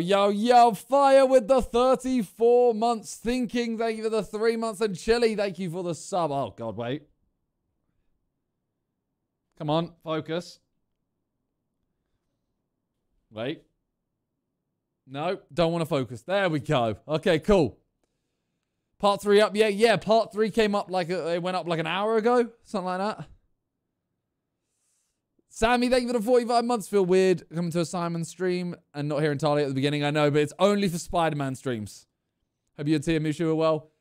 Yo, yo, fire with the 34 months thinking. Thank you for the three months. And Chili, thank you for the sub. Oh, God, wait. Come on, focus. Wait. No, don't want to focus. There we go. Okay, cool. Part three up. Yeah, yeah. Part three came up like a, it went up like an hour ago, something like that. Sammy, thank you for the 45 months. Feel weird coming to a Simon stream and not here entirely at the beginning. I know, but it's only for Spider-Man streams. Hope you and Tia Mushu are well.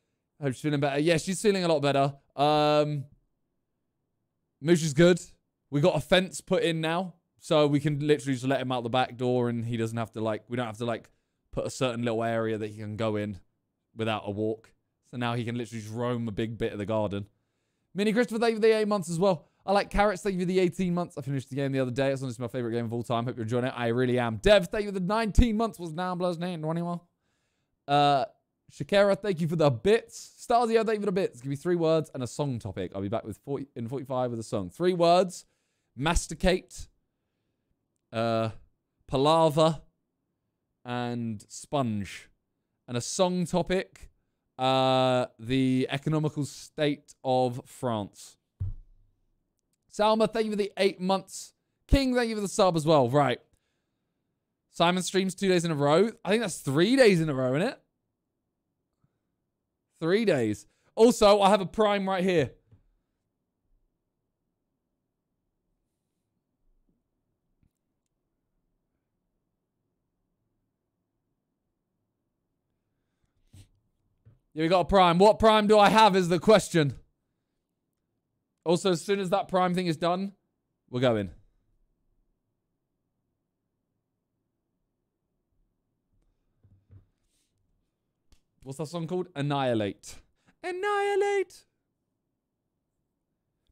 Hope she's feeling better. Yeah, she's feeling a lot better. Um, Mushu's good. We got a fence put in now. So we can literally just let him out the back door and he doesn't have to like, we don't have to like put a certain little area that he can go in without a walk. So now he can literally just roam a big bit of the garden. Mini Christopher, thank you for the eight months as well. I like carrots. Thank you for the 18 months. I finished the game the other day. It's honestly my favorite game of all time. Hope you're enjoying it. I really am. Dev, thank you for the 19 months. Was now blows name anyone? Uh, Shakira, thank you for the bits. Starzio, thank you for the bits. Give me three words and a song topic. I'll be back with 40 in 45 with a song. Three words: masticate, uh, palaver, and sponge. And a song topic: uh, the economical state of France. Salma, thank you for the eight months. King, thank you for the sub as well. Right. Simon streams two days in a row. I think that's three days in a row, isn't it? Three days. Also, I have a prime right here. Yeah, we got a prime. What prime do I have is the question. Also, as soon as that prime thing is done, we're going. What's that song called? Annihilate. Annihilate.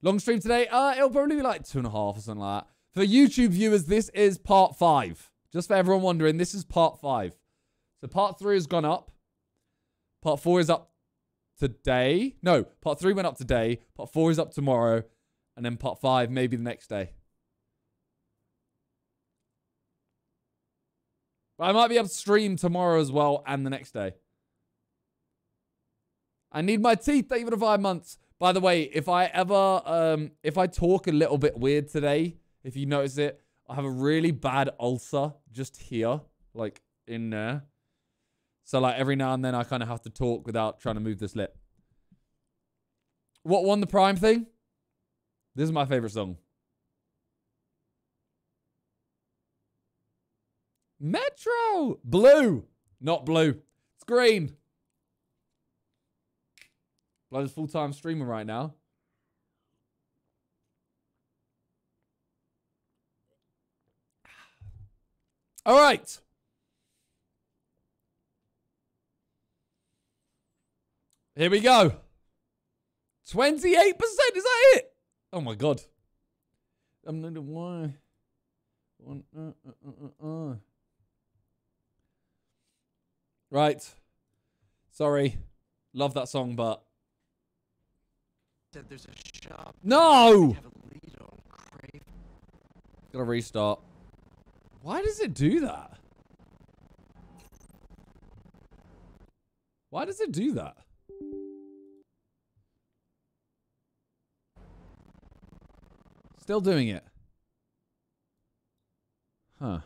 Long stream today? Uh, it'll probably be like two and a half or something like that. For YouTube viewers, this is part five. Just for everyone wondering, this is part five. So part three has gone up. Part four is up today. No, part three went up today. Part four is up tomorrow. And then part five, maybe the next day. But I might be to stream tomorrow as well and the next day. I need my teeth, even five months. By the way, if I ever, um, if I talk a little bit weird today, if you notice it, I have a really bad ulcer just here, like in there. So like every now and then I kind of have to talk without trying to move this lip. What won the prime thing? This is my favorite song. Metro! Blue! Not blue. It's green. Blood is full-time streamer right now. All right. Here we go. 28%, is that it? Oh my god. I'm not why. Uh, uh, uh, right. Sorry. Love that song, but Said there's a shop. No! Have a lead on Crave. Gotta restart. Why does it do that? Why does it do that? Still doing it. Huh.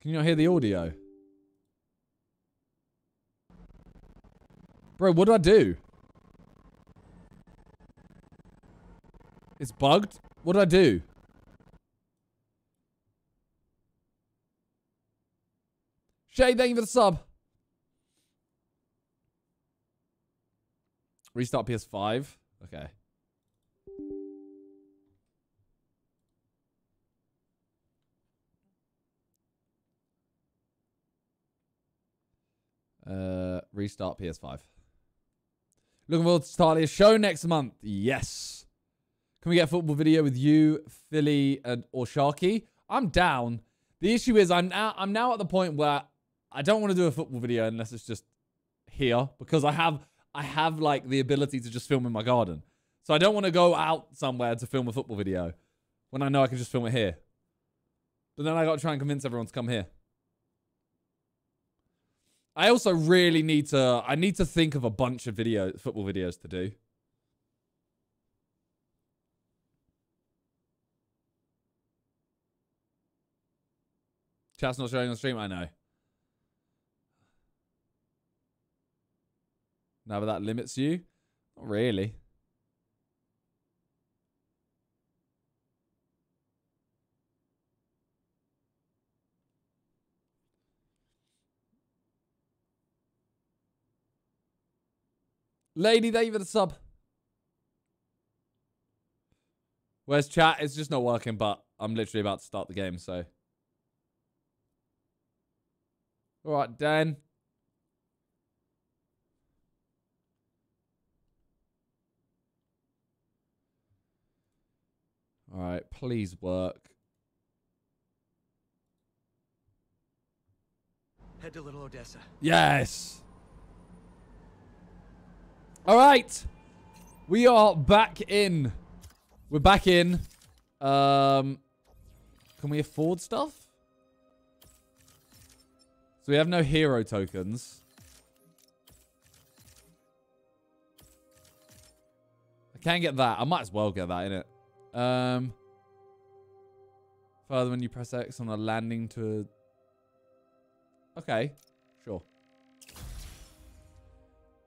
Can you not hear the audio? Bro, what do I do? It's bugged? What do I do? Shay, thank you for the sub. Restart PS5. Okay. Uh, restart PS5. Looking forward to Talia's show next month. Yes. Can we get a football video with you, Philly, and or Sharky? I'm down. The issue is I'm now I'm now at the point where I don't want to do a football video unless it's just here because I have I have like the ability to just film in my garden. So I don't want to go out somewhere to film a football video when I know I can just film it here. But then I got to try and convince everyone to come here. I also really need to I need to think of a bunch of video football videos to do. Chat's not showing on stream, I know. Now, that limits you? Not really. Lady David a sub. Where's chat? It's just not working, but I'm literally about to start the game, so. Alright, Dan. Alright, please work. Head to Little Odessa. Yes. All right. We are back in. We're back in. Um, can we afford stuff? So we have no hero tokens. I can get that. I might as well get that, innit? Um, further when you press X on a landing to... Okay, sure.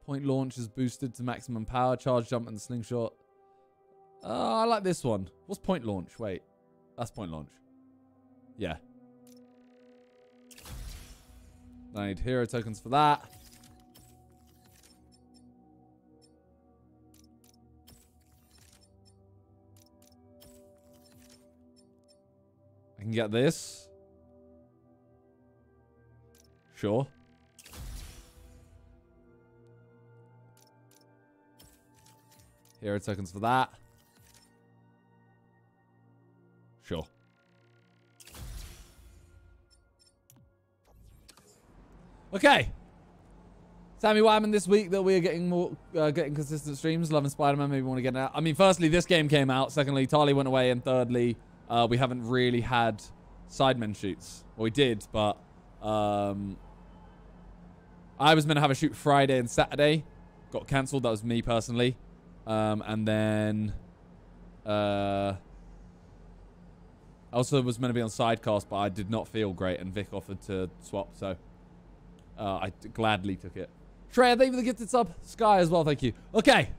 Point launch is boosted to maximum power. Charge jump and slingshot. Uh, I like this one. What's point launch? Wait. That's point launch. Yeah. I need hero tokens for that. Can get this. Sure. Hero tokens for that. Sure. Okay. Sammy Wyman this week that we are getting more, uh, getting consistent streams. Loving Spider-Man. Maybe want to get out. I mean, firstly, this game came out. Secondly, Tali went away. And thirdly, uh, we haven't really had Sidemen shoots. Well, we did, but um, I was meant to have a shoot Friday and Saturday. Got cancelled. That was me personally. Um, and then uh, I also was meant to be on sidecast, but I did not feel great, and Vik offered to swap, so uh, I gladly took it. Shreya, thank you for the gifted sub. Sky as well, thank you. Okay.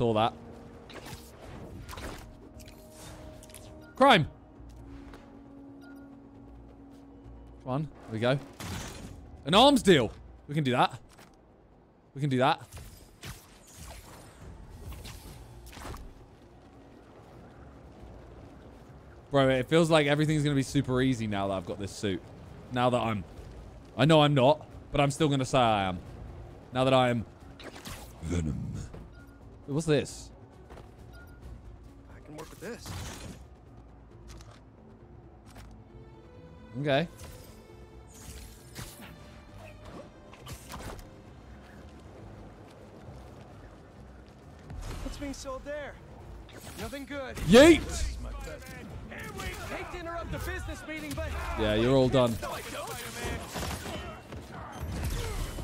Saw that. Crime. Come on. There we go. An arms deal. We can do that. We can do that. Bro, it feels like everything's going to be super easy now that I've got this suit. Now that I'm... I know I'm not, but I'm still going to say I am. Now that I am... Venom. What's this? I can work with this. Okay. What's being sold there? Nothing good. Yeet! Hate to interrupt the business meeting, but Yeah, you're all done.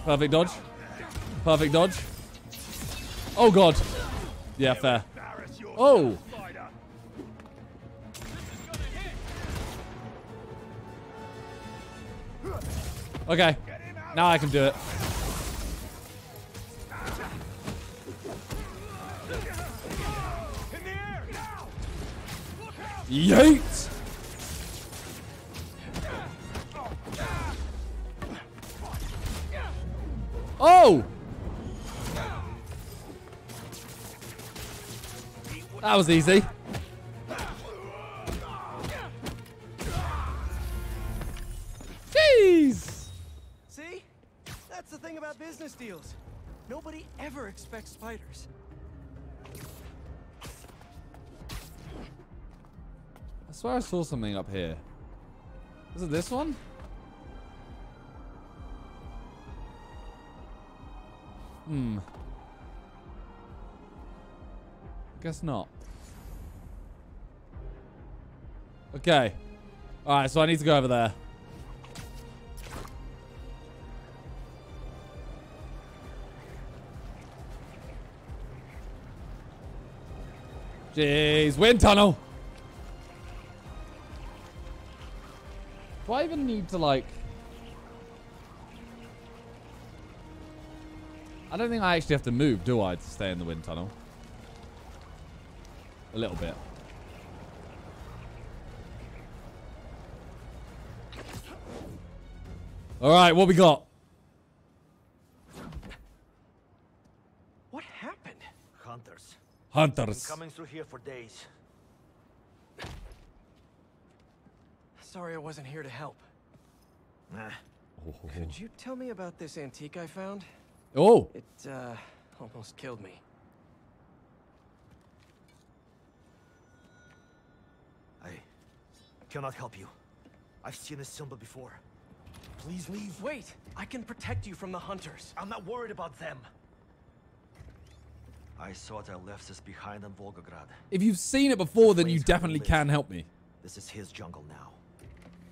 Perfect dodge. Perfect dodge. Oh, God. Yeah, fair. Oh! Okay. Now I can do it. Yeet! Oh! That was easy. Jeez! See? That's the thing about business deals. Nobody ever expects spiders. I swear I saw something up here. Is it this one? Hmm. I guess not. Okay. Alright, so I need to go over there. Jeez, wind tunnel. Do I even need to like... I don't think I actually have to move, do I, to stay in the wind tunnel? A little bit. All right, what we got? What happened? Hunters. Hunters. Coming through here for days. Sorry I wasn't here to help. Nah. Could you tell me about this antique I found? Oh, It, uh, almost killed me. Cannot help you. I've seen this symbol before. Please leave. Wait! I can protect you from the hunters. I'm not worried about them. I thought I left this behind in Volgograd. if you've seen it before, then you Please, how definitely live. can help me. This is his jungle now.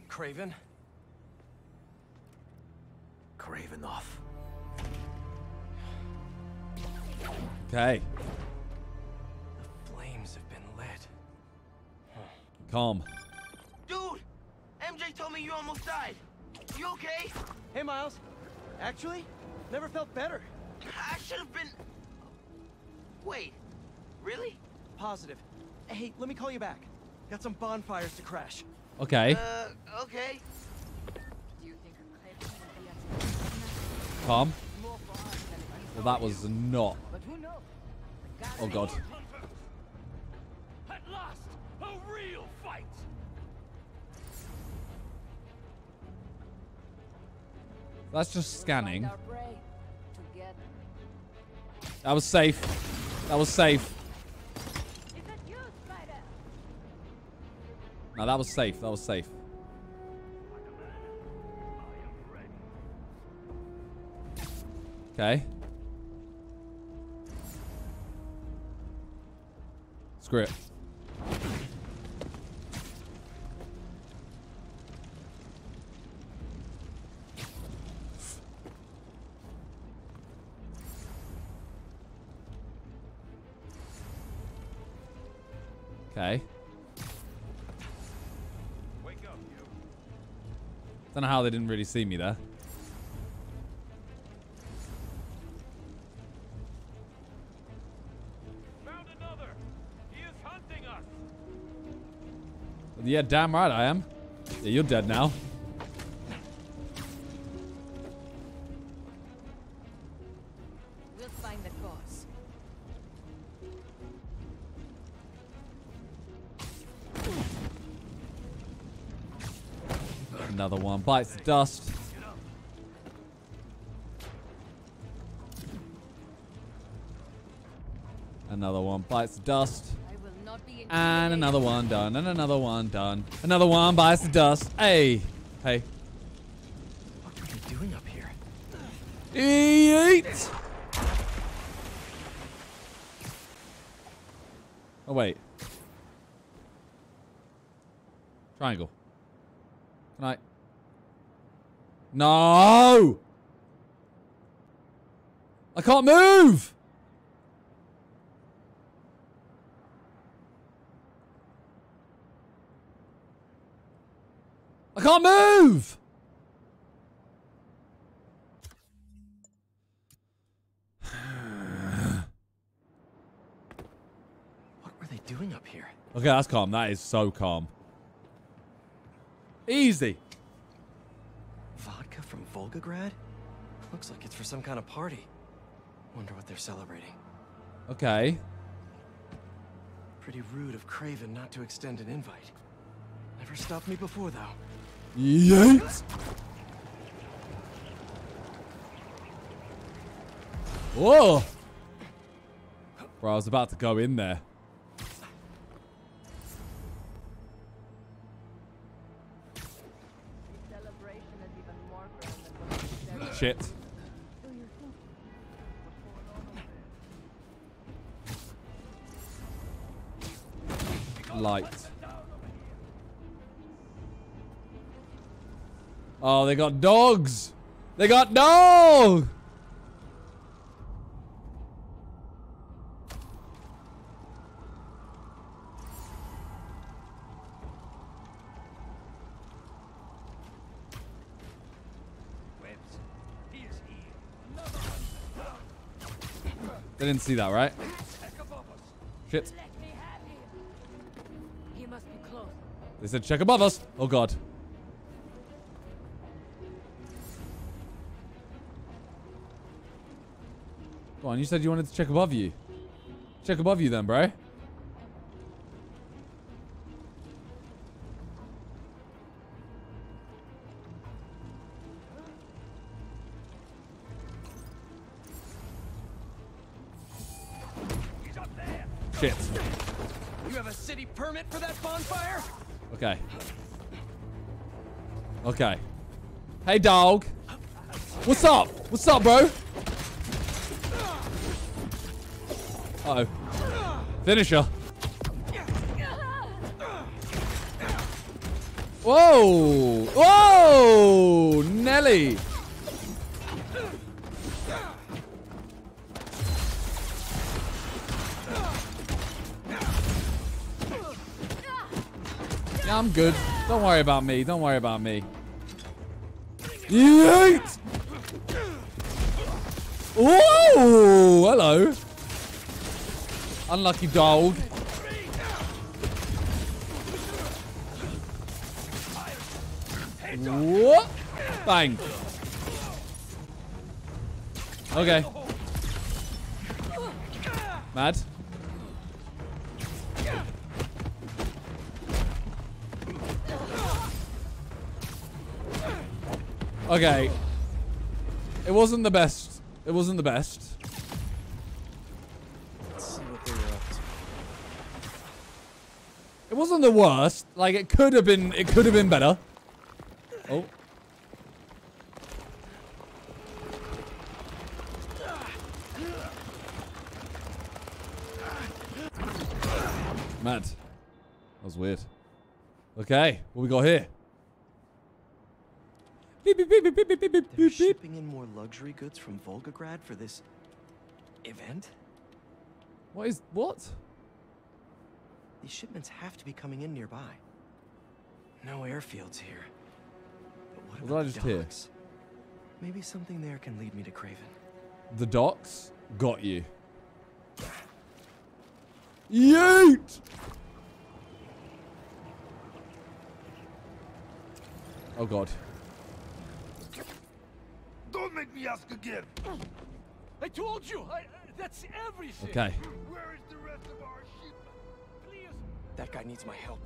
Kraven? Kravinoff. Okay, The flames have been lit. calm. Dude! MJ told me you almost died. You okay? Hey, Miles. Actually, never felt better. I should have been... Wait. Really? Positive. Hey, let me call you back. Got some bonfires to crash. Okay, Uh, okay. Do you think Kraven would be at calm. more for us than it is Well, that was not. But who knows? The gods Oh god. At last, a real fight. That's just scanning. Find our prey together. That was safe. That was safe. Is that you, Spider? No, that was safe. That was safe. Okay. Screw it. Okay. Wake up, you. Don't know how they didn't really see me there. Found another. He is hunting us. Yeah, damn right I am. Yeah, you're dead now. Bites the dust. Another one bites the dust. And another one done. And another one done. Another one bites the dust. Hey. Hey. What are they doing up here? Eat. Oh, wait. Triangle. Can I? No! I can't move! I can't move! What were they doing up here? Okay, that's calm. That is so calm. Easy. Volgograd? Looks like it's for some kind of party. Wonder what they're celebrating. Okay. Pretty rude of Kraven not to extend an invite. Never stopped me before, though. Yeet. Whoa. Bro, I was about to go in there. shit. Light. Oh, they got dogs! They got dogs! They didn't see that, right? Shit. They said check above us. Oh god. Go on, you said you wanted to check above you. Check above you then, bro. Okay. Hey, dog. What's up? What's up, bro? Uh oh. Finisher. Whoa! Whoa! Nelly! Yeah, I'm good. Don't worry about me. Don't worry about me. Yeet! Oh, Hello. Unlucky dog. What? Bang. Okay. Mad. Okay. It wasn't the best. It wasn't the best. Let's see what they were up to. It wasn't the worst. Like it could have been. It could have been better. Oh. Mad. That was weird. Okay, what we got here? Beep, beep, beep, beep, beep, beep, beep, They're shipping in more luxury goods from Volgograd for this event? What is what? These shipments have to be coming in nearby. No airfields here. But what about I the just docks? Maybe something there can lead me to Kraven. The docks got you. Yeet! Oh god. Don't make me ask again. I told you! I, that's everything! Okay. Where is the rest of our shipment? Please! That guy needs my help.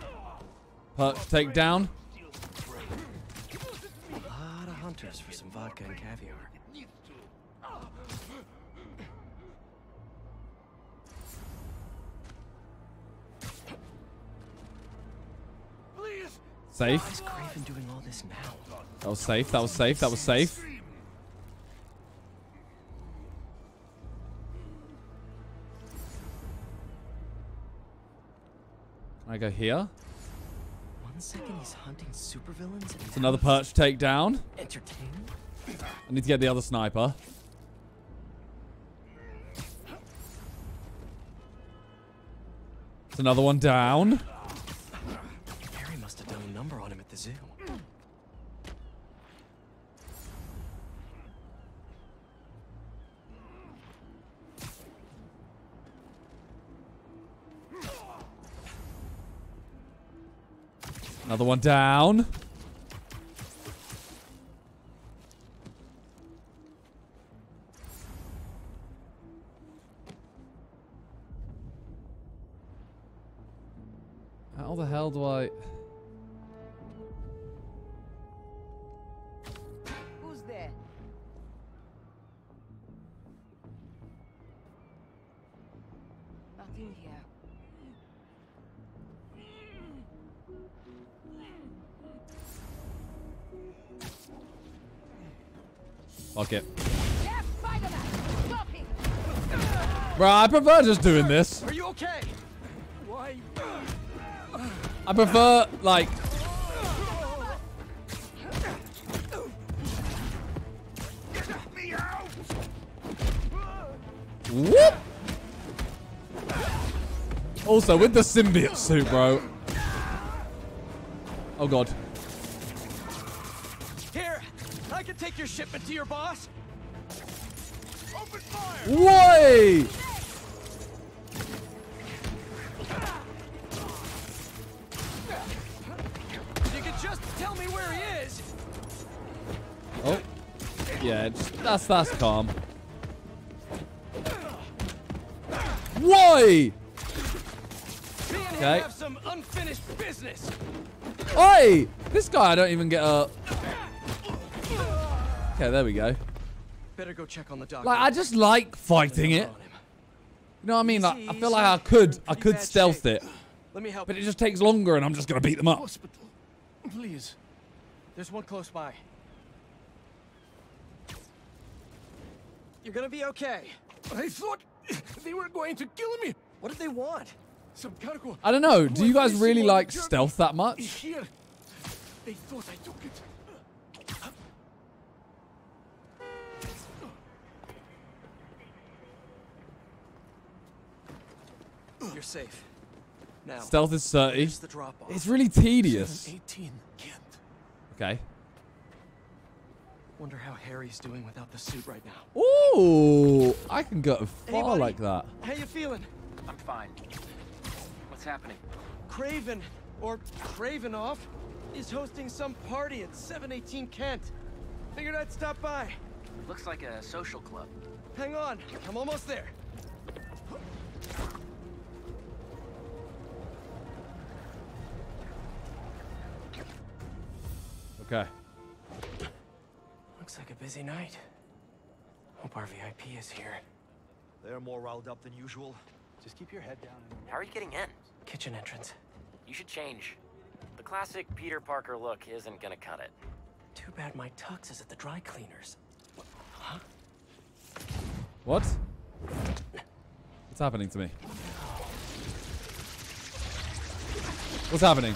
Help! Perch take down. A lot of hunters for some vodka and caviar. Safe. Oh, Is Kraven doing all this now? That was safe. That was safe. That was safe. Can I go here? One second he's hunting supervillains It's another perch takedown. Entertaining? I need to get the other sniper. It's another one down. The zoo. Another one down. How the hell do I... Fuck it. Bro, I prefer just doing this. Are you okay? Why? I prefer, like... Whoop! Also, with the symbiote suit, bro. Oh, God. Can take your shipment to your boss. Open fire! Why? You can just tell me where he is. Oh. Yeah, that's, that's calm. Why? Me and him Okay. have some unfinished business. Oi! This guy, I don't even get a... Okay, there we go. Better go check on the doctor. Like, I just like fighting it. You know what I mean? Like, I feel like I could, I could stealth shape. it. Let me help But it just takes longer and I'm just gonna beat them up. Hospital. Please. There's one close by. You're gonna be okay. I thought they were going to kill me. What did they want? Some cargo. I don't know. Do you guys really like stealth that much? Here. They thought I took it. You're safe. Now, Stealth is uh, 30. the drop off. It's really tedious. 18. Can't. Okay. Wonder how Harry's doing without the suit right now. Ooh, I can go far Hey, like that. How you feeling? I'm fine. What's happening? Kraven, or Kravinoff, is hosting some party at 718 Kent. Figured I'd stop by. Looks like a social club. Hang on, I'm almost there. Okay. Looks like a busy night. Hope our VIP is here. They're more riled up than usual. Just keep your head down. How are you getting in? Kitchen entrance. You should change. The classic Peter Parker look isn't gonna cut it. Too bad my tux is at the dry cleaners. Huh? What? What's happening to me? What's happening?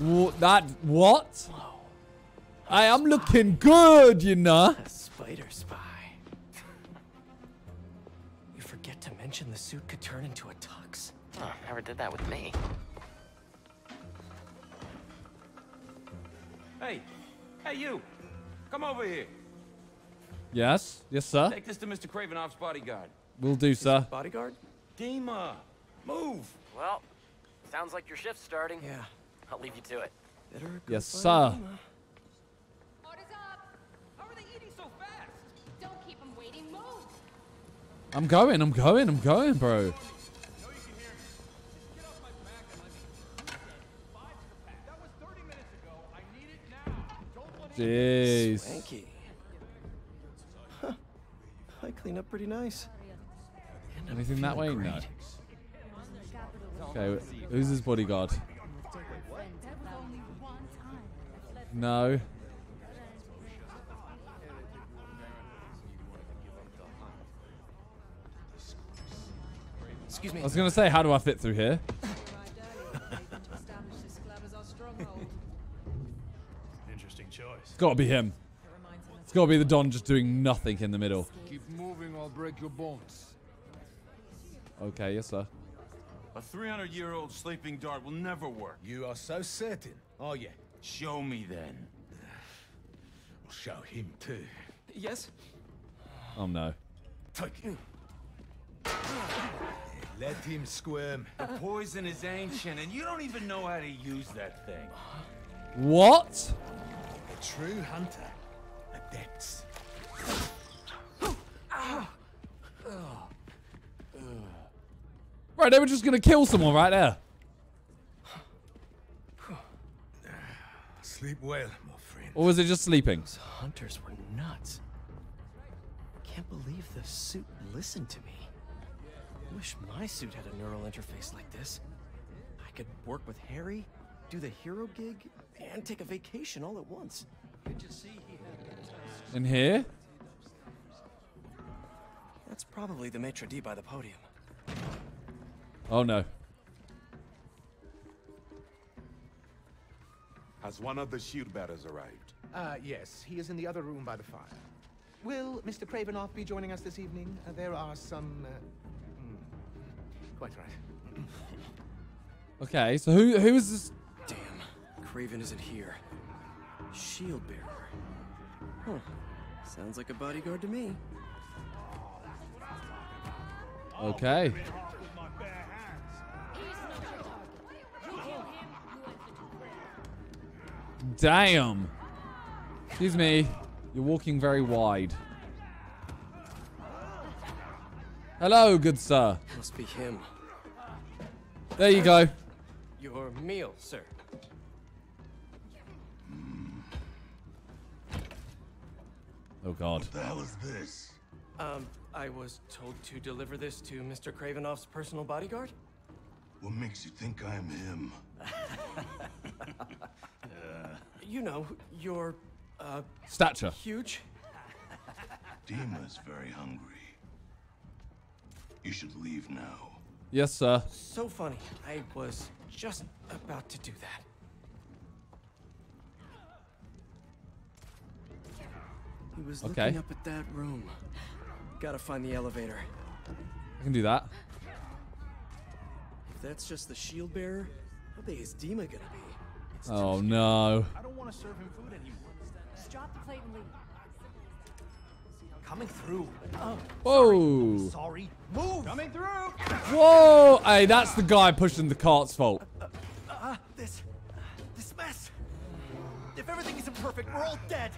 Wha- that what? I am looking good, you know. A spider spy. You forget to mention the suit could turn into a tux. Oh, never did that with me. Hey, hey you! Come over here. Yes, yes, sir. Take this to Mr. Kravinoff's bodyguard. We'll do, sir. Bodyguard? Dima, move! Well, sounds like your shift's starting. Yeah. I'll leave you to it. Yes, sir. Dima. Up! How are they eating so fast? Don't keep them waiting. Move! I'm going, I'm going, I'm going, bro. No, you can hear me. Just get off my back and let me. Five to the pack. That was 30 minutes ago. I need it now. Don't want any. Jeez. Swanky. Huh. I clean up pretty nice. Anything that way? feeling No. Okay, who's his bodyguard? No. Excuse me. I was gonna say, how do I fit through here? Interesting choice. It's gotta be him. It's gotta be the Don just doing nothing in the middle. Keep moving, I'll break your bones. Okay, yes, sir. A 300-year-old sleeping dart will never work. You are so certain, are you? Show me then. I'll show him too. Yes? Oh no. Take it. Let him squirm. The poison is ancient, and you don't even know how to use that thing. What? A true hunter. Adepts. Right, they were just gonna kill someone right there. Sleep well, my friend. Or was it just sleeping? Those hunters were nuts. Can't believe the suit listened to me. Wish my suit had a neural interface like this. I could work with Harry, do the hero gig, and take a vacation all at once. Did you see he had In here? That's probably the maitre d' by the podium. Oh no. Has one of the shield bearers arrived? Uh, yes, he is in the other room by the fire. Will Mr. Kravinoff be joining us this evening? Uh, there are some. Uh, hmm, quite right. Okay, so who who is this? Damn, Kraven isn't here. Shield bearer. Huh. Sounds like a bodyguard to me. Okay. Damn. Excuse me. You're walking very wide. Hello, good sir. Must be him. There you go. Your meal, sir. Oh god. What the hell is this? Um, I was told to deliver this to Mr. Kravinoff's personal bodyguard? What makes you think I'm him? You know, you're, uh, Stature. huge. Dima's very hungry. You should leave now. Yes, sir. So funny. I was just about to do that. He was Okay. looking up at that room. Gotta find the elevator. I can do that. If that's just the shield bearer, how big is Dima gonna be? Oh no. I don't want to serve him food anymore. Just drop the plate and leave. Coming through. Whoa. Sorry. Move. Coming through. Whoa. Hey, that's the guy pushing the cart's fault. Uh, this, this mess. If everything isn't perfect, we're all dead.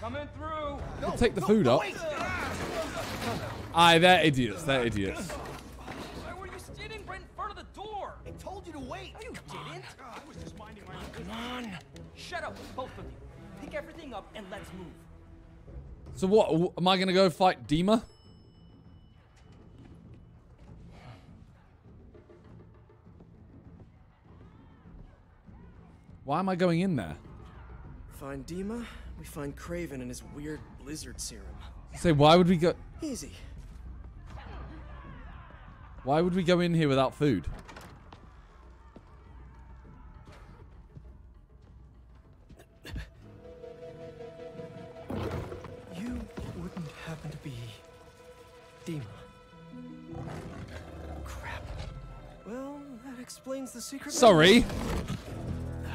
Coming through. I'll take the food up. Wait. Aye, they're idiots. They're idiots. Why were you standing right in front of the door? I told you to wait. You didn't. Ah, I was just minding my own Come on. Shut up, both of you. Pick everything up and let's move. So what? Am I gonna go fight Dima? Why am I going in there? Find Dima, we find Kraven and his weird blizzard serum. Say, why would we go? Easy. Why would we go in here without food? Dima. Crap. Well, that explains the secret. Sorry.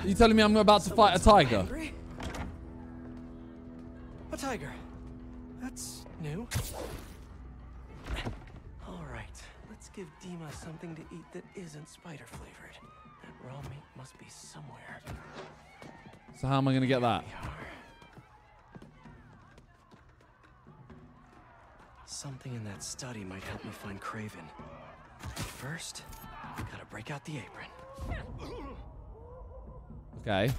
Are you telling me I'm about to fight a tiger? Angry? A tiger. That's new. All right, let's give Dima something to eat that isn't spider flavored. That raw meat must be somewhere. So how am I gonna get that? Something in that study might help me find Kraven. But first, gotta break out the apron. Okay.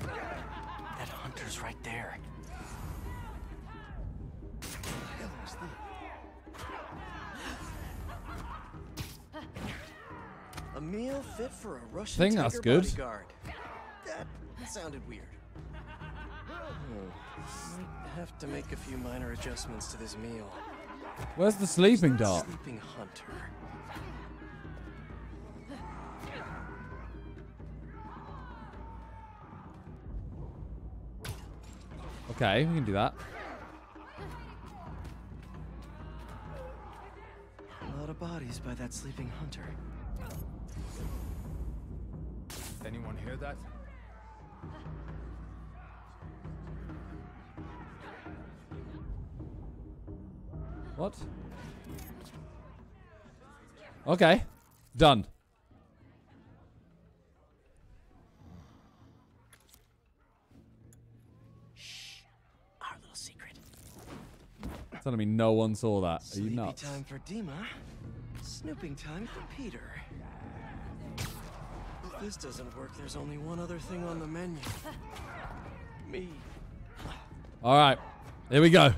That hunter's right there. A meal fit for a Russian Think that's good. bodyguard. That sounded weird. Hmm. Might have to make a few minor adjustments to this meal. Where's the sleeping dart? Sleeping hunter. Okay, we can do that. A lot of bodies by that sleeping hunter. Anyone hear that? What? Okay. Done. Our little secret. Telling me no one saw that. Are you Sleepy time for Dima. Snooping time for Peter. If this doesn't work, there's only one other thing on the menu. Me. All right. Here we go.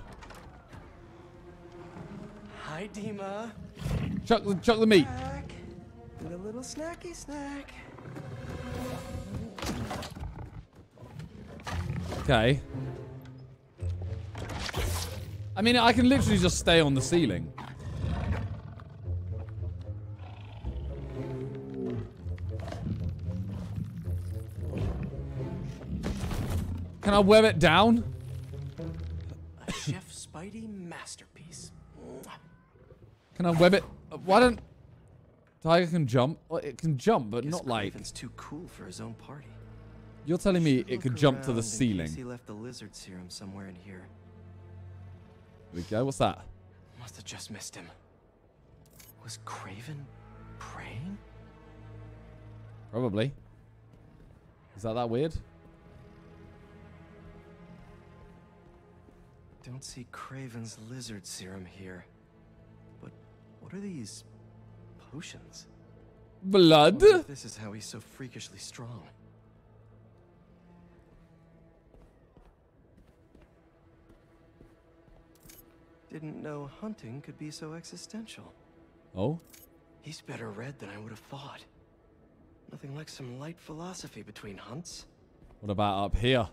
Hi, Dima. Chuck the meat. With a little snacky snack. Okay. I mean, I can literally just stay on the ceiling. Can I web it down? Can I web it? Why don't Tiger can jump? Well, it can jump, but not like. Kraven's too cool for his own party. You're telling me it could jump to the ceiling. He left the lizard serum somewhere in here. There we go. What's that? Must have just missed him. Was Kraven praying? Probably. Is that that weird? Don't see Kraven's lizard serum here. What are these potions? Blood? This is how he's so freakishly strong. Didn't know hunting could be so existential. Oh? He's better read than I would have thought. Nothing like some light philosophy between hunts. What about up here?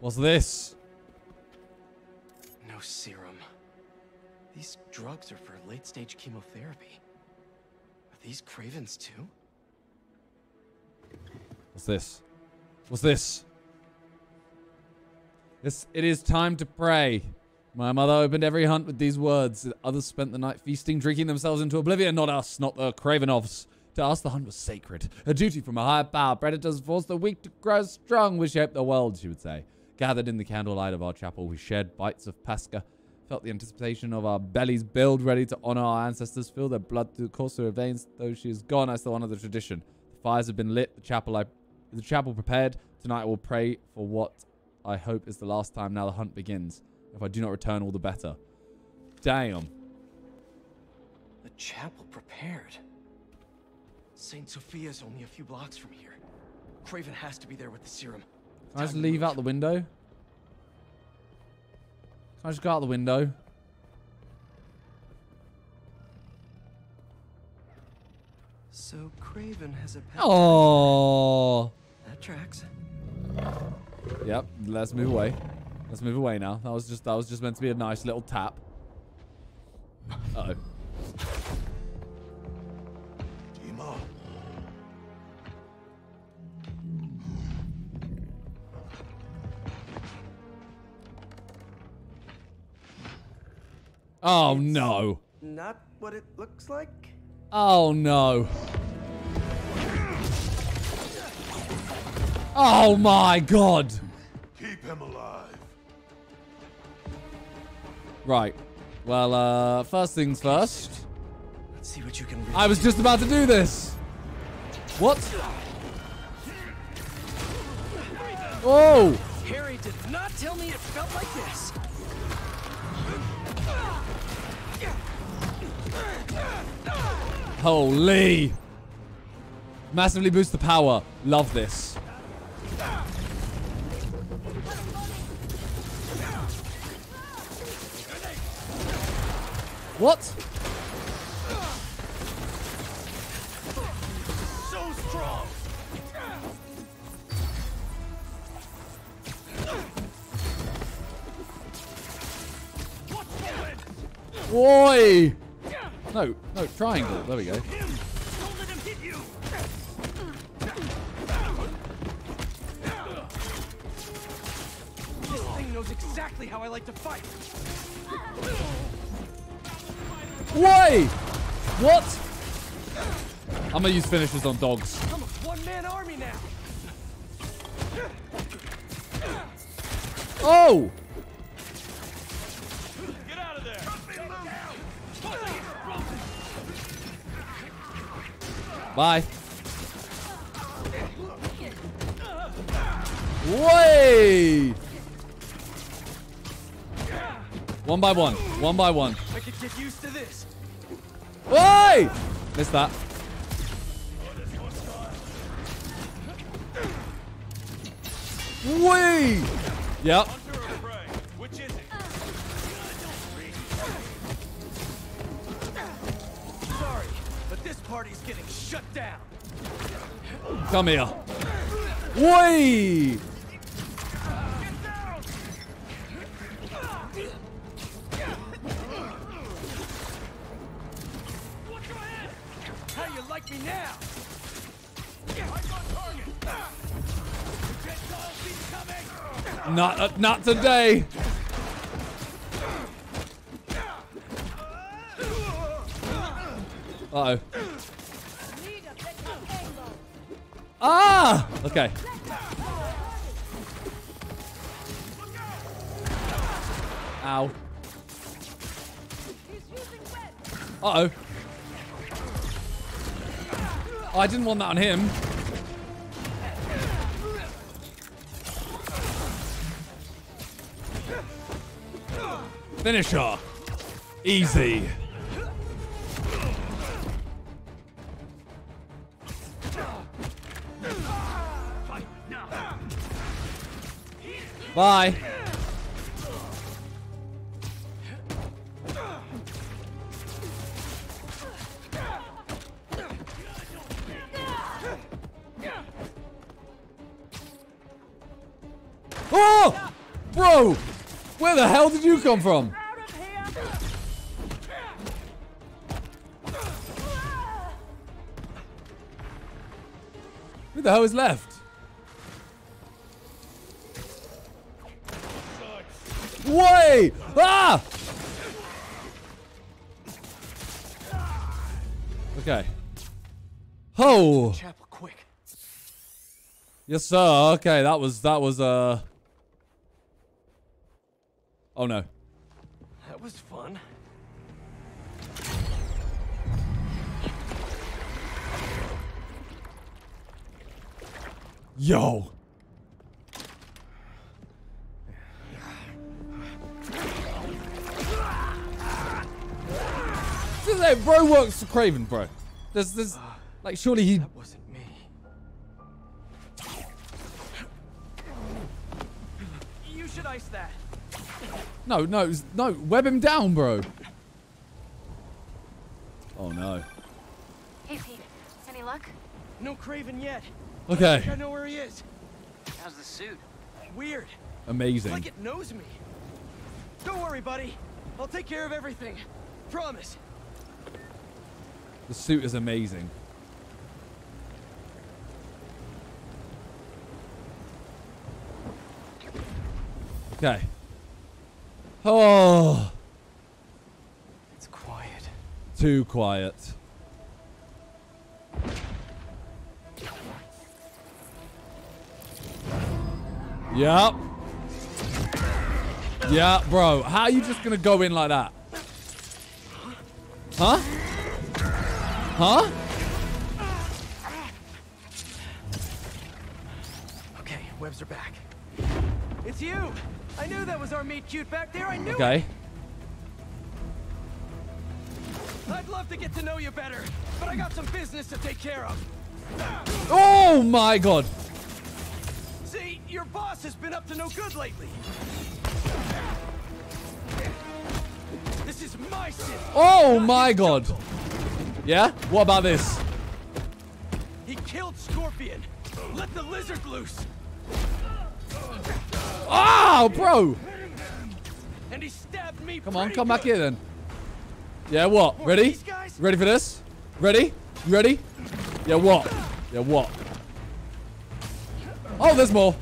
What's this? No serum. These drugs are for late stage chemotherapy. Are these Kravens too? What's this? What's this? This it is time to pray. My mother opened every hunt with these words. Others spent the night feasting, drinking themselves into oblivion. Not us, not the Kravinoffs. To us, the hunt was sacred. A duty from a higher power. Predators force the weak to grow strong. We shaped the world, she would say. Gathered in the candlelight of our chapel, we shared bites of Pascha. Felt the anticipation of our bellies build, ready to honor our ancestors. Feel their blood to course through our veins. Though she is gone, I still honor the tradition. The fires have been lit. The chapel, I, the chapel prepared. Tonight I will pray for what I hope is the last time. Now the hunt begins. If I do not return, all the better. Damn. The chapel prepared. St. Sophia's only a few blocks from here. Kraven has to be there with the serum. Can I just leave out the window? I just go out the window? So Kraven has a pet. Oh. That tracks. Yep. Let's move away. Let's move away now. That was just that was just meant to be a nice little tap. Uh oh. Oh no. Not what it looks like. Oh no. Oh my god. Keep him alive. Right. Well, uh, first things first. Let's see what you can. I was just about to do this. What? Oh! Harry did not tell me it felt like this. Holy! Massively boost the power. Love this. What? So strong. What's Oi! No, no, triangle. There we go. Don't let him hit you. This thing knows exactly how I like to fight. Why? What? I'm gonna use finishes on dogs. I'm a one-man army now. Oh! Bye. Way! One by one. One by one. I could get used to this. Way! Missed that. Way! Yep. Hunter or prey? Which is it? Sorry, but this party's getting Shut down. Come here. Way. Like me now. Not, uh, not today. Uh oh. Ah! Okay. Ow. Uh oh. I didn't want that on him. Finish Finisher. Easy. Bye. Oh! Bro! Where the hell did you come from? Who the hell is left? Chapel, quick. Yes, sir. Okay, that was that was uh. Oh no. That was fun. Yo. This is bro works for Kraven, bro. There's, there's, like, surely he. That wasn't me. You should ice that. No, no, no. Web him down, bro. Oh no. Hey, Pete. Any luck? No Kraven yet. Okay. I think I know where he is. How's the suit? Weird. Amazing. It's like it knows me. Don't worry, buddy. I'll take care of everything. Promise. The suit is amazing. Okay. Oh, It's quiet. too quiet. Yep. Yeah, bro. How are you just gonna go in like that? Huh? Huh? Okay, webs are back. It's you! I knew that was our meet cute back there. I knew Okay. it. I'd love to get to know you better, but I got some business to take care of. Oh my god. See, your boss has been up to no good lately. This is my city. Oh my god. jungle. Yeah? What about this? He killed Scorpion. Let the lizard loose. Oh, bro. And he stabbed me. Come on, come back here then. Yeah, what? Ready? Ready for this? Ready? You ready? Yeah, what? Yeah, what? Oh, there's more.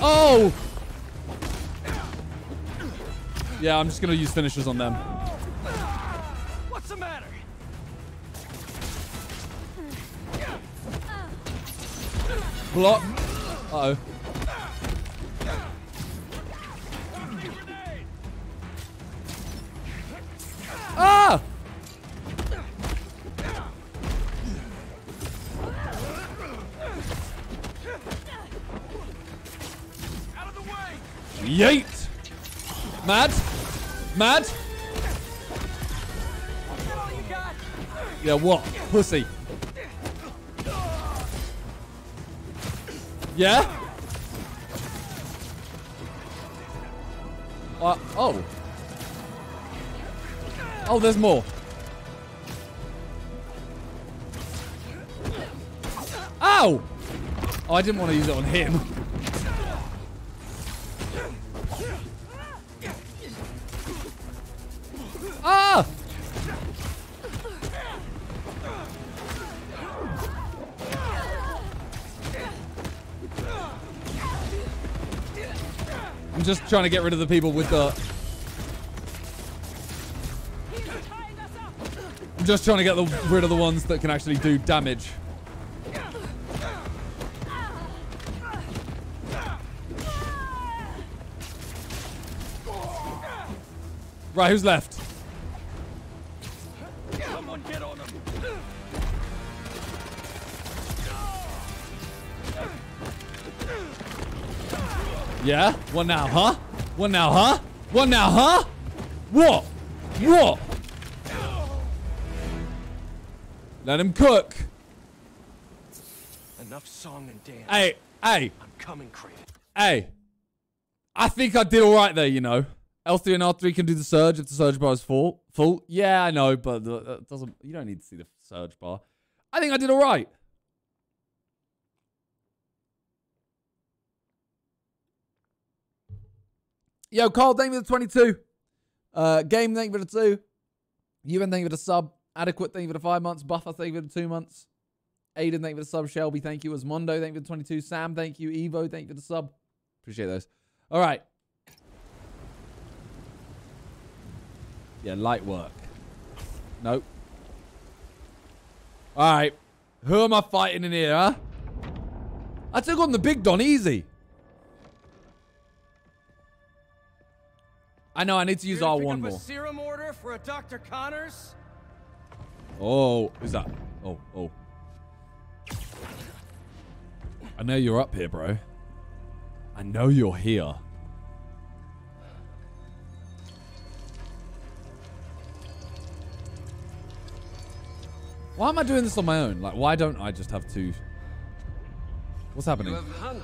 Oh! Yeah, I'm just gonna use finishers on them. What's the matter? Block. Uh-oh. Ah! Yeet! Mad? Mad? Yeah, what? Pussy. Yeah? Uh, oh. Oh, there's more. Ow! Oh, I didn't want to use it on him. Ah! I'm just trying to get rid of the people with the just trying to get the, rid of the ones that can actually do damage. Right, who's left? Someone get on him. Yeah? One now, huh? One now, huh? One now, huh? What? What? Let him cook. Enough song and dance. Hey, hey, I'm coming, Kraven. hey. I think I did all right there, you know. L3 and R3 can do the surge if the surge bar is full. Full? Yeah, I know, but that doesn't. You don't need to see the surge bar. I think I did all right. Yo, Carl, thank you for the 22. Uh, Game, thank you for the two. Ewan, thank you for the sub. Adequate, thank you for the five months. Buffer, thank you for the two months. Aiden, thank you for the sub. Shelby, thank you. Asmondo, thank you for the 22. Sam, thank you. Evo, thank you for the sub. Appreciate those. All right. Yeah, light work. Nope. All right. Who am I fighting in here, huh? I took on the big Don easy. I know I need to use Here to R1 pick up more. serum order for a Dr. Connors? Oh, who's that? Oh, oh. I know you're up here, bro. I know you're here. Why am I doing this on my own? Like, why don't I just have two? What's happening? You have hunted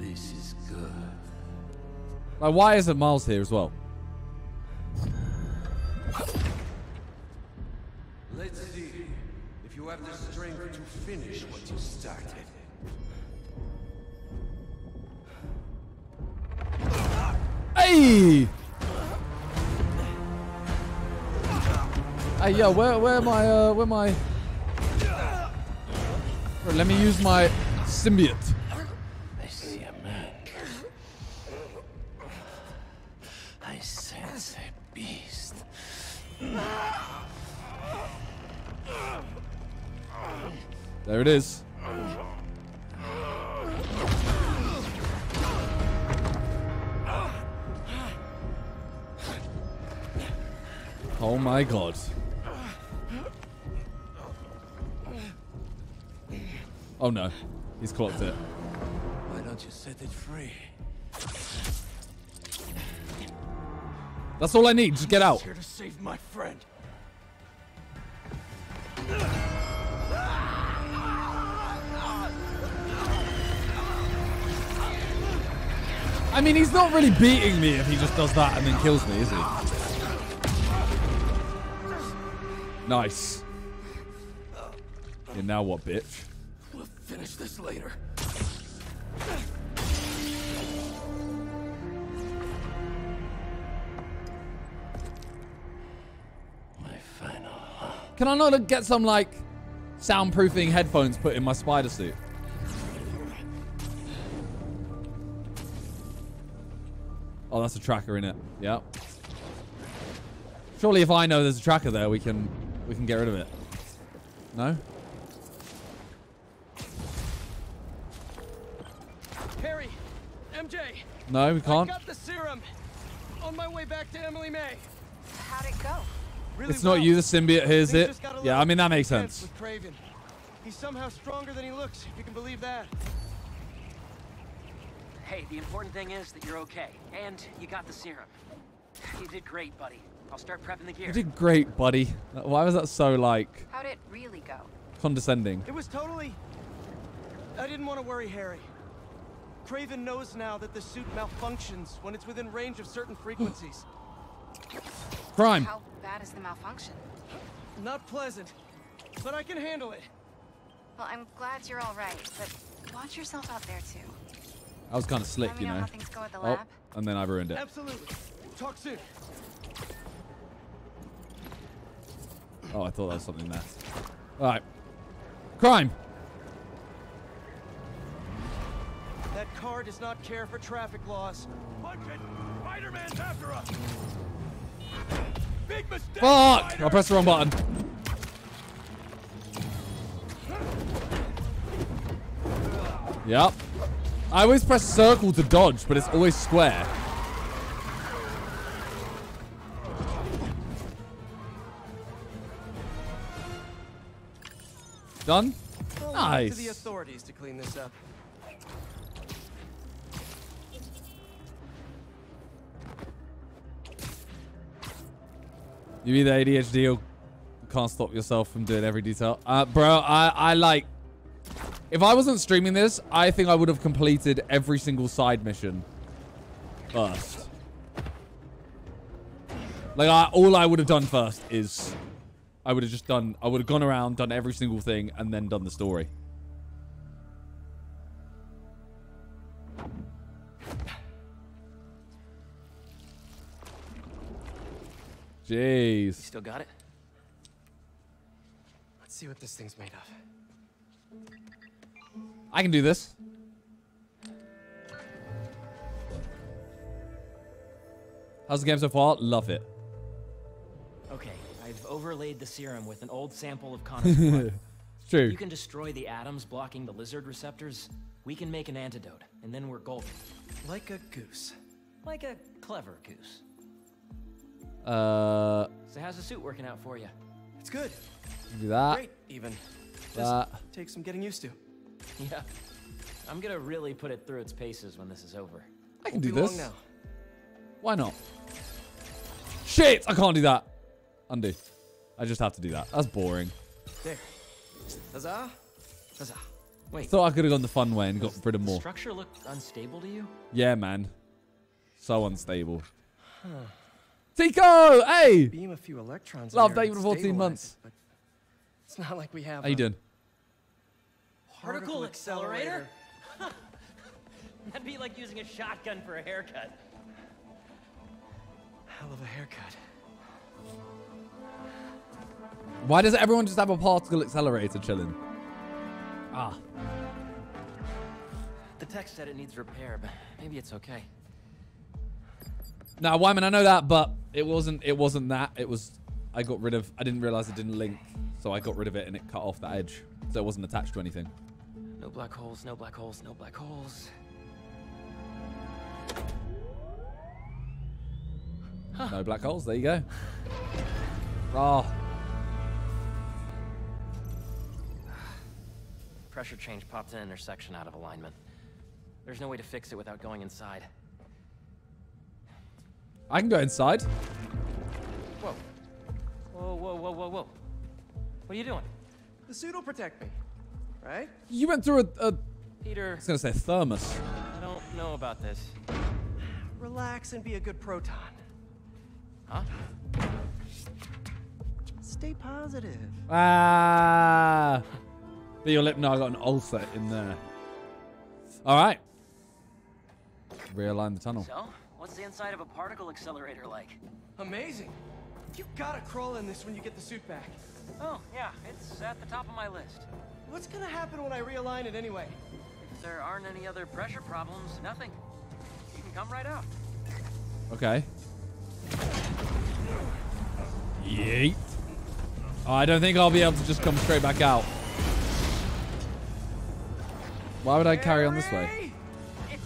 me. This is good. Like, why isn't Miles here as well? Let's see if you have the strength to finish what you started. Hey! Hey, yo, where, where am I, uh, where am I? Bro, let me use my symbiote. I see a man. I sense a beast. There it is. Oh my god. Oh no. He's clocked it. Why don't you set it free? That's all I need. Just get out. Here to save my friend. I mean, he's not really beating me if he just does that and then kills me, is he? Nice. And now what, bitch? We'll finish this later. My final. Can I not get some, like, soundproofing headphones put in my spider suit? Oh, that's a tracker in it. Yep. Surely if I know there's a tracker there, we can we can get rid of it. No? Harry, MJ. No, we can't. got the serum. On my way back to Emily May. How'd it go? Really It's not you, the symbiote. Here's Things it. just got a Yeah, I mean, that makes sense. With Kraven. He's somehow stronger than he looks, if you can believe that. Hey, the important thing is that you're okay. And you got the serum. You did great, buddy. I'll start prepping the gear. You did great, buddy. Uh, why was that so, like, How'd it really go? condescending? It was totally... I didn't want to worry Harry. Kraven knows now that the suit malfunctions when it's within range of certain frequencies. Crime. How bad is the malfunction? Not pleasant, but I can handle it. Well, I'm glad you're all right, but watch yourself out there too. That was kind of slick, you know know. how things go at the Oh, and then I ruined it. Absolutely. Talk soon. Oh, I thought that was something there. All right. Crime. That card does not care for traffic laws. Punch it! Spider-Man's after us! Big mistake! Fuck! Spider! I pressed the wrong button. Yep. I always press circle to dodge, but it's always square. Done? Nice. To the authorities to clean this up. You either ADHD or can't stop yourself from doing every detail. Uh, bro, I, I like... If I wasn't streaming this, I think I would have completed every single side mission first. Like, I, all I would have done first is... I would have just done... I would have gone around, done every single thing, and then done the story. Jeez. You Still got it? Let's see what this thing's made of. I can do this. How's the game so far? Love it. Okay, I've overlaid the serum with an old sample of Connor's blood. It's true. You can destroy the atoms blocking the lizard receptors. We can make an antidote, and then we're golden. Like a goose. Like a clever goose. Uh, So how's the suit working out for you? It's good. do that. Great, even. Just That. takes some getting used to. Yeah. I'm gonna really put it through its paces when this is over. I can do this. now. Why not? Shit! I can't do that. Undo. I just have to do that. That's boring. There. Huzzah! Huzzah. Wait. Thought I could have gone the fun way and got rid of The more. structure look unstable to you? Yeah, man. So unstable. Tico! Hey! Beam a few electrons. in Love there David for 14 months. it, It's not like we have. How you doing? Particle accelerator? That'd be like using a shotgun for a haircut. Hell of a haircut. Why does everyone just have a particle accelerator chilling? Ah. The text said it needs repair, but maybe it's okay. Now, Wyman, I know that, but it wasn't. It wasn't that. It was. I got rid of. I didn't realize it didn't link, so I got rid of it and it cut off the edge, so it wasn't attached to anything. No black holes, no black holes, no black holes. No black holes. There you go. Ah. Pressure change popped an intersection out of alignment. There's no way to fix it without going inside. I can go inside. Whoa. Whoa, whoa, whoa, whoa, whoa. What are you doing? The suit will protect me, right? You went through a. Peter, I was gonna say thermos. I don't know about this. Relax and be a good proton. Huh? Stay positive. Ah. But your lip. now I got an ulcer in there. All right. Realign the tunnel. So, what's the inside of a particle accelerator like? Amazing. You gotta crawl in this when you get the suit back. Oh, yeah, it's at the top of my list. What's gonna happen when I realign it anyway? If there aren't any other pressure problems, nothing. You can come right out. Okay. Yeet. Oh, I don't think I'll be able to just come straight back out. Why would I carry on this way? It's,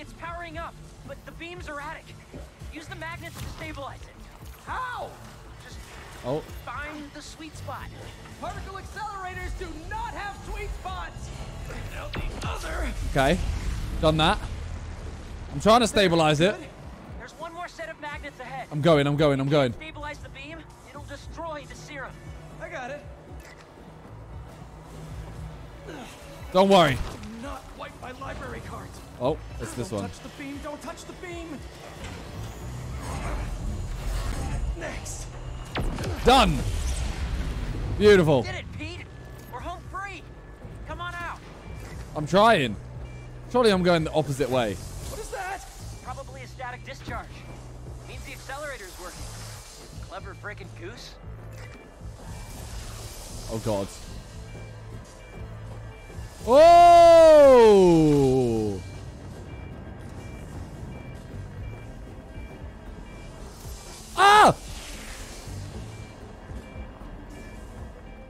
it's powering up, but the beam's are erratic. Use the magnets to stabilize it. How? Just Oh, find the sweet spot. Particle accelerators do not have sweet spots! Now the other! okay. Done that. I'm trying to stabilize it. There's one more set of magnets ahead. I'm going, I'm going, I'm going. Stabilize the beam, it'll destroy the serum. I got it. Don't worry. Do not wipe my library cards. Oh, it's this don't one. touch the beam. Don't touch the beam. Next. Done. Beautiful. Did it, Pete? We're home free. Come on out. I'm trying. Surely I'm going the opposite way. What is that? Probably a static discharge. Means the accelerator's working. Clever freaking goose. Oh god. Oh!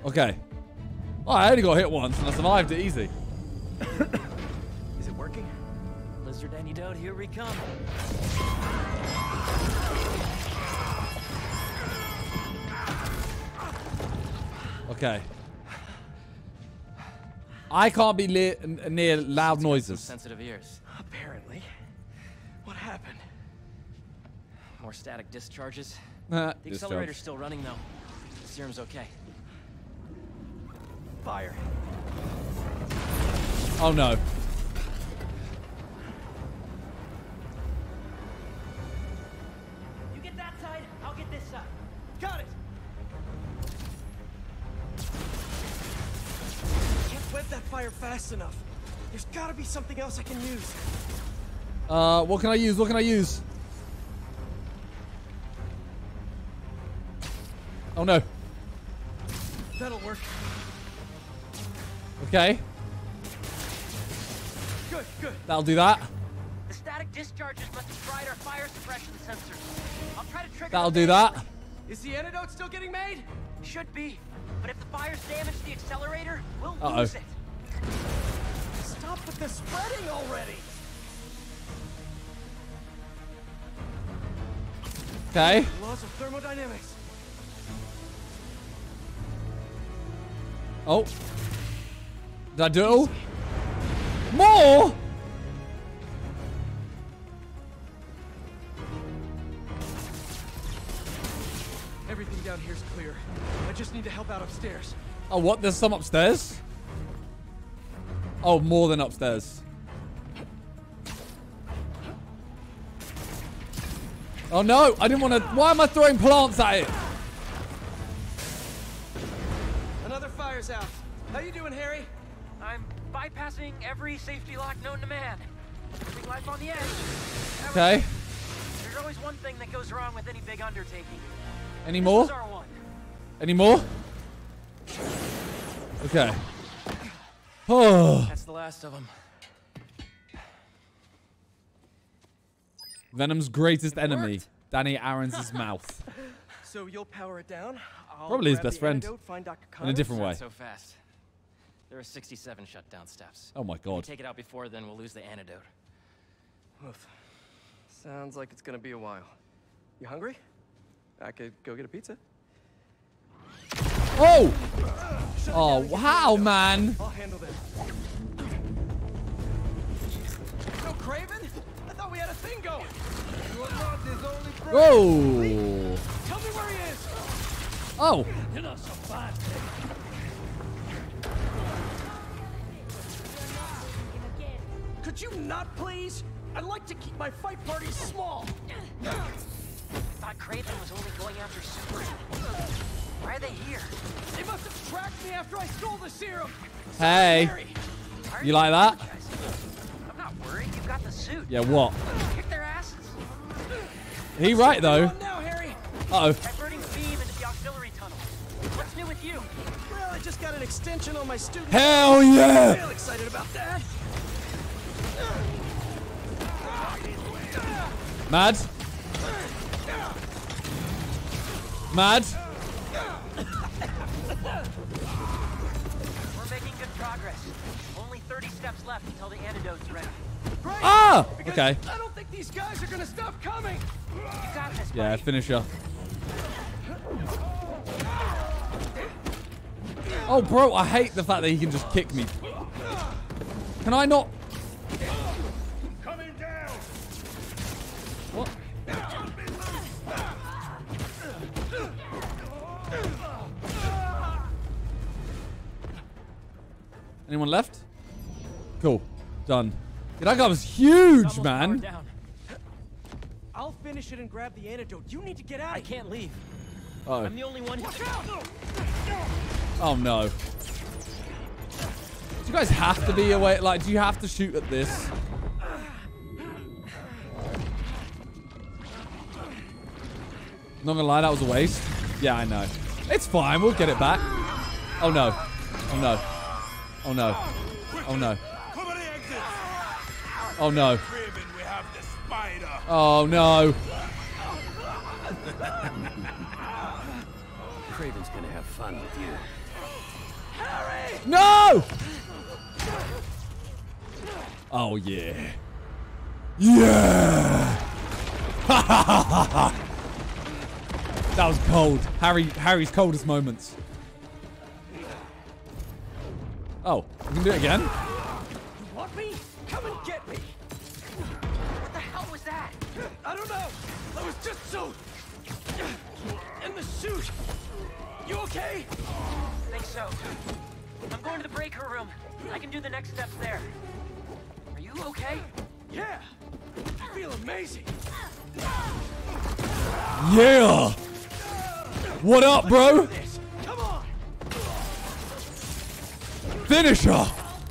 Okay. Oh, I only got hit once and I survived it easy. Is it working? Lizard antidote, here we come. Okay. I can't be le- near loud noises. Sensitive ears. Apparently. What happened? More static discharges. Ah, The discharge. accelerator's still running though. The serum's okay. Fire. Oh no. You get that side, I'll get this side. Got it! Can't web that fire fast enough. There's gotta be something else I can use. Uh, what can I use? What can I use? Oh no. Okay. Good, good. That'll do that. The static discharges must have fried our fire suppression sensors. I'll try to trigger That'll do that. Is the antidote still getting made? Should be. But if the fire's damaged the accelerator, we'll Uh-oh. lose it. Stop with the spreading already! Okay. Laws of thermodynamics. Oh. Did I do? More? Everything down here's clear. I just need to help out upstairs. Oh, what? There's some upstairs? Oh, more than upstairs. Oh no, I didn't want to. Why am I throwing plants at it? Another fire's out. How you doing, Harry? Bypassing every safety lock known to man. Living life on the edge. Okay. There's always one thing that goes wrong with any big undertaking. Any more? is our one. Any more? Okay. Oh. That's the last of them. Venom's greatest enemy, Danny Aaron's mouth. So you'll power it down. I'll Probably his best friend. antidote, find Dr. In a different way. Not so fast. There are 67 shutdown steps. Oh my If we god. take it out before then, we'll lose the antidote. Oof. Sounds like it's gonna be a while. You hungry? I could go get a pizza. Oh! Oh, wow, man. I'll handle this. No Kraven? I thought we had a thing going. You are not only. Whoa. Tell me where he is. Oh. You're not so bad. Could you not, please? I'd like to keep my fight parties small. Thought Kraven was only going after Super. Why are they here? They must have tracked me after I stole the serum. Hey. You like that? I'm not worried. You've got the suit. Yeah, what? Kick their asses. He right though. On now, Harry. Uh oh. Diverting beam into the auxiliary tunnel. What's new with you? Well, I just got an extension on my student. Hell yeah! Real excited about that. Mad? Mad? We're making good progress. Only 30 steps left until the antidote's ready. Great. Ah! Because Okay. I don't think these guys are gonna stop coming. You got this, Yeah, buddy. finisher. Oh, bro, I hate the fact that he can just kick me. Can I not? Coming down! What? Anyone left? Cool. Done. Yeah, that guy was huge, Almost powered man. down. I'll finish it and grab the antidote. You need to get out. I can't leave. Oh. I'm the only one who. Watch out! Oh no. You guys have to be away? Like, do you have to shoot at this? Not gonna lie, that was a waste. Yeah, I know. It's fine, we'll get it back. Oh no. Oh no. Oh no. Oh no. Cover the exits! Oh no. Kraven, we have the spider! Oh no. Kraven's gonna have fun with you. No! Oh yeah. Yeah. that was cold. Harry Harry's coldest moments. Oh, we can do it again. You want me? Come and get me! What the hell was that? I don't know. I was just so in the suit. You okay? I think so. I'm going to the breaker room. I can do the next steps there. Are you okay? Yeah. I feel amazing. Yeah. What up, bro? This. Come on. Finish her.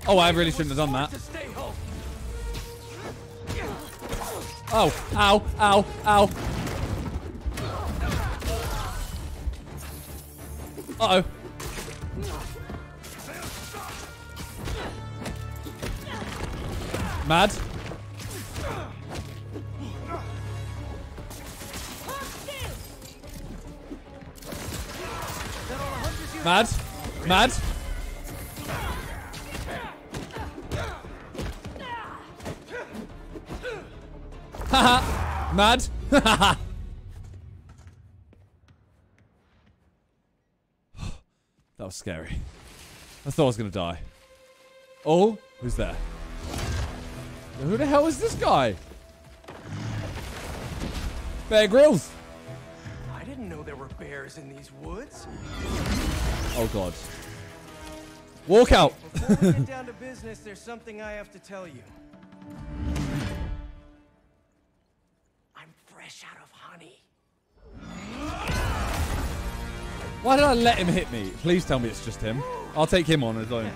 Oh, I really shouldn't have done that. To stay home. Oh, ow, ow, ow. Uh-oh. Mad? Mad? Mad? Haha! Mad? Haha! that was scary. I thought I was gonna die. Oh, who's there? Who the hell is this guy? Bear Grylls. I didn't know there were bears in these woods. Oh god. Walk out. Before we get down to business, there's something I have to tell you. I'm fresh out of honey. Why did I let him hit me? Please tell me it's just him. I'll take him on his own.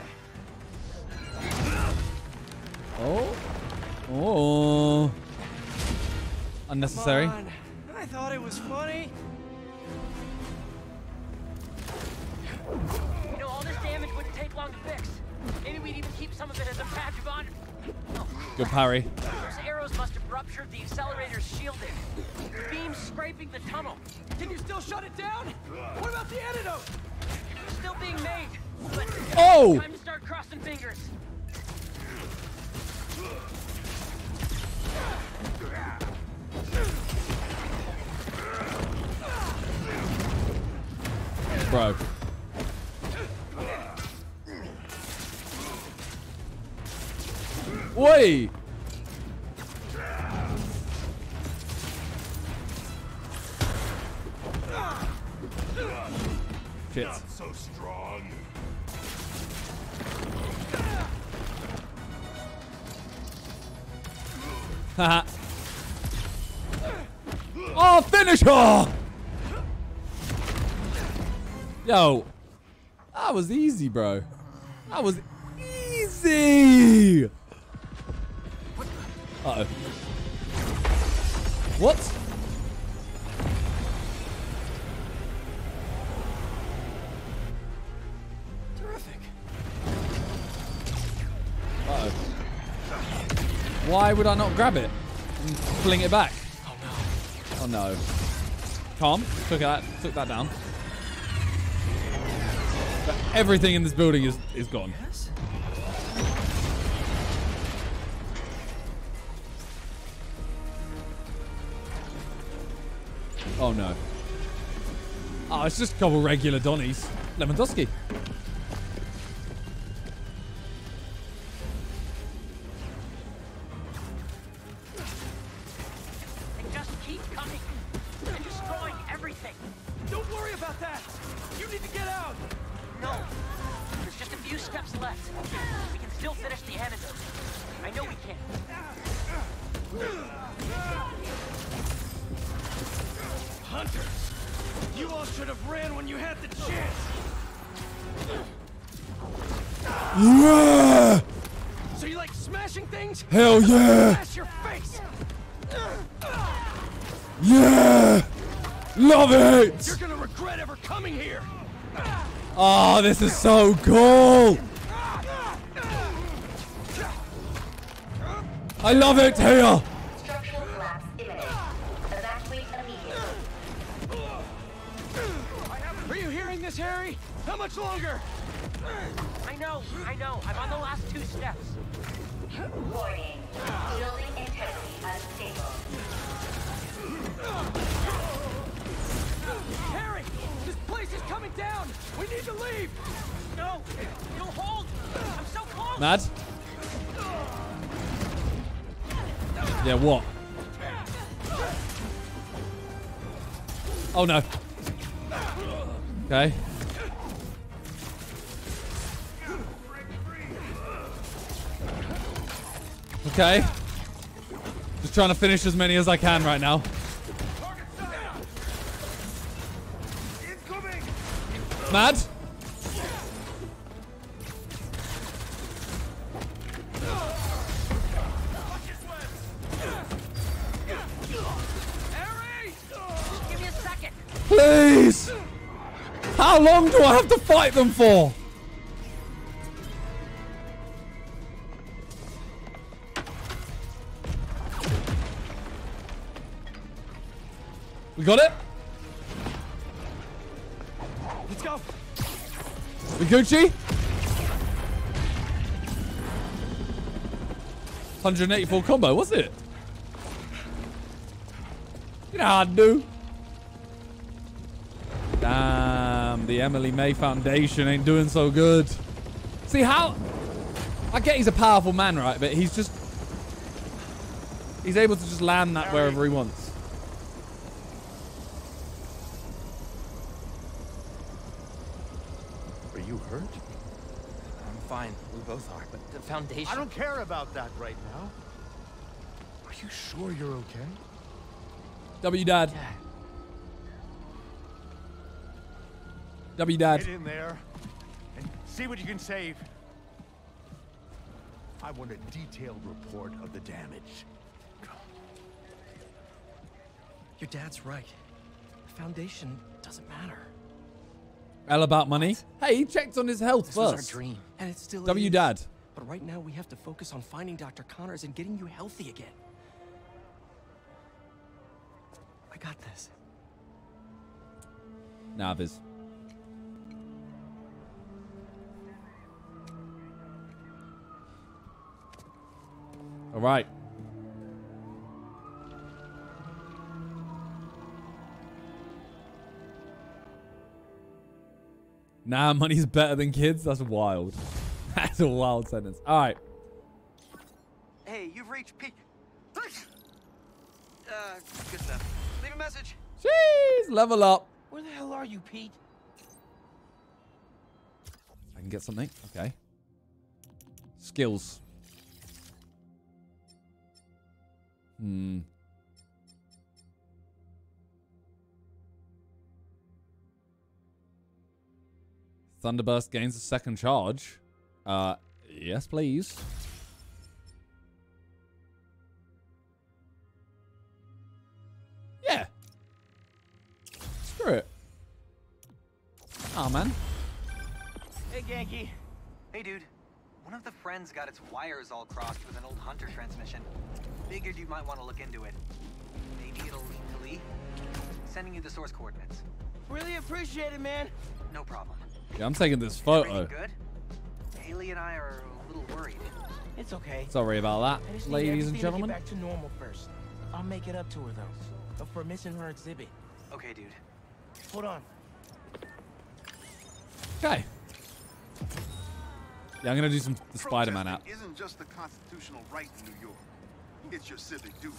Oh. Oh. Unnecessary. I thought it was funny. You know, all this damage wouldn't take long to fix. Maybe we'd even keep some of it as a badge of honor. Oh. Good parry. Those arrows must have ruptured the accelerator's shielding. Beam's scraping the tunnel. Can you still shut it down? What about the antidote? It's still being made. But Oh! time to start crossing fingers. Bro. Oi! Shit. oh, finish her! Yo. That was easy, bro. That was easy! Uh-oh. What? Terrific. Uh-oh. Why would I not grab it and fling it back? Oh no. Oh no. Calm. Took that. Took that down. But everything in this building is is gone. Yes? Oh no. Oh, it's just a couple regular Donnies. Lewandowski. This is so cool! I love it here! Structural collapse imminent. Evacuate immediately. Are you hearing this, Harry? How much longer? I know, I know. I'm on the last two steps. Warning. Building integrity unstable. Harry! Place is coming down! We need to leave! No! You'll hold! I'm so close! Mad? Yeah, what? Oh no. Okay. Okay. Just trying to finish as many as I can right now. Mad? Please! How long do I have to fight them for? We got it? Gucci? 184 combo, was it? You know how I do. Damn, the Emily May Foundation ain't doing so good. See how... I get he's a powerful man, right? But he's just... He's able to just land that wherever he wants. Are you hurt? I'm fine. We both are. But the Foundation... I don't care about that right now. Are you sure you're okay? W dad. W dad. Get in there and see what you can save. I want a detailed report of the damage. Your dad's right. The Foundation doesn't matter. All about money. Hey, he checked on his health This first. was our dream, and it still W is. dad. But right now we have to focus on finding Dr. Connors and getting you healthy again. I got this. Navis. All right. Nah, money's better than kids. That's wild. That's a wild sentence. All right. Hey, you've reached Pete. Uh, good stuff. Leave a message. Jeez, level up. Where the hell are you, Pete? I can get something. Okay. Skills. Hmm. Thunderburst gains a second charge. Uh, yes, please. Yeah. Screw it. Oh, man. Hey, Ganke. Hey, dude. One of the friends got its wires all crossed with an old Hunter transmission. Figured you might want to look into it. Maybe it'll lead to Lee. Sending you the source coordinates. Really appreciate it, man. No problem. Yeah, I'm taking this photo. Good? Hailey and I are a little worried. It's okay. Sorry about that, ladies and everything to gentlemen. Back to normal first. I'll make it up to her though. For missing her exhibit. Okay, dude. Hold on. Okay. Yeah, I'm gonna do some the Spider-Man app. Isn't just a constitutional right in New York. It's your civic duty.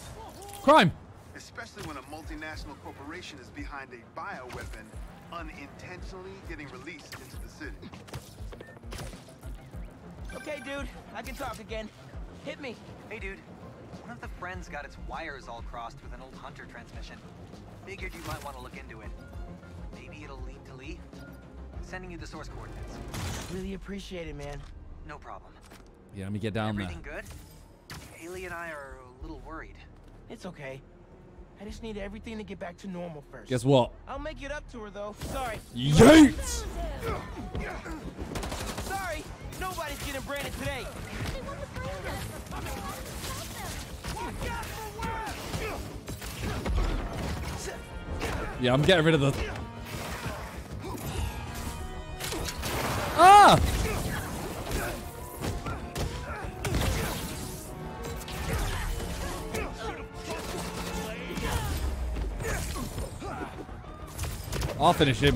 Crime. Especially when a multinational corporation is behind a bioweapon unintentionally getting released into the city. Okay, dude. I can talk again. Hit me. Hey, dude. One of the friends got its wires all crossed with an old Hunter transmission. Figured you might want to look into it. Maybe it'll lead to Lee. Sending you the source coordinates. Really appreciate it, man. No problem. Yeah, let me get down there. Everything good? Hailey and I are a little worried. It's okay. I just need everything to get back to normal first. Guess what? I'll make it up to her though. Sorry. Yeet! Sorry. Nobody's getting branded today. Yeah, I'm getting rid of the. Ah! I'll finish him.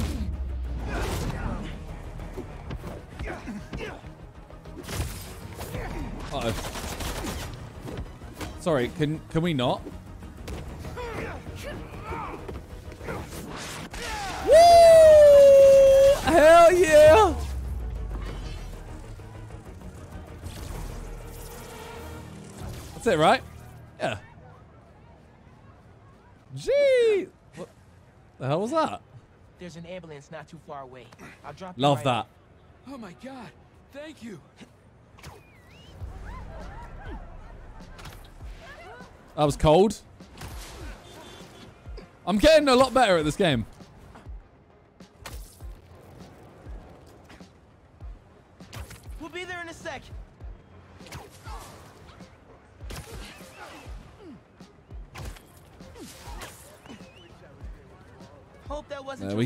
Uh oh. Sorry, can can we not? Woo! Hell yeah! That's it, right? Yeah. Gee! What the hell was that? There's an ambulance not too far away. I'll drop Love right that. Oh my god. Thank you. That was cold. I'm getting a lot better at this game.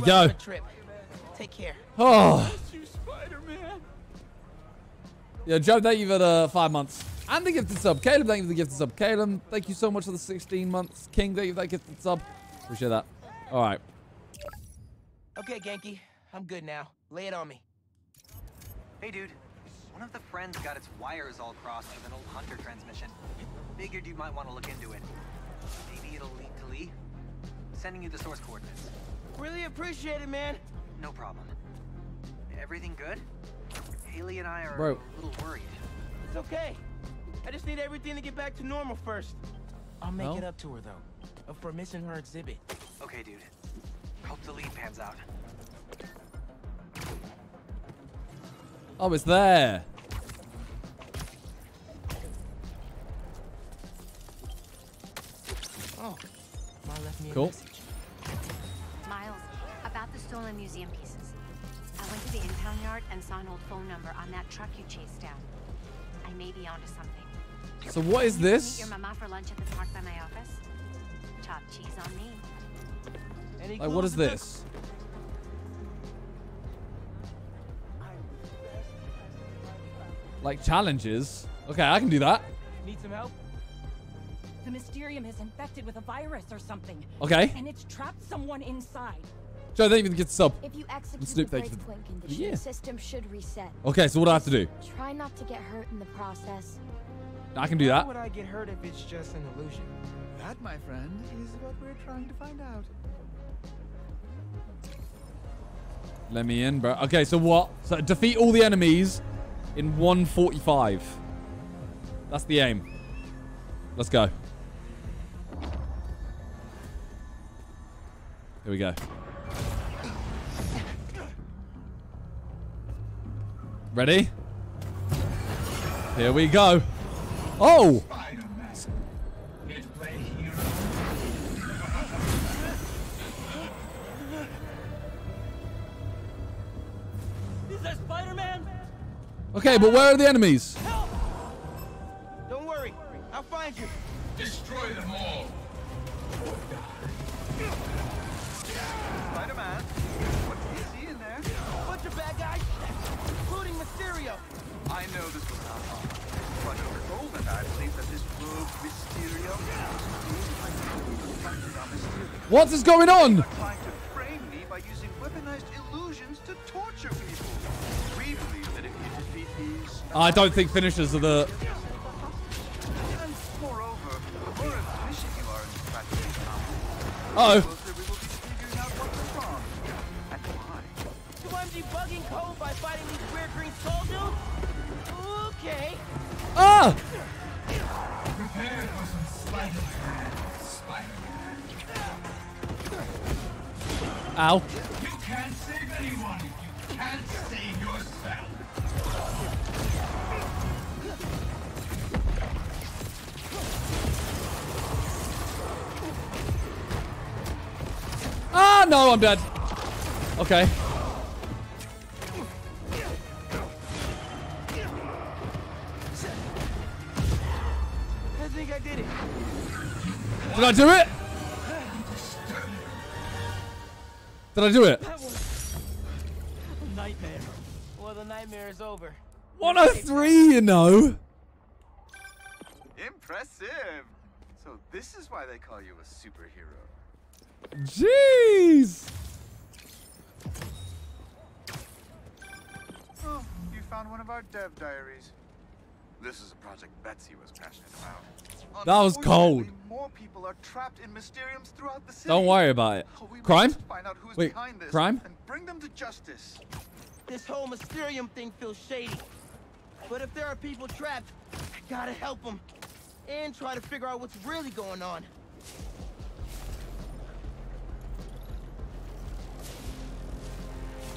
Go. trip. Take care. Oh. You Spider-Man. Yeah, Joe, thank you for the five months. And the gifted sub. Caleb, thank you for the gifted sub. Caleb, thank you so much for the 16 months. King, thank you for that gifted sub. Appreciate that. All right. Okay, Ganke. I'm good now. Lay it on me. Hey, dude. One of the friends got its wires all crossed with an old Hunter transmission. Figured you might want to look into it. Maybe it'll lead to Lee. Sending you the source coordinates. Really appreciate it, man. No problem. Everything good? Hailey and I are Bro. a little worried. It's okay. I just need everything to get back to normal first. I'll make Well. it up to her, though. For missing her exhibit. Okay, dude. Hope the lead pans out. Oh, it's there. Oh, Ma left me a Cool. message. Miles, about the stolen museum pieces. I went to the impound yard and saw an old phone number on that truck you chased down. I may be onto something. So what is Can you Meet this? your mama for lunch at the park by my office. Chopped cheese on me. Like, what clues is to the- this? Like challenges? Okay, I can do that. Need some help? The Mysterium is infected with a virus or something. Okay. And it's trapped someone inside. Joe, thank you for the gifted sub. If you execute Snoop, the thank you break point condition, yeah. the system should reset. Okay, so what do I have to do? Try not to get hurt in the process. I can do Why that. would I get hurt if it's just an illusion? That, my friend, is what we're trying to find out. Let me in, bro. Okay, so what? So defeat all the enemies in 145. That's the aim. Let's go. Here we go. Ready? Here we go. Oh! Is that Spider-Man? Okay, but where are the enemies? What is going on? trying to frame me by using weaponized illusions to torture people. We believe that if you defeat these, I don't think finishers are the. and moreover, the Ow. You can't save anyone you can't save yourself. Ah, no, I'm dead. Okay. I think I did it. Did I do it? Did I do it? Nightmare. Well, the nightmare is over. 103, you know. Impressive. So this is why they call you a superhero. Jeez. Oh, you found one of our dev diaries. This is a project Betsy was passionate about. That was cold. More people are trapped in Mysteriums throughout the city. Don't worry about it. We Crime? Find out who's Wait, behind this crime? and bring them to justice. This whole Mysterium thing feels shady. But if there are people trapped, I gotta help them. And try to figure out what's really going on.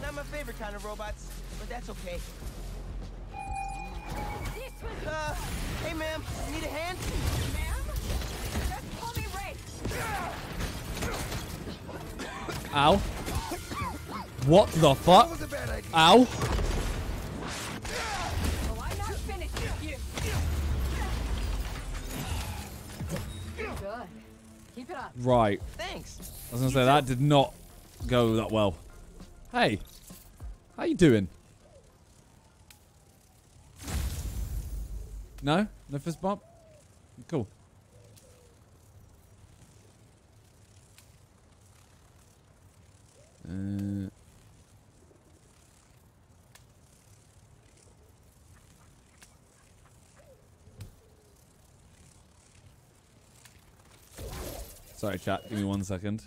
Not my favorite kind of robots, but that's okay. Uh, hey ma'am, need a hand? Just call me Ray. Ow. What the fuck? Ow. I'm not finished with you. Good. Keep it up. Right. Thanks. I was gonna say that did not go that well. Hey, how you doing? No, no fist bump. Cool. Uh, sorry, chat. Give me one second.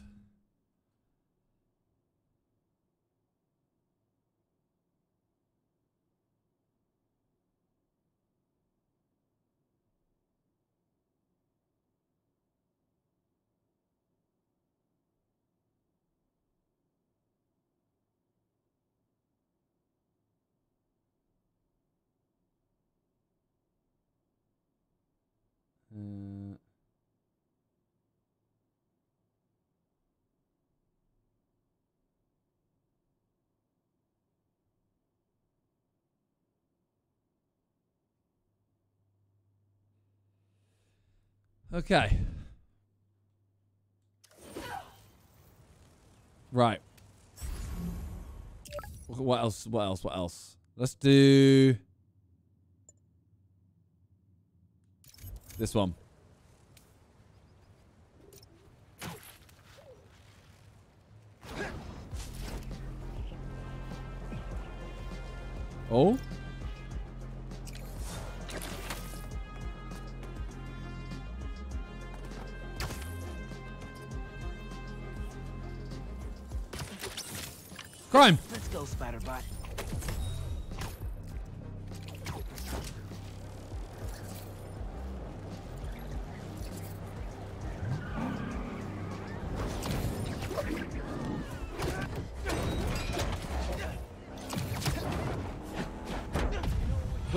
Uh, Okay. Right. What else? What else? What else? Let's do this one. Oh. Crime. Let's go, Spider-Bot.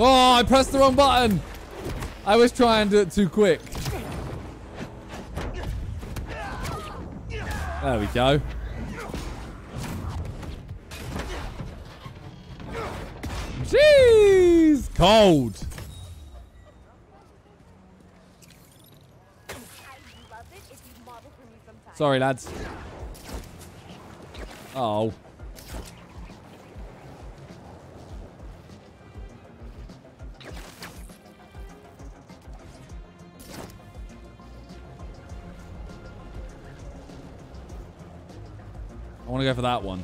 Oh, I pressed the wrong button. I was trying to do it too quick. There we go. Jeez, cold. Sorry, lads. Oh. To go for that one.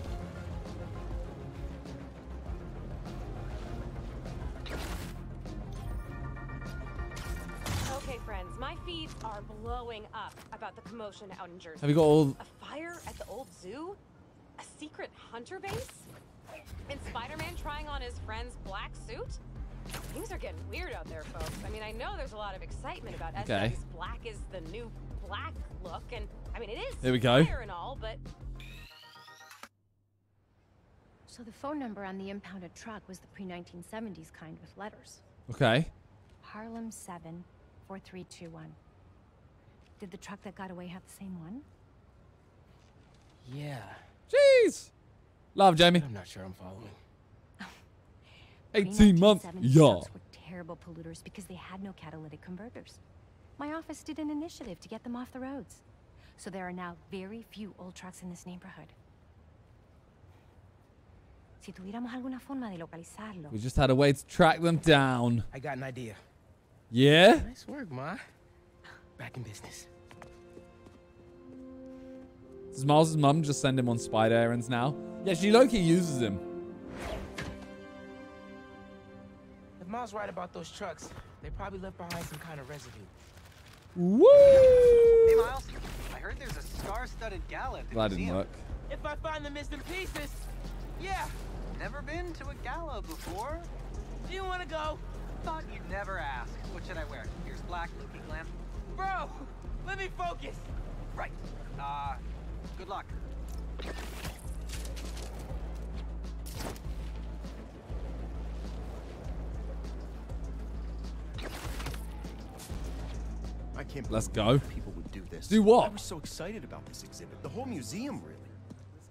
Okay, friends, my feeds are blowing up about the commotion out in Jersey. Have you got all- a fire at the old zoo? A secret hunter base? And Spider-Man trying on his friend's black suit? Things are getting weird out there, folks. I mean, I know there's a lot of excitement about Okay. SW's black is the new black look, and I mean, it is Here we go. and all, but So the phone number on the impounded truck was the pre-1970s kind with letters. Okay. Harlem 7 4321. Did the truck that got away have the same one? Yeah. Jeez. Love, Jamie. I'm not sure I'm following. 18 months. Pre-1970s Yeah. were terrible polluters because they had no catalytic converters. My office did an initiative to get them off the roads. So there are now very few old trucks in this neighborhood. Si tuviéramos alguna forma de localizarlo. We just had a way to track them down. I got an idea. Yeah? Nice work, Ma. Back in business. Does Miles' mum just send him on spider errands now? Yeah, she low-key uses him. If Miles right about those trucks, they probably left behind some kind of residue. Woo! Hey, Miles. I heard there's a star-studded gala at the That didn't work. If I find the missing pieces, yeah. Never been to a gala before? Do you want to go? Thought you'd never ask. What should I wear? Here's black, Loki glam. Bro, let me focus. Right. Uh, good luck. I can't Let's go. people would do this. Do what? I was so excited about this exhibit. The whole museum, really.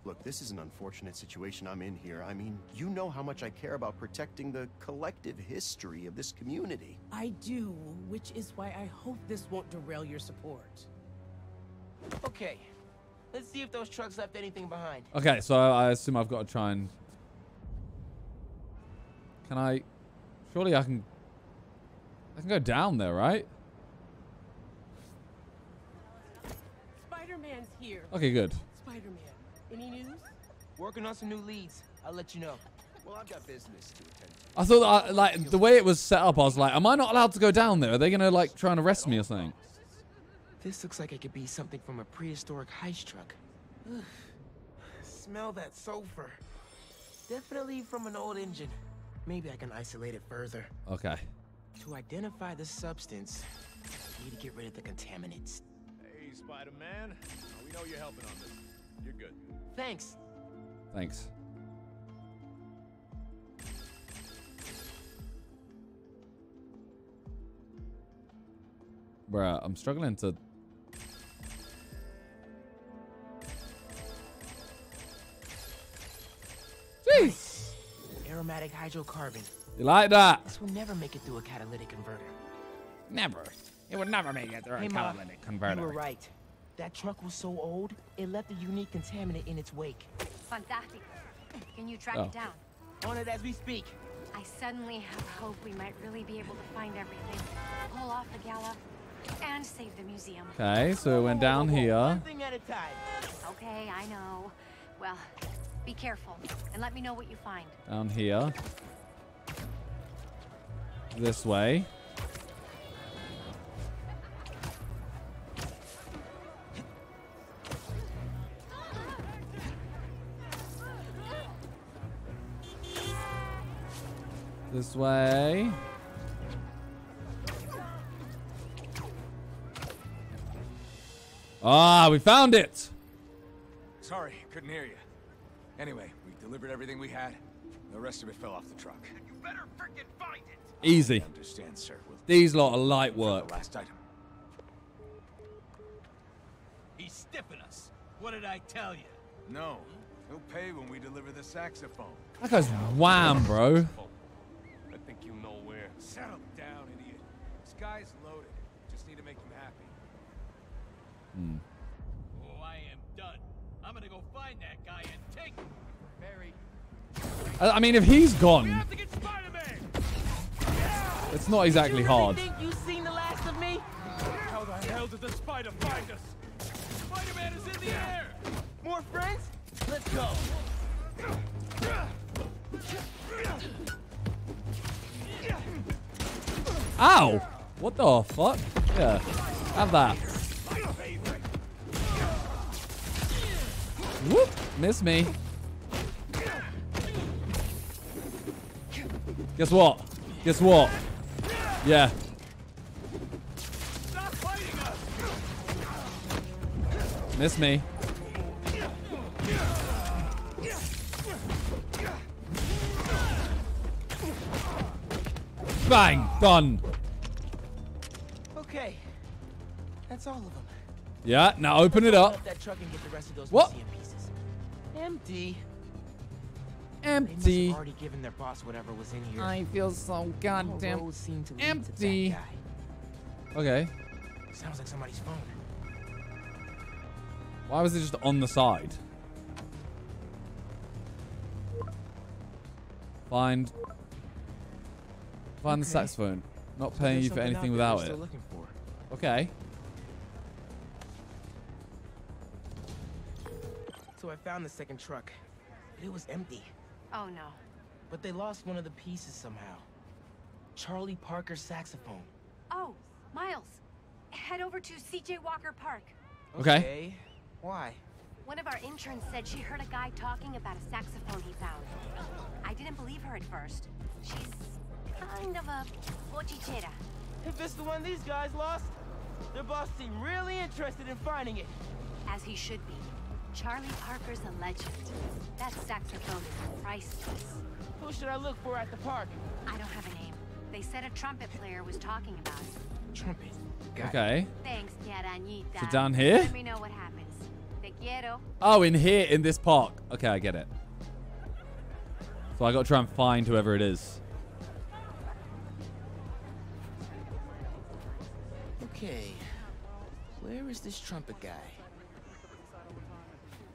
Look, this is an unfortunate situation I'm in here. I mean, you know how much I care about protecting the collective history of this community. I do, which is why I hope this won't derail your support. Okay, let's see if those trucks left anything behind. Okay, so I assume I've got to try and. Can I? Surely I can. I can go down there, right? Spider-Man's here. Okay, good. Spider-Man, any news? Working on some new leads. I'll let you know. Well, I've got business to attend to. I thought, I, like, the way it was set up, I was like, am I not allowed to go down there? Are they gonna like try and arrest me or something? This looks like it could be something from a prehistoric heist truck. Ugh. Smell that sulfur. Definitely from an old engine. Maybe I can isolate it further. Okay. To identify the substance, I need to get rid of the contaminants. Hey, Spider-Man. We know you're helping on this. You're good. Thanks. Thanks. Bruh, I'm struggling to. Jeez. Aromatic hydrocarbon. You like that? This will never make it through a catalytic converter. Never. It would never make it through Hey, a Ma, catalytic converter. You were right. That truck was so old, it left a unique contaminant in its wake. Fantastic. Can you track Oh. it down? On it as we speak. I suddenly have hope we might really be able to find everything, pull off the gala, and save the museum. Okay, so it went down here. thing at a time. Okay, I know. Well, be careful and let me know what you find. Down here. This way. This way. Ah, we found it. Sorry, couldn't hear you. Anyway, we delivered everything we had. The rest of it fell off the truck. You better frickin' find it. Easy. I understand, sir. We'll These lot are light work. the last item. He's stiffing us. What did I tell you? No, he'll pay when we deliver the saxophone. That guy's wham, bro. I think you know where. Settle down, idiot. This guy's loaded. Just need to make him happy. Hmm. Oh, I am done. I'm gonna go find that guy and take him. Barry. I I mean, if he's We gone, have to get Spider-Man. it's not exactly hard. Think you seen the last of me? How the hell did the spider find us? Spider-Man is in the air. More friends? Let's go. Ow! What the fuck? Yeah. Have that. Whoop! Miss me. Guess what? Guess what? Yeah. Miss me. Bang! Done. That's all of them. Yeah, now open it up. up that truck and get the rest of those What? Empty. Empty. already given their boss whatever was in here. I feel so goddamn roads seem to empty. To. Okay. Sounds like somebody's phone. Why was it just on the side? Find. Find the saxophone. Not So paying you for anything without it. For. Okay. So I found the second truck, but it was empty. Oh no. But they lost one of the pieces somehow. Charlie Parker saxophone. Oh, Miles, head over to CJ Walker Park. Okay. Why? One of our interns said she heard a guy talking about a saxophone he found. I didn't believe her at first. She's kind of a bochichera. If it's the one these guys lost, their boss seemed really interested in finding it. As he should be. Charlie Parker's a legend. That saxophone is priceless. Who should I look for at the park? I don't have a name. They said a trumpet player was talking about it. Trumpet. Okay. Thanks, Tiarañita. So down here? Let me know what happens. Te quiero. Oh, in here, in this park. Okay, I get it. So I got to try and find whoever it is. Okay. Where is this trumpet guy?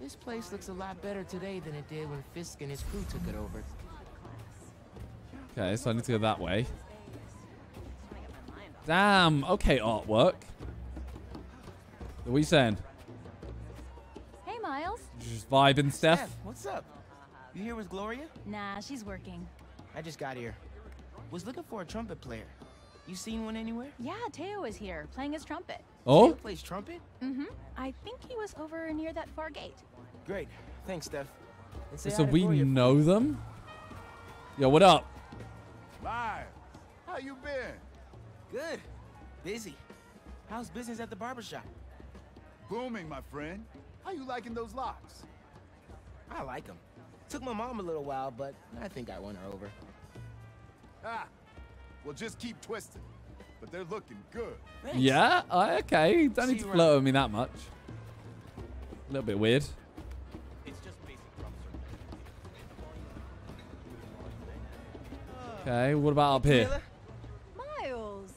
This place looks a lot better today than it did when Fisk and his crew took it over. Okay, so I need to go that way. Damn. Okay, artwork. What are you saying? Hey, Miles. Just vibing, Steph? Steph, what's up? You here with Gloria? Nah, she's working. I just got here. Was looking for a trumpet player. You seen one anywhere? Yeah, Teo is here, playing his trumpet. Oh? Teo plays trumpet? Mm-hmm. I think he was over near that far gate. Great. Thanks, Steph. And So we know me. them? Yo, what up? Live. How you been? Good. Busy. How's business at the barbershop? Booming, my friend. How you liking those locks? I like them. Took my mom a little while, but I think I won her over. Ah. Well, just keep twisting. But they're looking good. Yeah? Uh, okay. Don't See need to you flirt around. with me that much. A little bit weird. Okay, what about up here? Miles,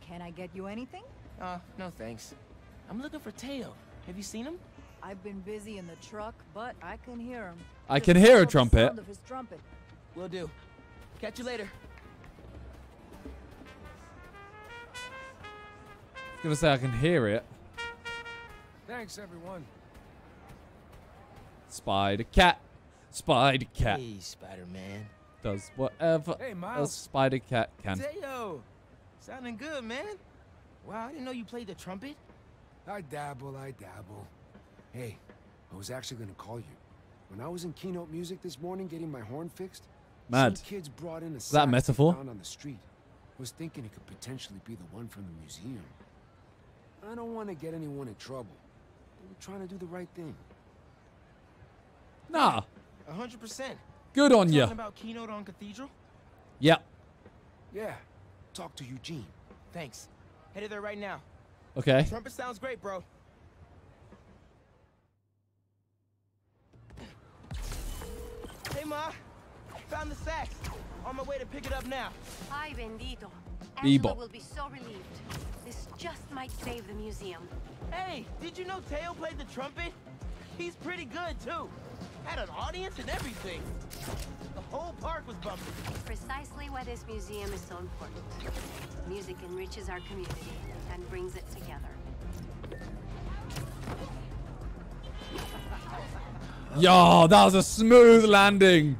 can I get you anything? Uh, no thanks. I'm looking for Teo. Have you seen him? I've been busy in the truck, but I can hear him. I Just can hear a trumpet. sound of his trumpet. Will do. Catch you later. I was gonna say I can hear it. Thanks, everyone. Spider cat. Spider cat. Hey, Spider-Man. Does whatever Hey, a spider cat can. Teo! Sounding good, man. Wow, I didn't know you played the trumpet. I dabble, I dabble. Hey, I was actually gonna call you. When I was in keynote music this morning getting my horn fixed, Mad. some kids brought in a Is that a metaphor? found on the street. Was thinking it could potentially be the one from the museum. I don't want to get anyone in trouble. but We're trying to do the right thing. Nah. A hundred percent. Good on you. Talking about keynote on Cathedral? Yep. Yeah. Talk to Eugene. Thanks. Headed there right now. Okay. Trumpet sounds great, bro. Hey, Ma. Found the sax. On my way to pick it up now. Ay, bendito. Bebop. Angela will be so relieved. This just might save the museum. Hey, did you know Teo played the trumpet? He's pretty good, too. Had an audience and everything. The whole park was bumping. Precisely why this museum is so important. Music enriches our community and brings it together. Yo, that was a smooth landing.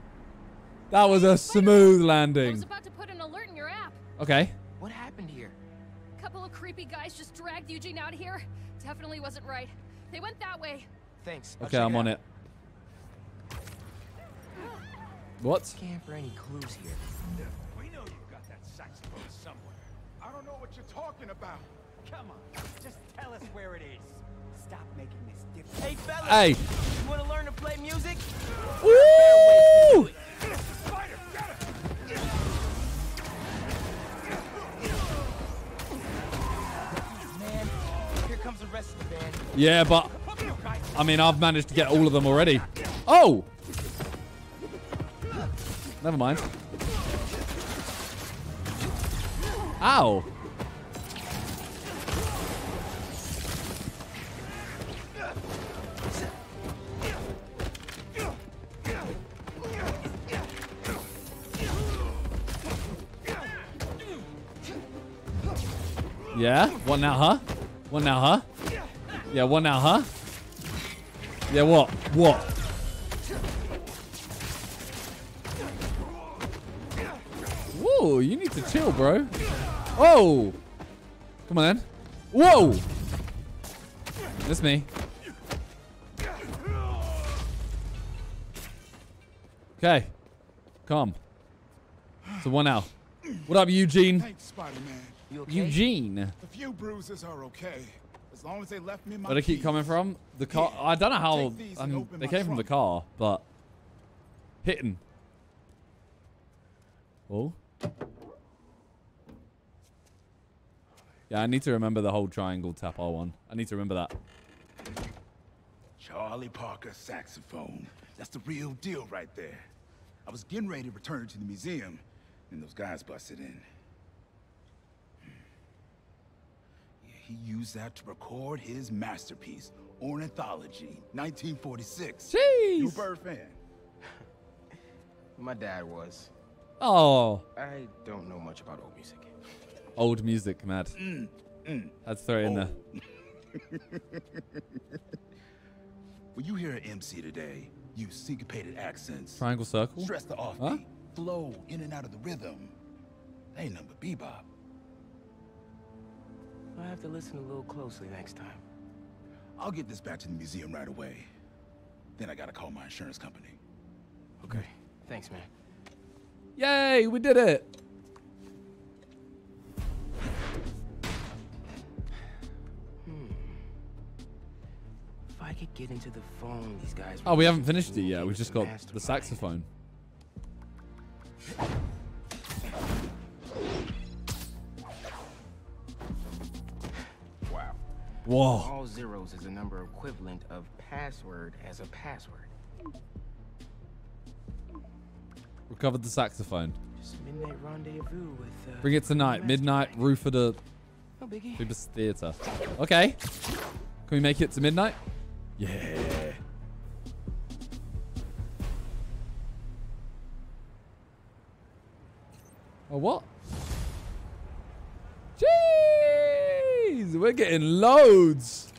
That was a smooth I was landing. about to put an alert in your app. Okay. What happened here? A couple of creepy guys just dragged Eugene out of here. Definitely wasn't right. They went that way. Thanks. Okay, I'm on out. it. What? Scan for any clues here. We know you got that saxophone somewhere. I don't know what you're talking about. Come on, just tell us where it is. Stop making this difficult. Hey, fellas. Hey. You want to learn to play music? Woo! Spider, get it! Man, here comes the rest of the band. Yeah, but I mean, I've managed to get all of them already. Oh! Never mind. Ow! Yeah? What now, huh? What now, huh? Yeah, what now, huh? Yeah, what? What? Oh, you need to chill, bro. Oh. Come on, then. Whoa. That's me. Okay. Calm. So one out. What up, Eugene? Thanks, Spider-Man. Okay? Eugene. A few bruises are okay. As long as they left me my Where they keep coming from? The car. I don't know how. I mean, um, they my came from the car, but hitting. Oh. Yeah, I need to remember the whole triangle tap R one. I need to remember that. Charlie Parker saxophone. That's the real deal right there. I was getting ready to return it to the museum, and those guys busted in. Yeah, he used that to record his masterpiece, Ornithology, 1946. Jeez! You a Bird fan? My dad was. Oh, I don't know much about old music. old music, mad. Mm, mm. Let's throw it in there. when you hear an MC today, use syncopated accents. Triangle circle. Stress the offbeat. Huh? Flow in and out of the rhythm. They ain't nothing but bebop. I'll have to listen a little closely next time. I'll get this back to the museum right away. Then I gotta call my insurance company. Okay. Thanks, man. Yay, we did it. Hmm. If I could get into the phone, these guys. Oh, we haven't finished it yet. We've just got the saxophone. Wow. Whoa. All zeros is a number equivalent of password as a password. Recovered the saxophone. Just midnight rendezvous with. Uh, Bring it tonight. Midnight, roof of the No. Phoebus Theatre. Okay. Can we make it to midnight? Yeah. Oh, what? Jeez! We're getting loads.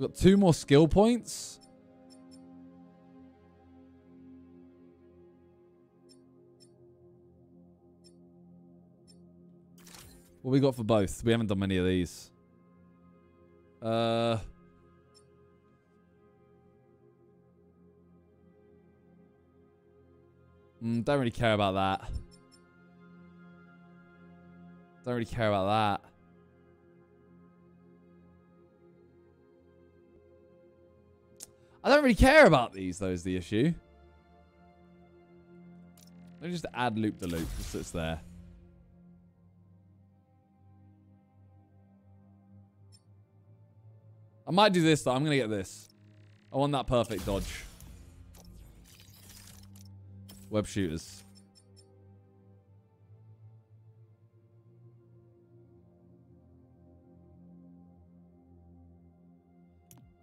We've got two more skill points. What we got for both? We haven't done many of these. Uh. Mm, don't really care about that. Don't really care about that. I don't really care about these, though, is the issue. Let me just add loop the loop, just so it's there. I might do this, though. I'm going to get this. I want that perfect dodge. Web shooters.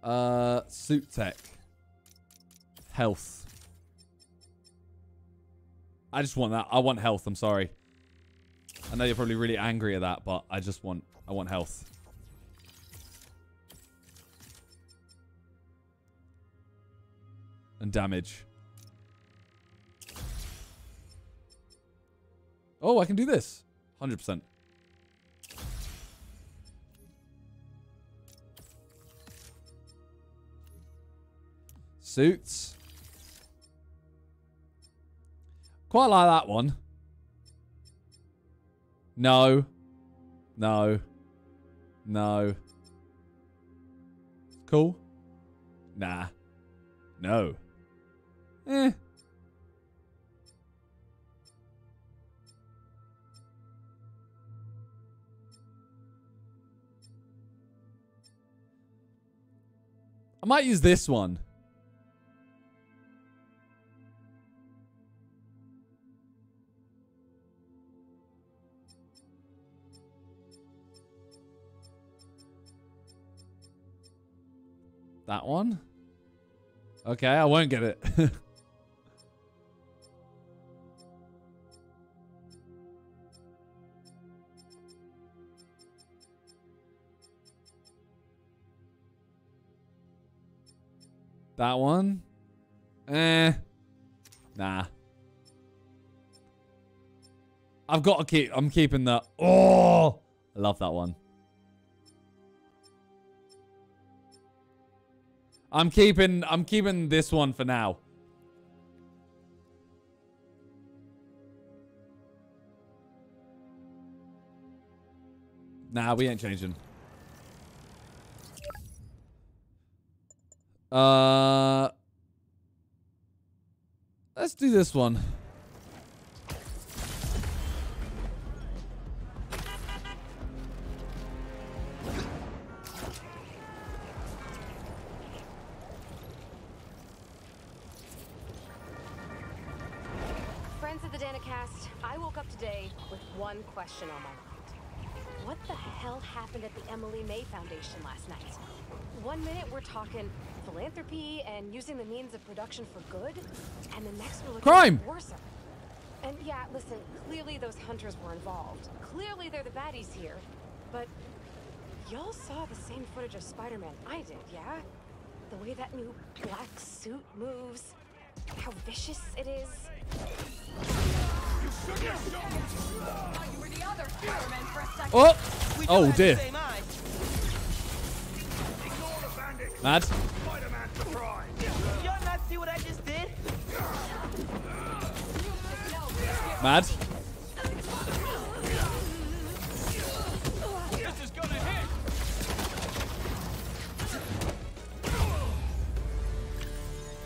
Uh, suit tech. Health. I just want that. I want health. I'm sorry. I know you're probably really angry at that, but I just want, I want health. And damage. Oh, I can do this. 100%. Suits. Quite like that one. No. No. No. Cool. Nah. No. Eh. I might use this one. That one? Okay, I won't get it. That one? Eh. Nah. I've got to keep, I'm keeping the, oh, I love that one. I'm keeping, I'm keeping this one for now. Nah, we ain't changing. Uh, let's do this one. Question on my mind. What the hell happened at the Emily May Foundation last night? One minute we're talking philanthropy and using the means of production for good, and the next we're looking Crime! at worse. And yeah, listen, clearly those hunters were involved. Clearly they're the baddies here. But y'all saw the same footage of Spider-Man I did, yeah? The way that new black suit moves, how vicious it is. Oh! Oh, oh dear. Mad? Y'all not see what I just did? Mad? This is gonna hit.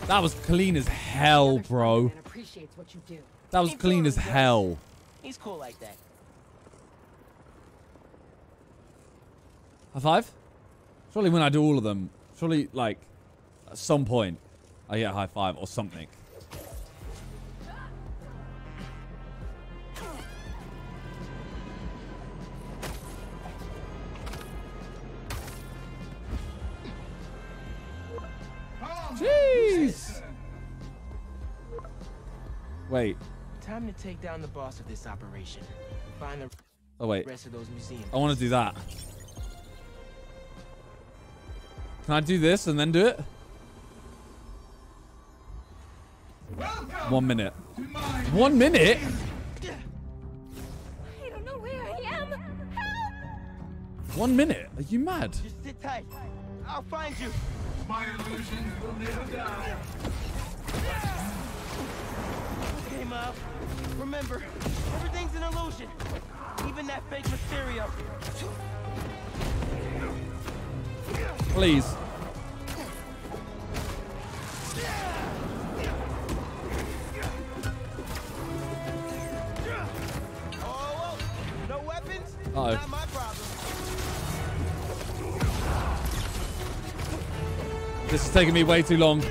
That was clean as hell, bro. Appreciates what you do. That was clean as hell. He's cool like that. High five? Surely when I do all of them, surely like at some point I get a high five or something. Jeez. Wait. Time to take down the boss of this operation. Find the Oh wait. rest of those museums. I want to do that. Can I do this and then do it? One minute. One minute? I don't know where I am. One minute? Are you mad? Just sit tight. I'll find you. My illusions will never die. Okay, Miles. Remember, everything's an illusion. Even that fake Mysterio. Please. Oh, no weapons? Uh-oh. Not my problem. This is taking me way too long.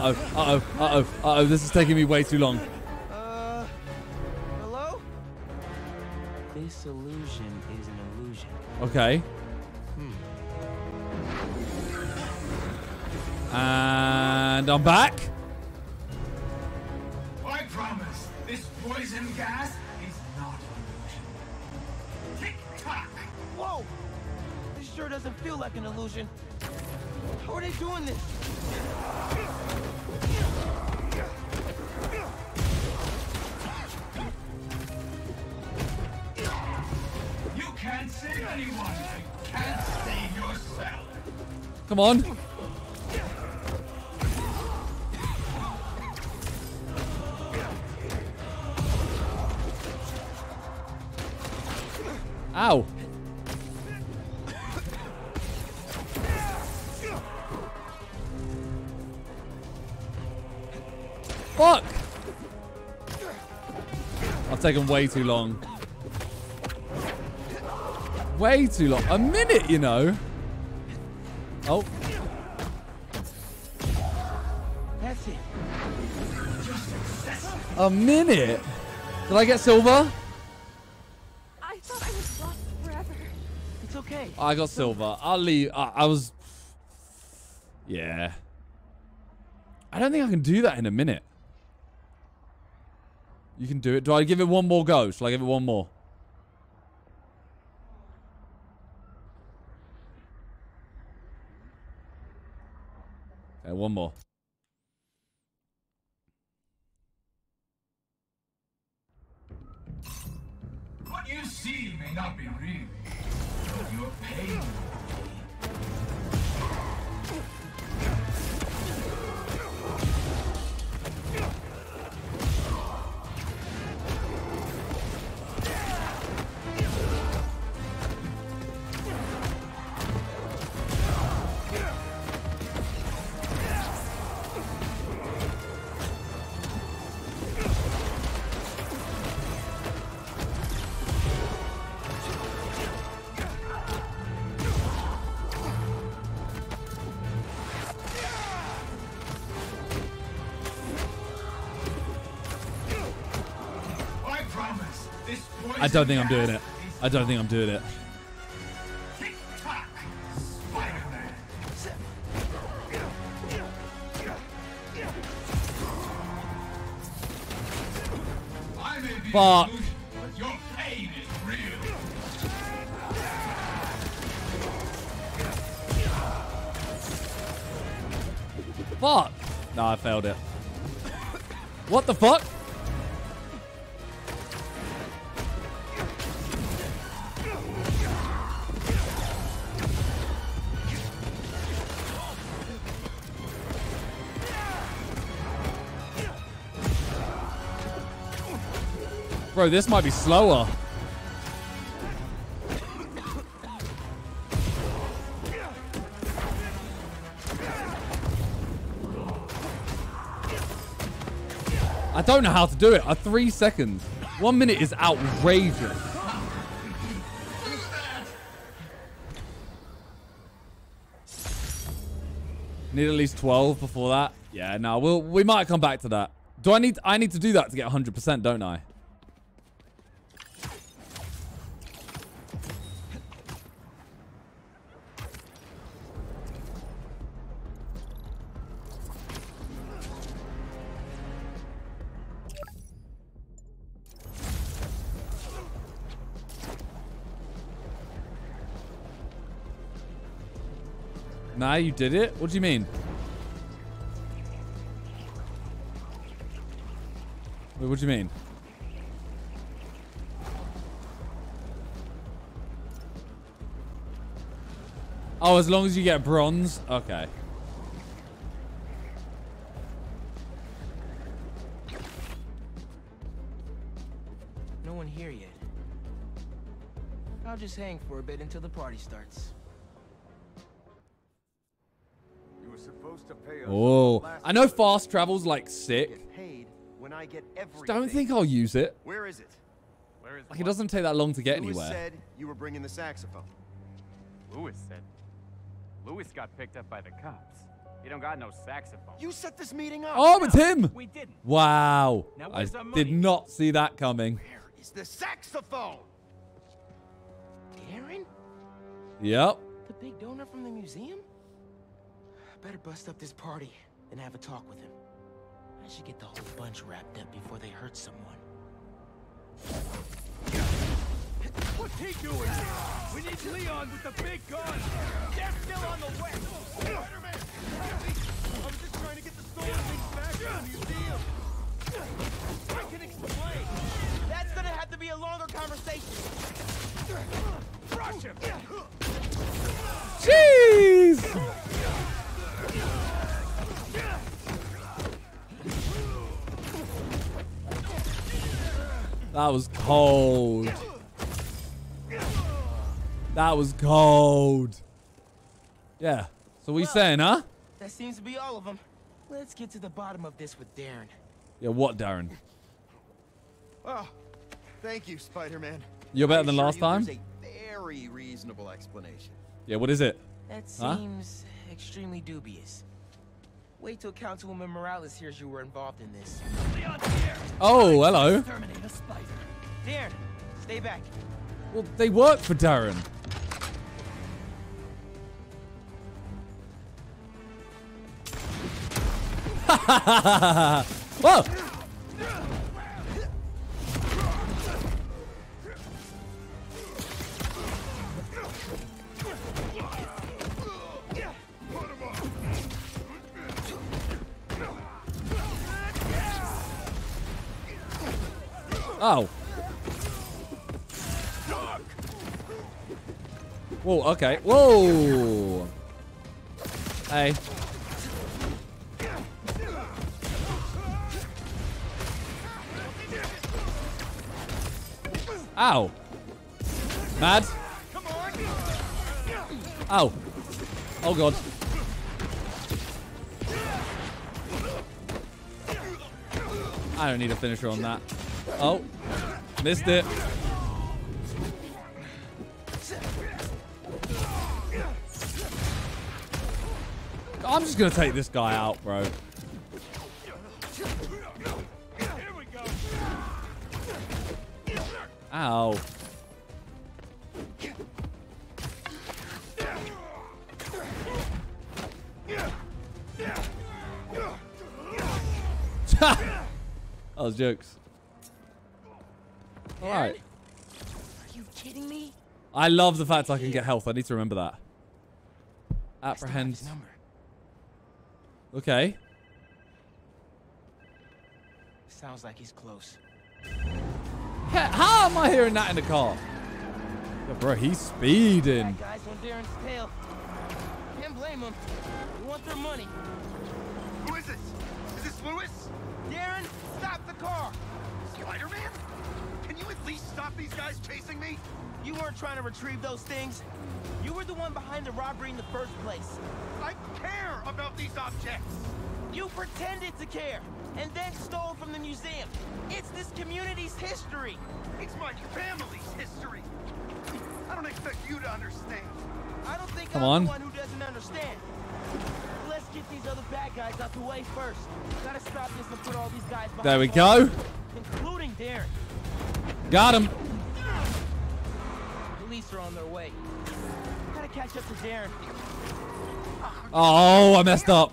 Uh-oh, uh-oh, uh-oh, uh-oh, this is taking me way too long. Uh, hello? This illusion is an illusion. Okay. Hmm. And I'm back. I promise, this poison gas is not an illusion. Tick tock. Whoa! This sure doesn't feel like an illusion. How are they doing this? You can't save anyone. You can't save yourself. Come on. Ow. Fuck! I've taken way too long. Way too long. A minute, you know. Oh. That's it. A minute? Did I get silver? I thought I was lost forever. It's okay. I got silver. I'll leave. I, I was. Yeah. I don't think I can do that in a minute. You can do it. Do I give it one more go? Shall I give it one more? Okay, one more. What you see may not be real, but I don't think I'm doing it. I don't think I'm doing it. Fuck. Fuck! No, I failed it. What the fuck? Bro, this might be slower. I don't know how to do it. Uh, three seconds. One minute is outrageous. Need at least 12 before that. Yeah, no, we'll, we might come back to that. Do I need, I need to do that to get 100%, don't I? Nah, you did it? What do you mean? Wait, what do you mean? Oh, as long as you get bronze? Okay. No one here yet. I'll just hang for a bit until the party starts. Oh, I know fast travel's like sick. Get paid when I get everything. Don't think I'll use it. Where is it? Where is Like, it doesn't take that long to get Lewis anywhere. said you were bringing the saxophone. Lewis said. Lewis got picked up by the cops. He don't got no saxophone. You set this meeting up. Oh, it's him! We didn't. Wow. Now I did not see that coming. It's the saxophone. Darren? Yep. The big donor from the museum? Better bust up this party and have a talk with him. I should get the whole bunch wrapped up before they hurt someone. What's he doing? We need Leon with the big gun. They're still on the way. Spider-Man. I was just trying to get the stolen things back from the museum. I can explain. That's gonna have to be a longer conversation. Rush him. Jeez! That was cold. That was cold. Yeah. So what you saying, huh? That seems to be all of them. Let's get to the bottom of this with Darren. Yeah, what, Darren? Oh, thank you, Spider-Man. You're better than assure last you time? There's a very reasonable explanation. Yeah, what is it? That Huh? seems extremely dubious. Wait till Councilwoman Morales hears you were involved in this. Oh, hello. Terminate a spider. Darren, stay back. Well, they work for Darren. Whoa! Oh. Whoa, okay. Whoa. Hey. Ow. Mad? Ow. Oh god. I don't need a finisher on that. Oh. Missed it. I'm just gonna take this guy out, bro. Ow. that was jokes. All right. Are you kidding me? I love the fact I can get health. I need to remember that. Apprehend. Okay. Sounds like he's close. Yeah, How am I hearing that in the car? Yeah, bro, he's speeding. Guys on Darren's tail. Can't blame them. They want their money. Who is this? Is this Lewis? Darren, stop the car! Spider-Man? Can you at least stop these guys chasing me? You weren't trying to retrieve those things. You were the one behind the robbery in the first place. I care about these objects. You pretended to care, and then stole from the museum. It's this community's history. It's my family's history. I don't expect you to understand. I don't think Come I'm on. the one who doesn't understand. Let's get these other bad guys out the way first. Gotta stop this and put all these guys behind There we go. Including Darren. Got him. Police are on their way. Gotta catch up to Darren. Oh, I messed up.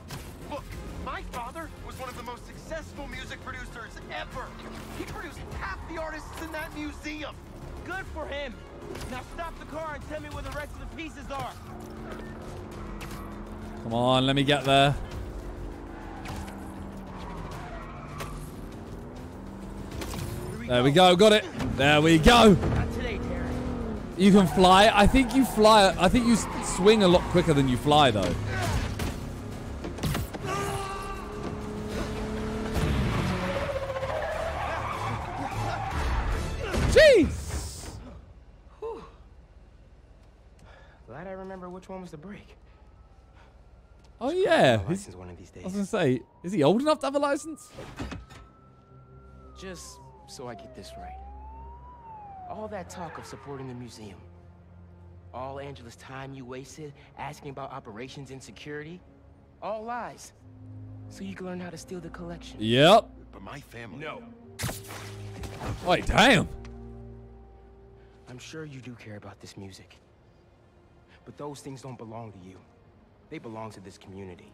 Look, my father was one of the most successful music producers ever. He produced half the artists in that museum. Good for him. Now stop the car and tell me where the rest of the pieces are. Come on, let me get there. There we go, got it. There we go. Not today, Darren. You can fly. I think you fly. I think you swing a lot quicker than you fly, though. Jeez. Glad I remember which one was the break. Oh yeah. My He's- license one of these I was days. gonna say, is he old enough to have a license? Just so I get this right. All that talk of supporting the museum. All Angela's time you wasted asking about operations and security. All lies. So you can learn how to steal the collection. Yep. But my family. No. Wait, damn. I'm sure you do care about this music. But those things don't belong to you. They belong to this community.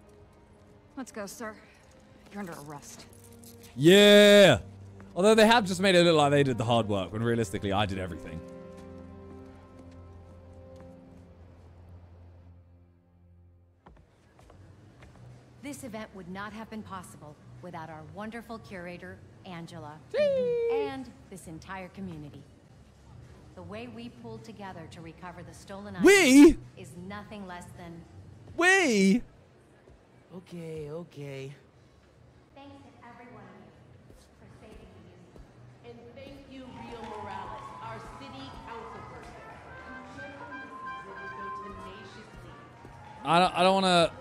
Let's go, sir. You're under arrest. Yeah. Although they have just made it look like they did the hard work, when realistically I did everything. This event would not have been possible without our wonderful curator, Angela, and this entire community. The way we pulled together to recover the stolen items We? is nothing less than We? Okay, okay. I don't, I don't want to...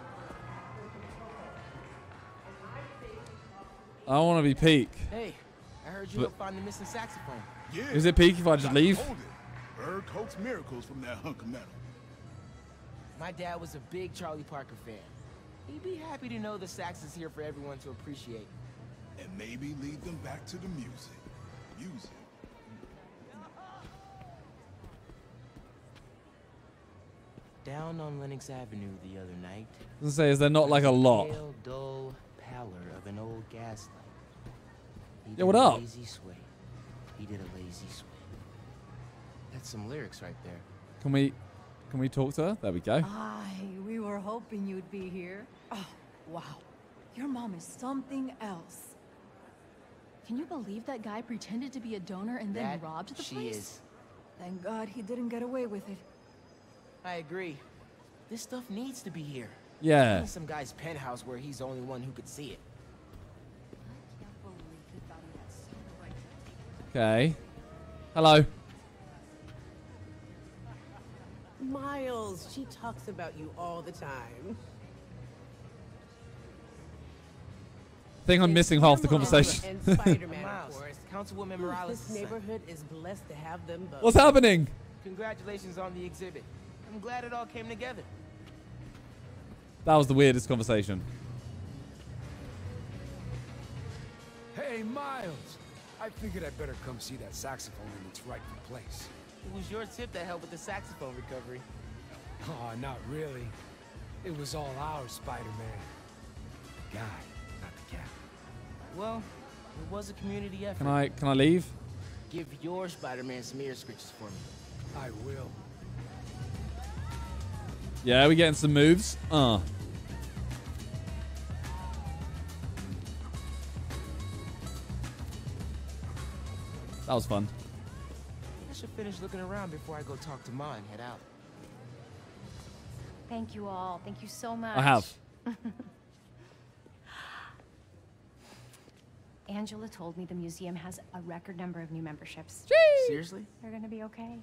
I don't want to be peak. Hey, I heard you But- helped find the missing saxophone. Yeah. Is it peak if I just Got leave? hold it. Heard coax miracles from that hunk of metal. My dad was a big Charlie Parker fan. He'd be happy to know the sax is here for everyone to appreciate. And maybe lead them back to the music. Music. Down on Lenox Avenue the other night. I was gonna say, is there not like a lot? Pale, dull pallor of an old gaslight. He Yeah, what up? Lazy sway. He did a lazy sway. That's some lyrics right there. Can we, can we talk to her? There we go. Ay, we were hoping you'd be here. Oh, wow. Your mom is something else. Can you believe that guy pretended to be a donor and then That robbed the she place? is. Thank God he didn't get away with it. I agree. This stuff needs to be here. Yeah. In some guy's penthouse where he's the only one who could see it. Okay. Hello. Miles, she talks about you all the time. I think I'm missing half the conversation. And Spider-Man, Miles, of course. Councilwoman Morales' This neighborhood is blessed to have them both. What's happening? Congratulations on the exhibit. I'm glad it all came together. That was the weirdest conversation. Hey, Miles! I figured I'd better come see that saxophone in its rightful place. It was your tip that helped with the saxophone recovery. Oh, not really. It was all ours, Spider-Man. The guy, not the cat. Well, it was a community effort. Can I can I leave? Give your Spider-Man some ear scritches for me. I will. Yeah, we getting some moves. Uh. That was fun. I should finish looking around before I go talk to Ma and head out. Thank you all. Thank you so much. I have. Angela told me the museum has a record number of new memberships. Seriously? They're gonna be okay.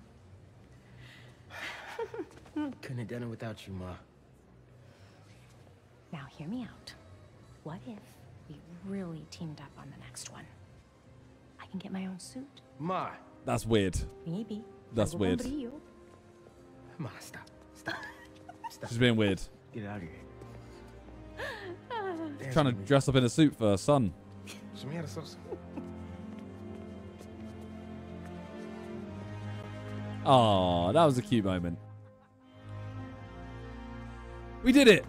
Couldn't have done it without you, Ma. Now, hear me out. What if we really teamed up on the next one? I can get my own suit. Ma. That's weird. Maybe. That's weird. Ma, stop. Stop. Stop. She's being weird. Get out of here. Dance Trying to me. dress up in a suit for her son. Show me how to salsa. Oh, that was a cute moment. We did it.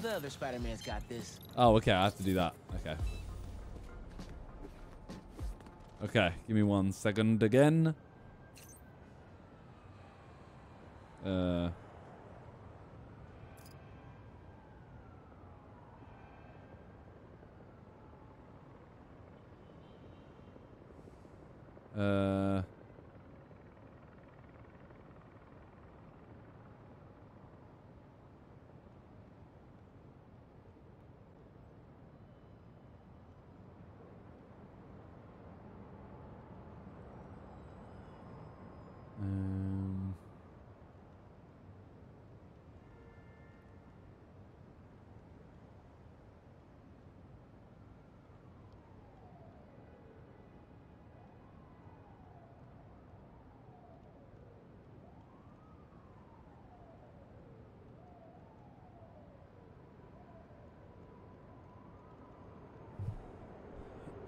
The other Spider-Man's got this. Oh, okay. I have to do that. Okay. Okay. Give me one second again. Uh. Uh. Um,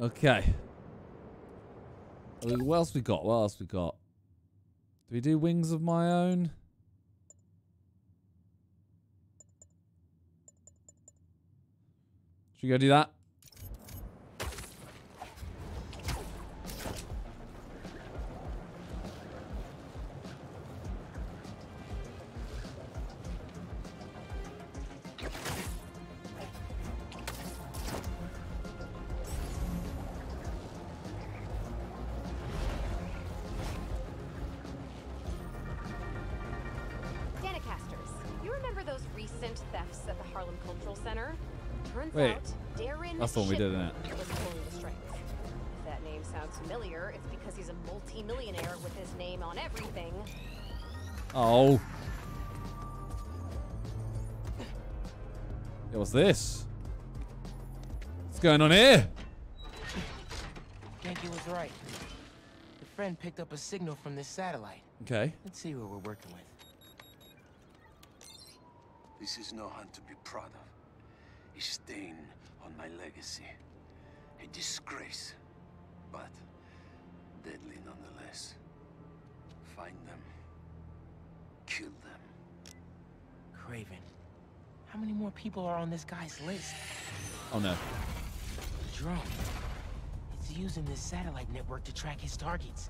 okay. What else we got? What else we got? Do we do wings of my own? Should we go do that? Yeah, what's this? What's going on here? Ganke was right. The friend picked up a signal from this satellite. Okay. Let's see what we're working with. This is no hunt to be proud of. A stain on my legacy. A disgrace. But deadly nonetheless. Find them. Kill them. Kraven. How many more people are on this guy's list? Oh no. The drone. It's using this satellite network to track his targets.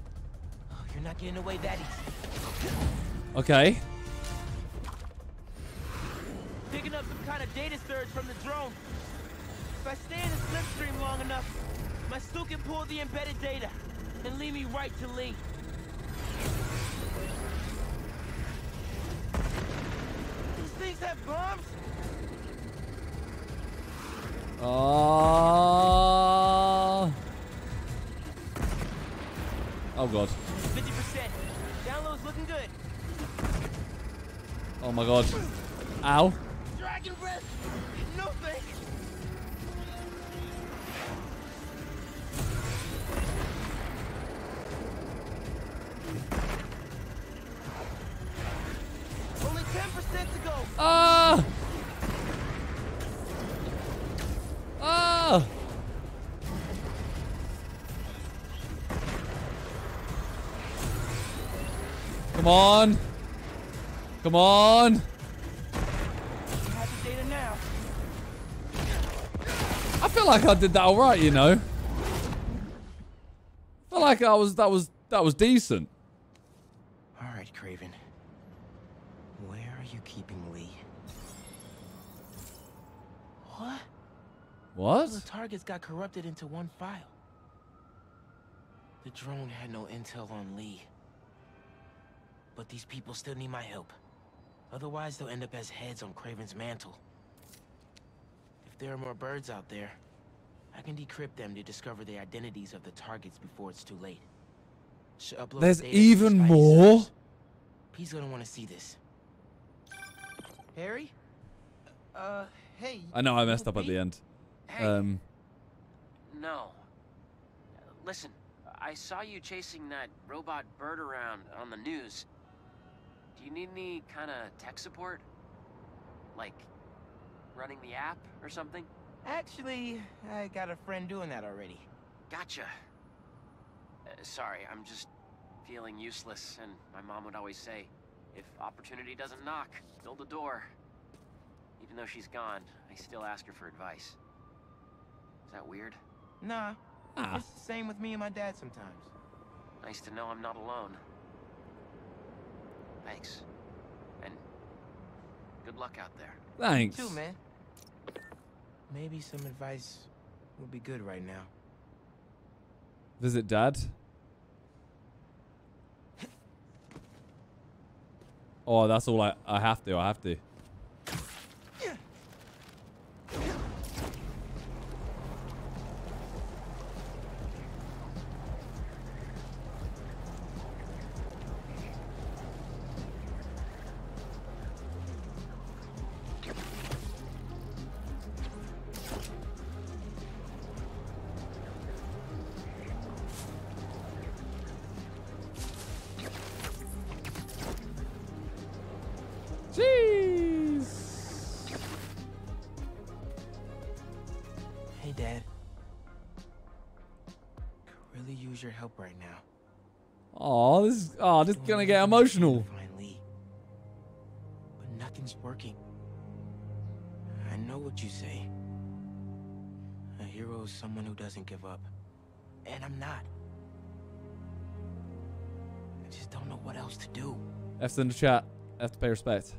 Oh, you're not getting away that easy. Okay. Picking up some kind of data surge from the drone. If I stay in the slipstream long enough, my suit can pull the embedded data and lead me right to Lee. These things have bombs? Oh. Oh god. 50%. Download's looking good. Oh my god. Ow. Dragon breath? No thanks. Only 10% to go. Ah. Come on. Come on. You have the data now. I feel like I did that all right, you know. I feel like I was that was that was decent. All right, Kraven. Where are you keeping Lee? What? What? The targets got corrupted into one file. The drone had no intel on Lee. But these people still need my help. Otherwise, they'll end up as heads on Kraven's mantle. If there are more birds out there, I can decrypt them to discover the identities of the targets before it's too late. Should upload There's data even more. servers. He's gonna want to see this. Harry? Uh, hey. I know I messed up at the end. Um, No. Listen, I saw you chasing that robot bird around on the news. Do you need any kind of tech support? Like running the app or something? Actually, I got a friend doing that already. Gotcha. Uh, sorry, I'm just feeling useless, and my mom would always say, if opportunity doesn't knock, build a door. Even though she's gone, I still ask her for advice. Is that weird? Nah. Ah. It's the same with me and my dad sometimes. Nice to know I'm not alone. Thanks. And good luck out there. Thanks. Too, man. Maybe some advice would be good right now. visit dad. Oh, that's all I I have to. I have to. Is oh, gonna get emotional. Finally. But nothing's working. I know what you say. A hero is someone who doesn't give up. And I'm not. I just don't know what else to do. F's in the chat. have to pay respect.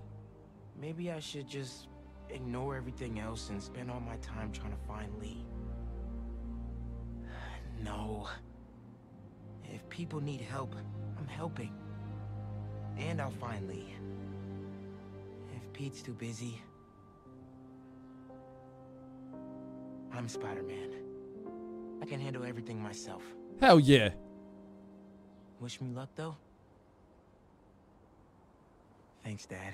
Maybe I should just ignore everything else and spend all my time trying to find Lee. No. If people need help, I'm helping. And I'll find Lee. If Pete's too busy, I'm Spider-Man. I can handle everything myself. Hell yeah. Wish me luck, though? Thanks, Dad.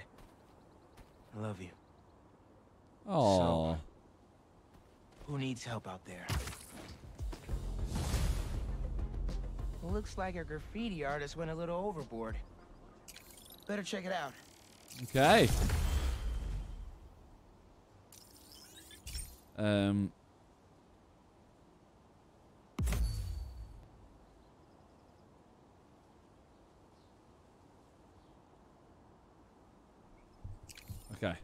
I love you. Oh. Who needs help out there? Looks like a graffiti artist went a little overboard. Better check it out. Okay. Um. Okay.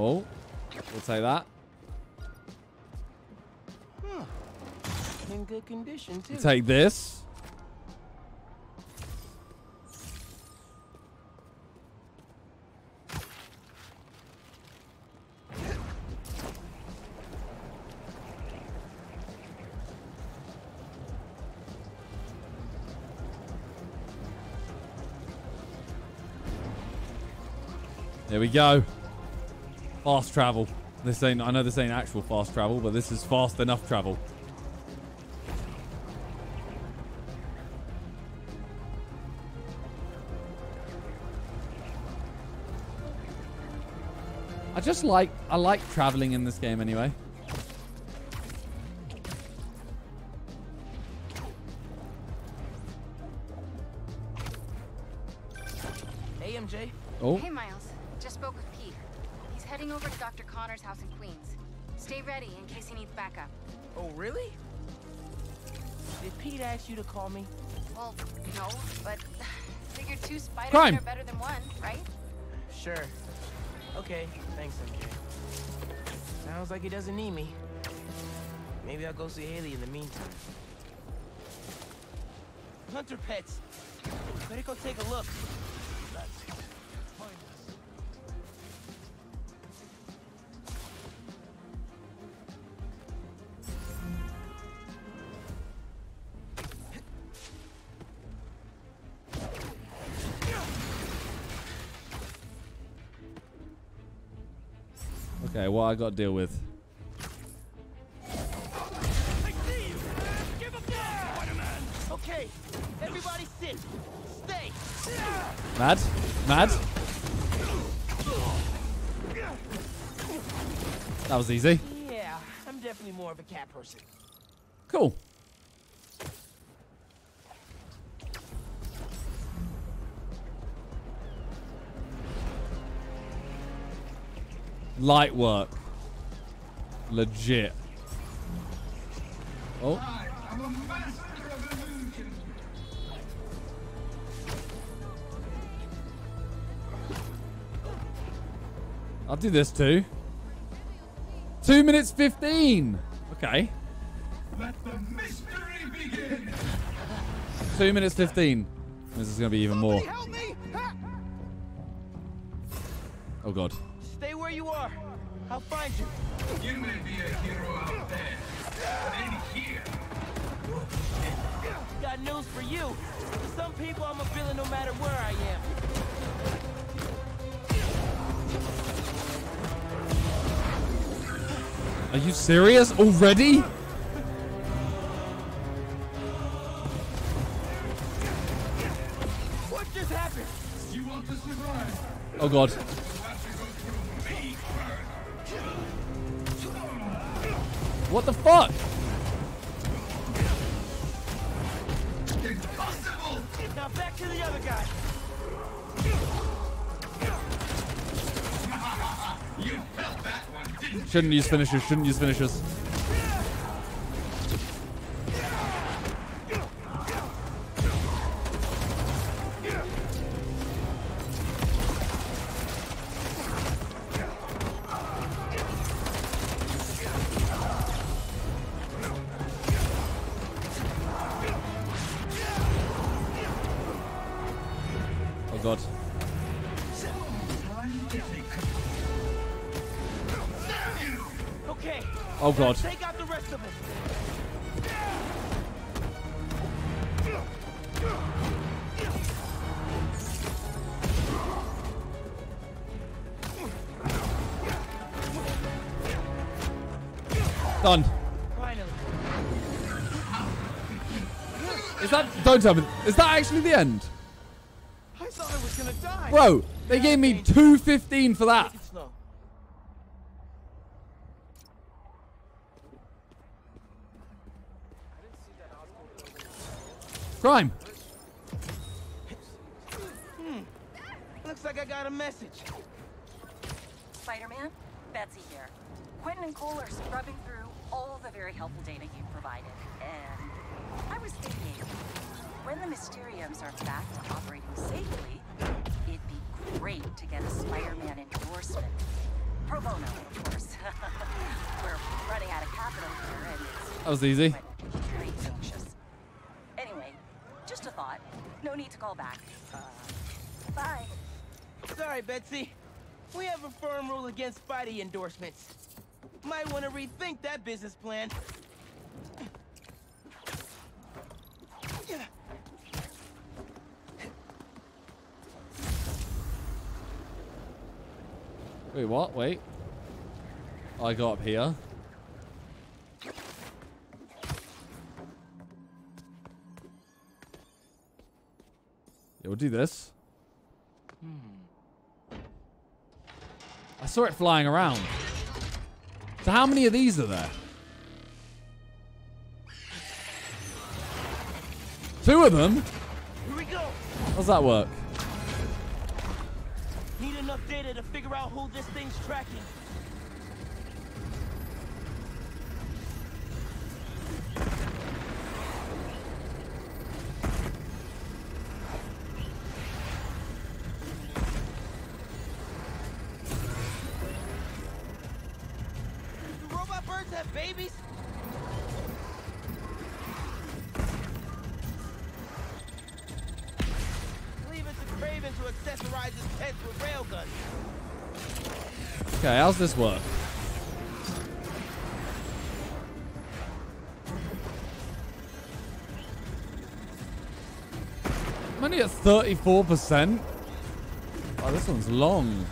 Oh, we'll take that. Huh. In good condition, too. Take this. There we go. Fast travel. This ain't, I know this ain't actual fast travel, but this is fast enough travel. I just like, I like traveling in this game anyway. Two Crime. are better than one, right? Sure. Okay, thanks, MJ. Sounds like he doesn't need me. Maybe I'll go see Hailey in the meantime. Hunter pets. Better go take a look. What I got to deal with? Okay, everybody sit. Stay. Mad? Mad? That was easy. Yeah, I'm definitely more of a cat person. Cool. Light work. Legit. Oh. I'm a master of illusion. I'll do this too. Two minutes 15. Okay. Let the mystery begin. Two minutes 15. This is going to be even more. Oh, God. News for you. For some people, I'm a villain no matter where I am. Are you serious already? What just happened? you want to survive. Oh, God. You have to go through me first. What the fuck? Shouldn't use finishes, Shouldn't use finishers. Don't tell me. Is that actually the end? I thought I was gonna die. Bro, they gave me 215 for that. Take it slow. Crime. Hmm. Looks like I got a message. Spider-Man, Betsy here. Quentin and Cole are scrubbing through all the very helpful data you've provided, and I was thinking, when the Mysteriums are back to operating safely, it'd be great to get a Spider-Man endorsement. Pro bono, of course. We're running out of capital here, and it's That was easy. very anxious. Anyway, just a thought. No need to call back. Uh, bye. Sorry, Betsy. We have a firm rule against Spidey endorsements. Might want to rethink that business plan. Wait, what? Wait. I got up here. Yeah, we'll do this. I saw it flying around. So how many of these are there? Two of them? Here we go. How's that work? Need enough data to figure out who this thing's tracking. How's this work? I'm only at 34%. Oh, this one's long.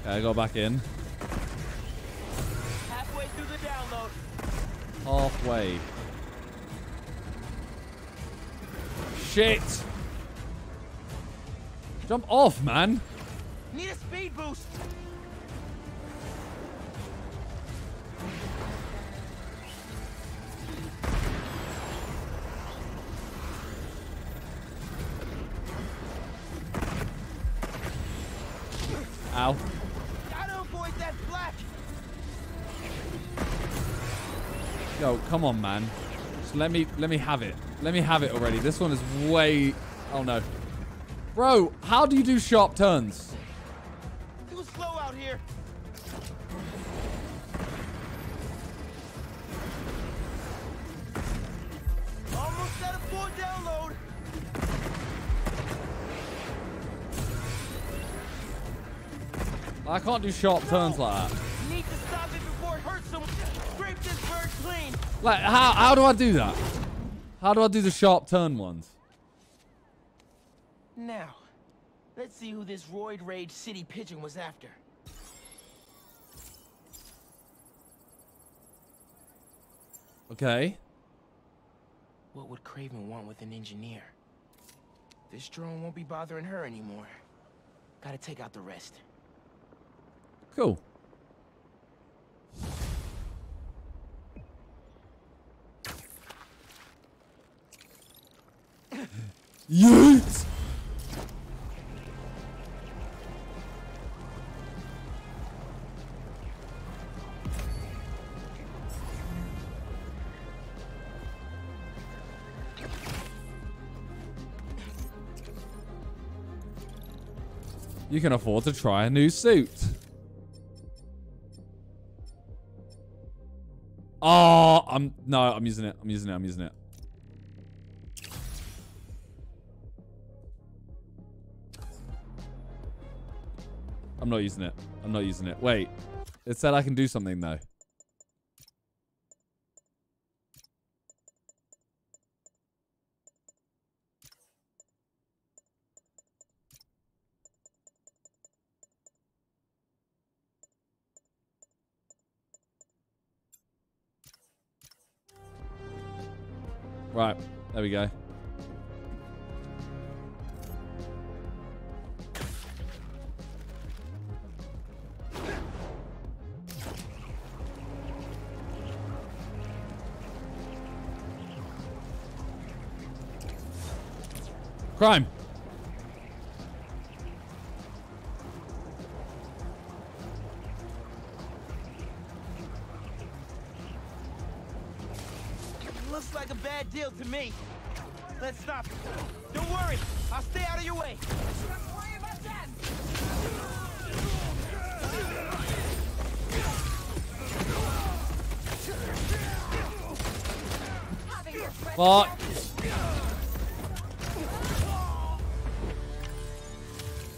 Okay, I go back in. Halfway through the download. Halfway. Shit! Jump off, man! Need a speed boost. Ow. Gotta avoid that black. Yo, come on, man. Just let me let me have it. Let me have it already. This one is way. Oh no, bro. How do you do sharp turns? Too slow out here. Almost at a full download. I can't do sharp turns like that. Need to stop it before it hurts someone. Scrape this bird clean. Like how how do I do that? How do I do the sharp turn ones? Now, let's see who this roid rage city pigeon was after. Okay. What would Kraven want with an engineer? This drone won't be bothering her anymore. Gotta take out the rest. Cool. Yeet! You can afford to try a new suit. Oh, I'm no, I'm using it. I'm using it. I'm using it. I'm not using it. I'm not using it. Wait. It said I can do something though. Go. Crime. Looks like a bad deal to me. Let's. Don't worry. I'll stay out of your way. Fuck.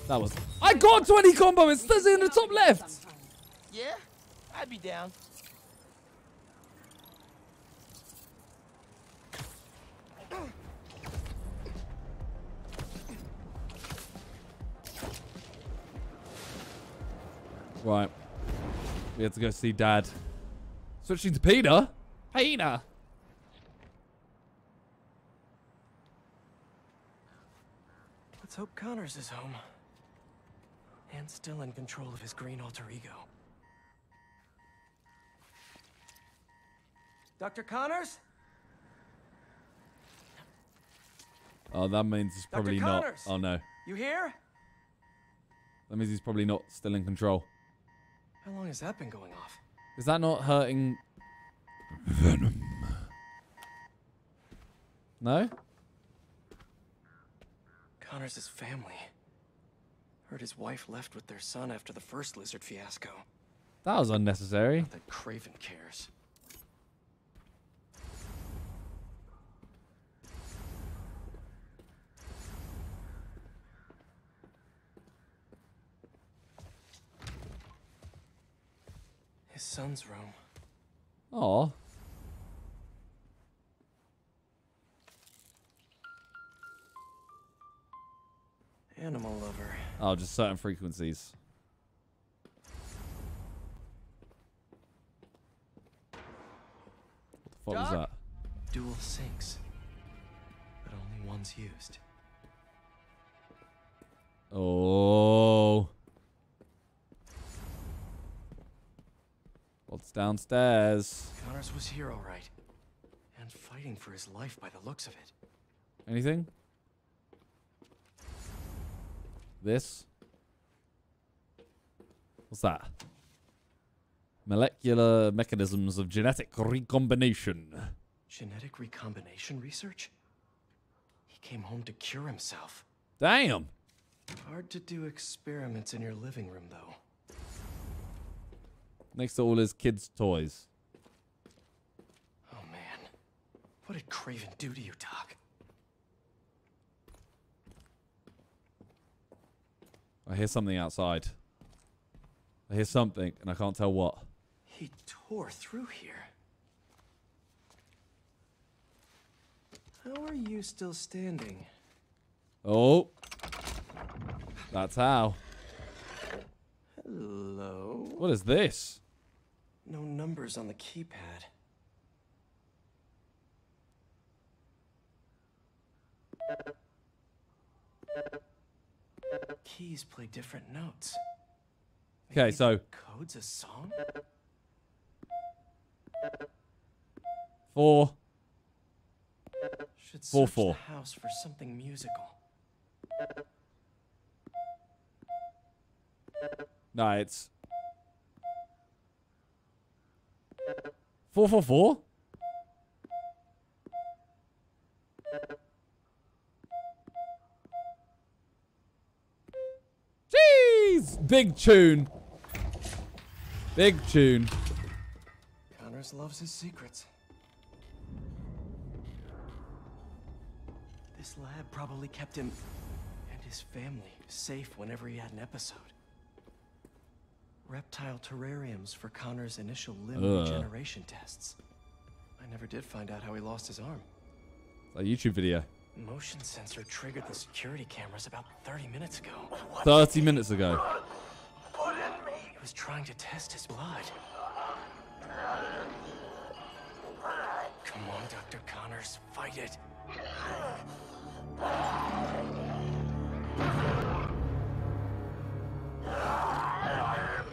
That was. I got 20 combo. It says it in the top left. Yeah? I'd be down. Right. We have to go see Dad. Switching to Peter. Peter. Let's hope Connors is home. And still in control of his green alter ego. Dr. Connors? Oh, that means he's probably not. Oh no. You here? That means he's probably not still in control. How long has that been going off? Is that not hurting Venom? No? Connors' family. Heard his wife left with their son after the first lizard fiasco. That was unnecessary. Not that Kraven cares. His son's room. Oh. Animal lover. Oh, just certain frequencies. What the fuck was that? Dual sinks. But only one's used. Oh. What's downstairs? Connors was here all right. And fighting for his life by the looks of it. Anything? This? What's that? Molecular mechanisms of genetic recombination. Genetic recombination research? He came home to cure himself. Damn. Hard to do experiments in your living room, though. Next to all his kids' toys. Oh man. What did Kraven do to you, Doc? I hear something outside. I hear something, and I can't tell what. He tore through here. How are you still standing? Oh. That's how. Hello? What is this? No numbers on the keypad. Keys play different notes. Okay, so Code's a song? four. Should Four, search four. the house for something musical. No, it's four four four. Jeez, big tune. Big tune. Connors loves his secrets. This lab probably kept him and his family safe whenever he had an episode. Reptile terrariums for Connor's initial limb Ugh. regeneration tests. I never did find out how he lost his arm. A YouTube video. Motion sensor triggered the security cameras about 30 minutes ago. 30 minutes ago. He was trying to test his blood. Come on, Dr. Connors, fight it.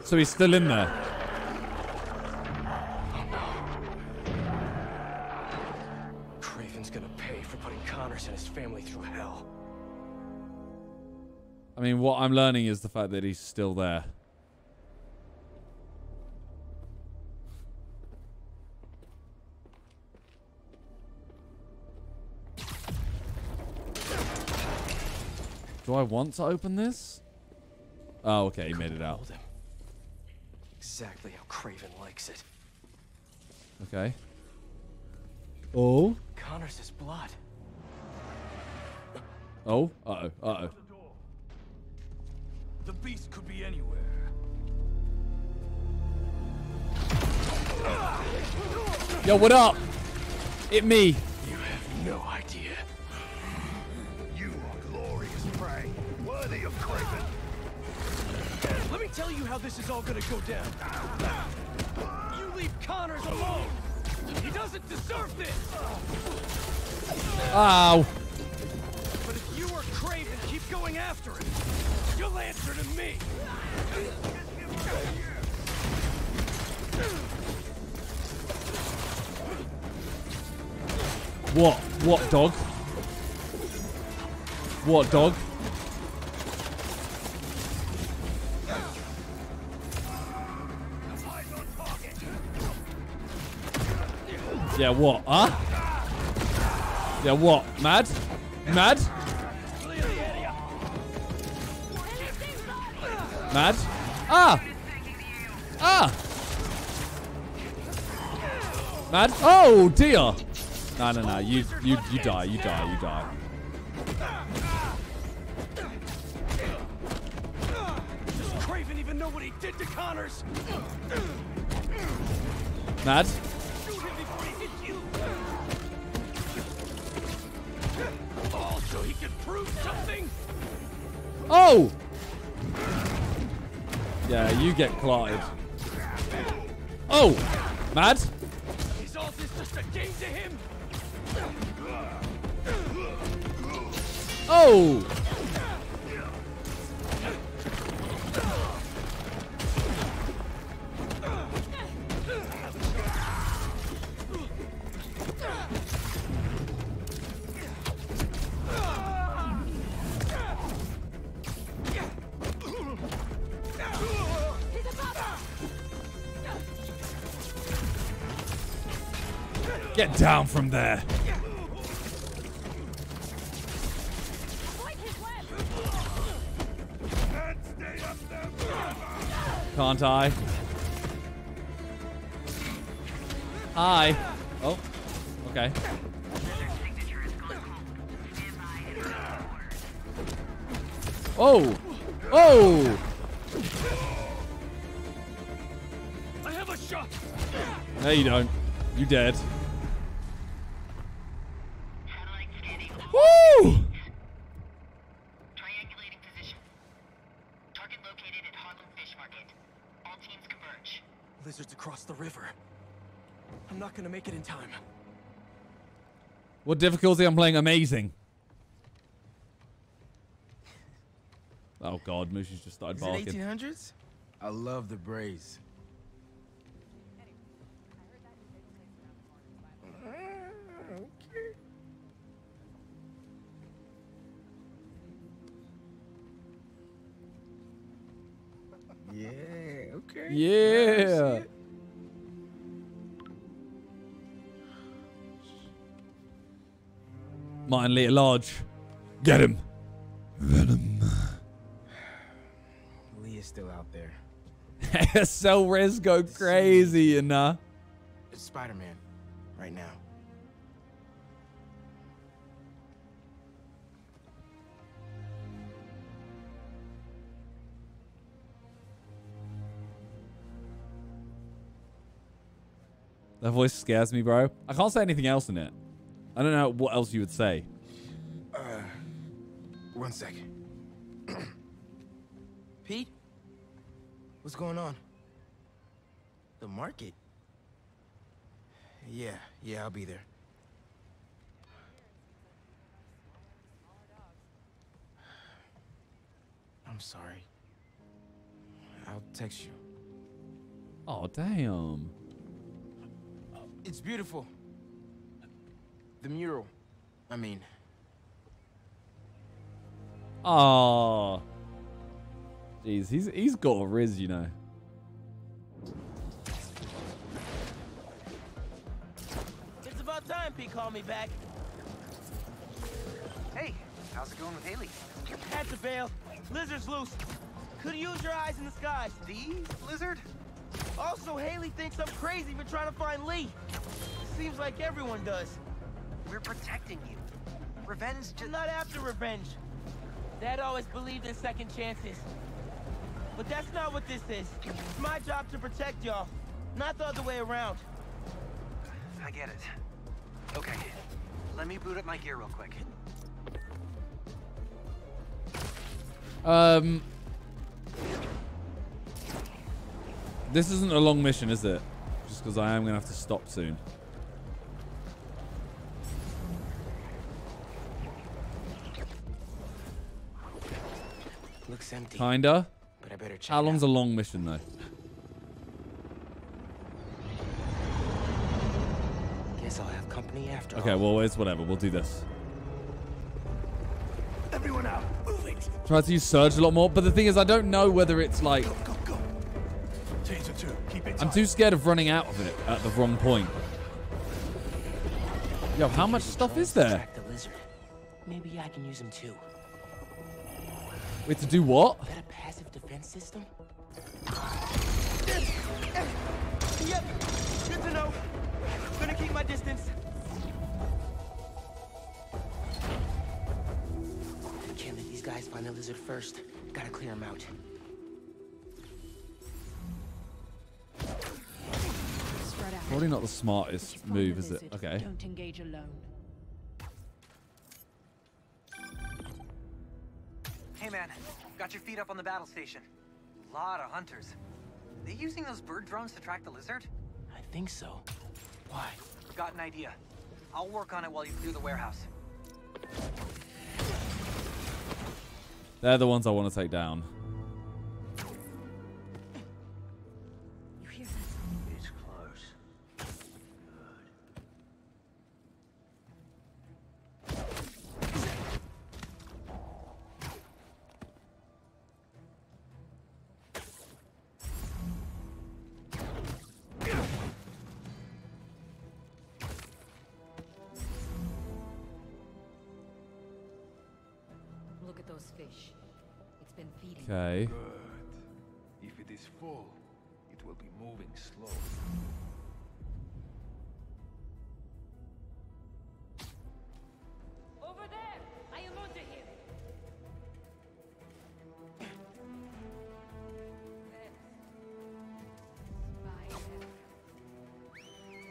So he's still in there. Kraven's gonna pay for putting Connors and his family through hell. I mean, what I'm learning is the fact that he's still there. Do I want to open this? Oh, okay, he made it out. Exactly how Kraven likes it. Okay. Oh. Connors' blood. Oh. Uh oh. Uh oh. The beast could be anywhere. Yo, what up? It me. You have no idea. Tell you how this is all gonna go down. You leave Connors alone. He doesn't deserve this. Ow. But if you or Kraven keep going after him, you'll answer to me. What? What dog? What dog? Yeah, what? Huh? Yeah, what? Mad? Mad? Mad? Ah! Ah! Mad? Oh dear! No, no, no. You, you, you die. You die. You die. Does Kraven even know what he did to Connors? Mad? So he can prove something? Oh! Yeah, you get clotted. Oh! Mad? Is all this just a game to him? Oh! Down from there. Can't I? Hi. Oh. Okay. Oh. Oh. I have a shot. No, you don't. You dead. Woo! Lizards across the river. I'm not gonna make it in time. What difficulty? I'm playing amazing. Oh god, Mushi's just started barking. Is it 1800s? I love the braids. Yeah, okay. Yeah. Martin Li at large. Get him. Venom. Lee is still out there. Sell Res go crazy, you know. It's Spider-Man, right now. That voice scares me, bro. I can't say anything else in it. I don't know what else you would say. Uh, one second. Pete? What's going on? The market? Yeah, yeah, I'll be there. I'm sorry. I'll text you. Oh, damn. It's beautiful. The mural. I mean, Oh. Jeez, he's he's got a riz, you know. It's about time Pete called me back. Hey, how's it going with Hailey? Had to bail. Lizard's loose. Could use your eyes in the skies. The lizard? Also, Hailey thinks I'm crazy for trying to find Li. Seems like everyone does. We're protecting you. Revenge just... Not after revenge. Dad always believed in second chances. But that's not what this is. It's my job to protect y'all, not the other way around. I get it. Okay, let me boot up my gear real quick. Um, this isn't a long mission, is it? Just because I am gonna have to stop soon. Looks empty. Kinda. But I better check How long's out. a long mission though? Guess I'll have company after Okay, all. well it's whatever. We'll do this. Everyone out. Move it. Try to use Surge a lot more, but the thing is, I don't know whether it's like Taser two. Keep it I'm too scared of running out of it at the wrong point. Yo, how much stuff is there? The lizard. Maybe I can use him too. Wait, to do what? Is that a passive defense system? Yep, good to know. Gonna keep my distance. Can't let these guys find the lizard first. Gotta clear him out. Probably not the smartest move, is it? Okay. Don't engage alone. Hey man, got your feet up on the battle station. Lot of hunters. They using those bird drones to track the lizard? I think so. Why? Got an idea. I'll work on it while you clear the warehouse. They're the ones I want to take down.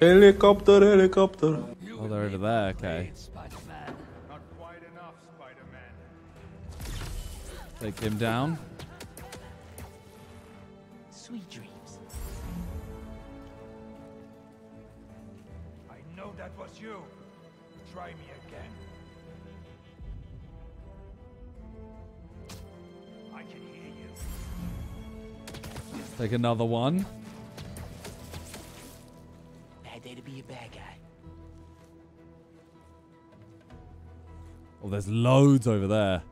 Helicopter, helicopter. Oh, they're over there. Okay. Not quite enough, Spider-Man. Take him down. Sweet dreams. I know that was you. Try me again. I can hear you. Take another one. There's loads over there.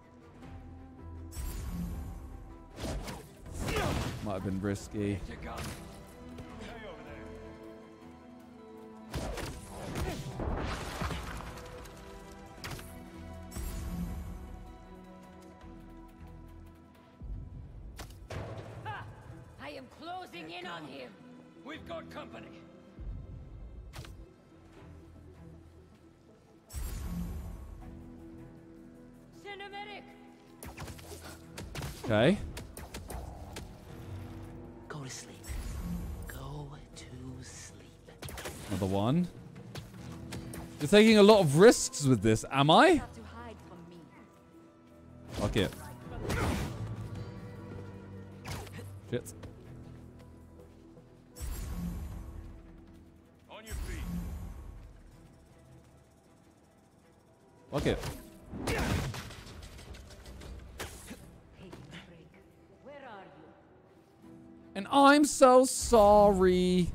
Might have been risky. Taking a lot of risks with this, am I? Have to hide from me. Fuck it. Shit. On your feet. Fuck it. Where are you? And I'm so sorry.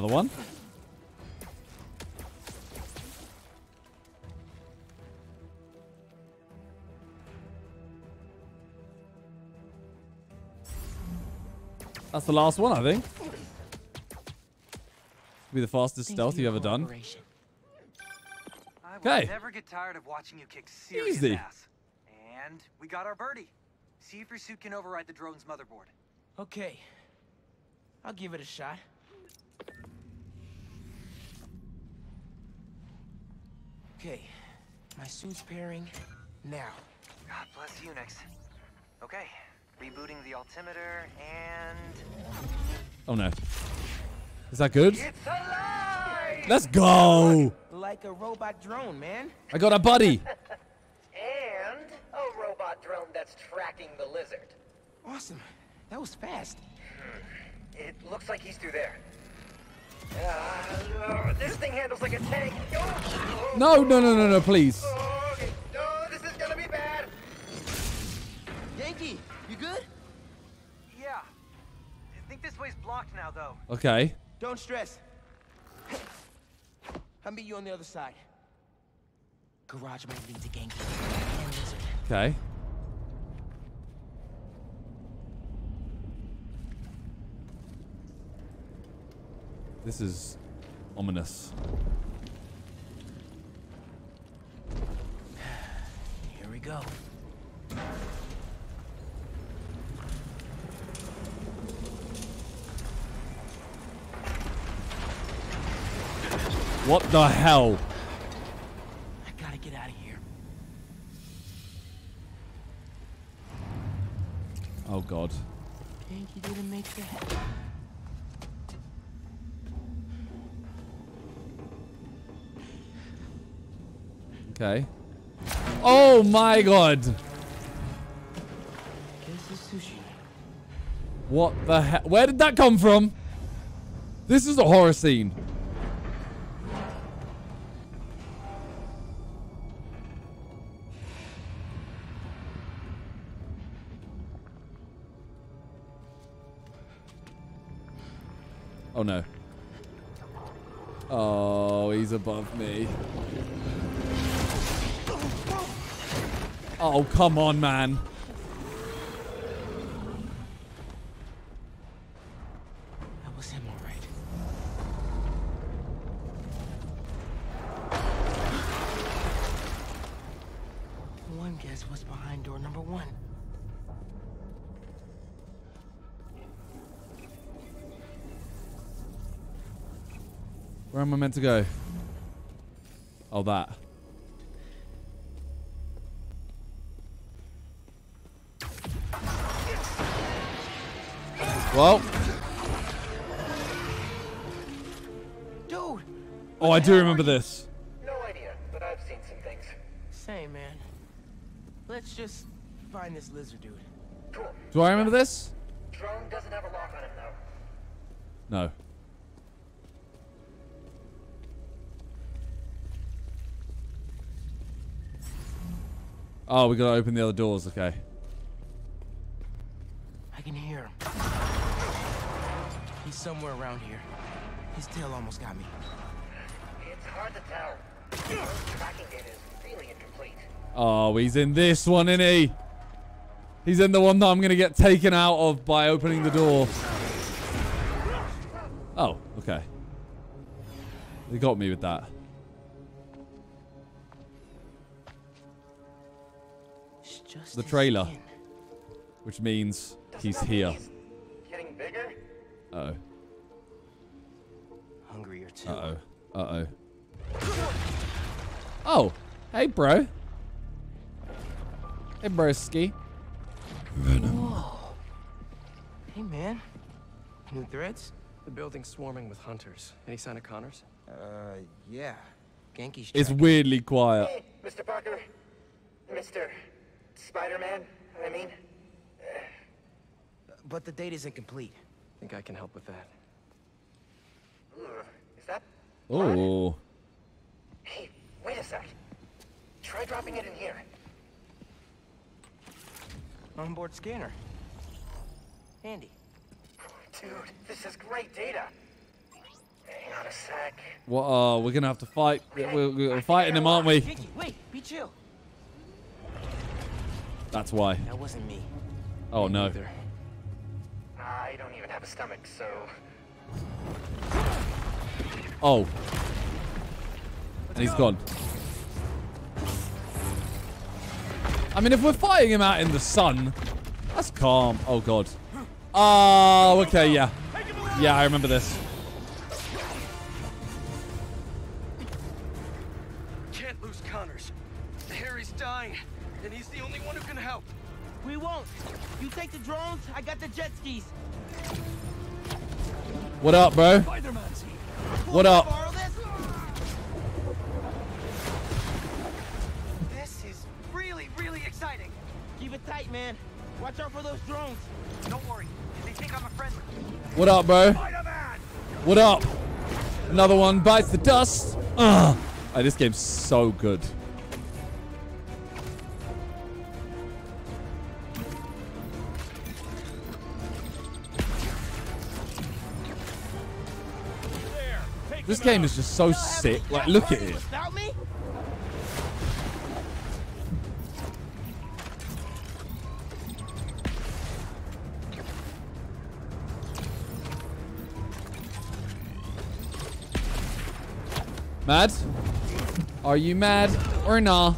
Another one. That's the last one, I think. Be the fastest stealth you have ever done. I Okay. never get tired of watching you kick serious Easy. ass. And we got our birdie. See if your suit can override the drone's motherboard. Okay. I'll give it a shot. Okay. My suit's pairing now. God bless Unix. Okay, rebooting the altimeter and Oh no. Is that good? it's alive! Let's go. Like a robot drone, man. I got a buddy. And a robot drone that's tracking the lizard. Awesome. That was fast. Hmm. It looks like he's through there. Uh, this thing handles like a tank. Oh, No, no, no, no, no, please. oh, okay. No, this is gonna be bad. Ganke, you good? Yeah. I think this way's blocked now, though. Okay. Don't stress. I'll meet you on the other side. Garage might lead to Ganke and Lizard. Okay. This is ominous. Here we go. What the hell? I gotta get out of here. Oh god. Ganke didn't make that. Okay. Oh my god. What the hell? Where did that come from? This is a horror scene. Oh no. Oh, he's above me. Oh, come on, man. That was him, all right. One guess what's behind door number one. Where am I meant to go? Oh, that. Well. Dude! Oh, I do remember this. No idea, but I've seen some things. Same, man. Let's just find this lizard dude. Cool. Do I remember this? Drone doesn't have a lock on him though. No. Oh, we gotta open the other doors. Okay. I can hear him. He's somewhere around here. His tail almost got me. It's hard to tell. Tracking data is really incomplete. Oh, he's in this one, isn't he? He's in the one that I'm gonna get taken out of by opening the door. Oh, okay. They got me with that. Just The trailer. Which means he's Doesn't that mean here. Getting bigger? Uh oh. Hungrier too. Uh oh. Uh oh. Oh, hey, bro. Hey, broski. Whoa. Hey, man. New threads? The building's swarming with hunters. Any sign of Connors? Uh, yeah. Ganke's It's weirdly quiet. Hey, Mr. Parker. Mr. Spider-Man, I mean. But the data's incomplete. Think I can help with that. Ugh, that? Oh. Hey, wait a sec. Try dropping it in here. Onboard scanner. Handy. Dude, this is great data. Hang on a sec. What? Oh, uh, we're gonna have to fight. We're, we're fighting him, aren't we? Pinky, wait, be chill. That's why. That wasn't me. Oh no. I don't even have a stomach, so. Oh. And he's gone. I mean, if we're fighting him out in the sun, that's calm. Oh god. Oh, okay, yeah. Yeah, I remember this. Can't lose Connors. Harry's dying, and he's the only one who can help. We won't. You take the drones, I got the jet skis. What up, bro? Spider-Man's here. What up? This? This is really, really exciting. Keep it tight, man. Watch out for those drones. Don't worry. They think I'm a friend. What up, bro? What up? Another one bites the dust. Ugh. Oh, this game's so good. This game is just so sick. Like, look at it. Mad? Are you mad or nah?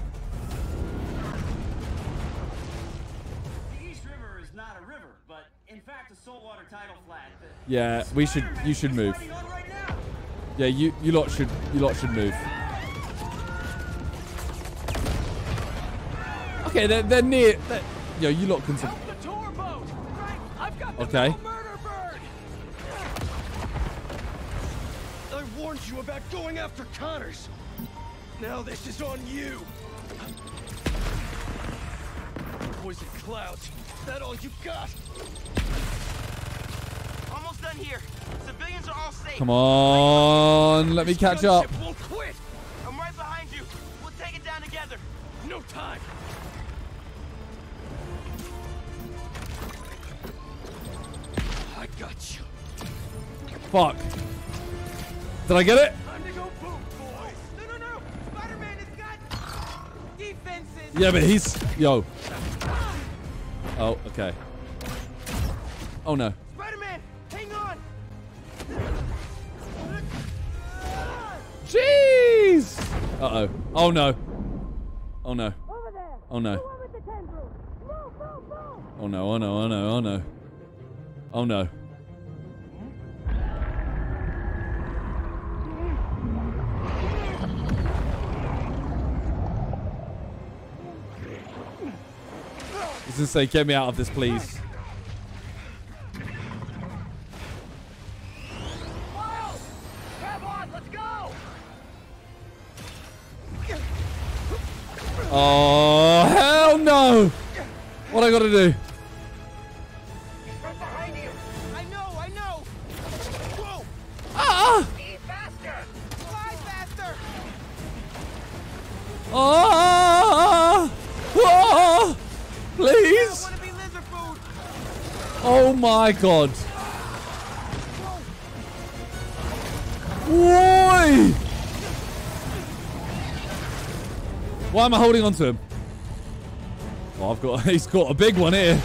River not a river, but in fact a saltwater tidal flat. that- Yeah, we should. You should move. Yeah, you you lot should you lot should move. Okay, they're they're near. They're, yo, you lot can. sur- The tour boat! Right, I've got Okay. murder bird! I warned you about going after Connors. Now this is on you. Poison clouds. That all you got? Almost done here. Civilians are all safe. Come on, let me catch up. Won't quit. I'm right behind you. We'll take it down together. No time. I got you. Fuck. Did I get it? Yeah, but he's yo. Oh, okay. Oh no. Jeez! Uh-oh. Oh, oh, oh, oh, no. Oh, no. Oh, no. Oh, no, oh, no, oh, no, oh, no. Oh, no. Sensei, get me out of this, please. Oh hell no! What I gotta do? I know, I know. Whoa. Ah! Be faster. Fly faster. Ah! Whoa! Please! Oh my god! Why? Why am I holding on to him? Oh, I've got. He's got a big one here.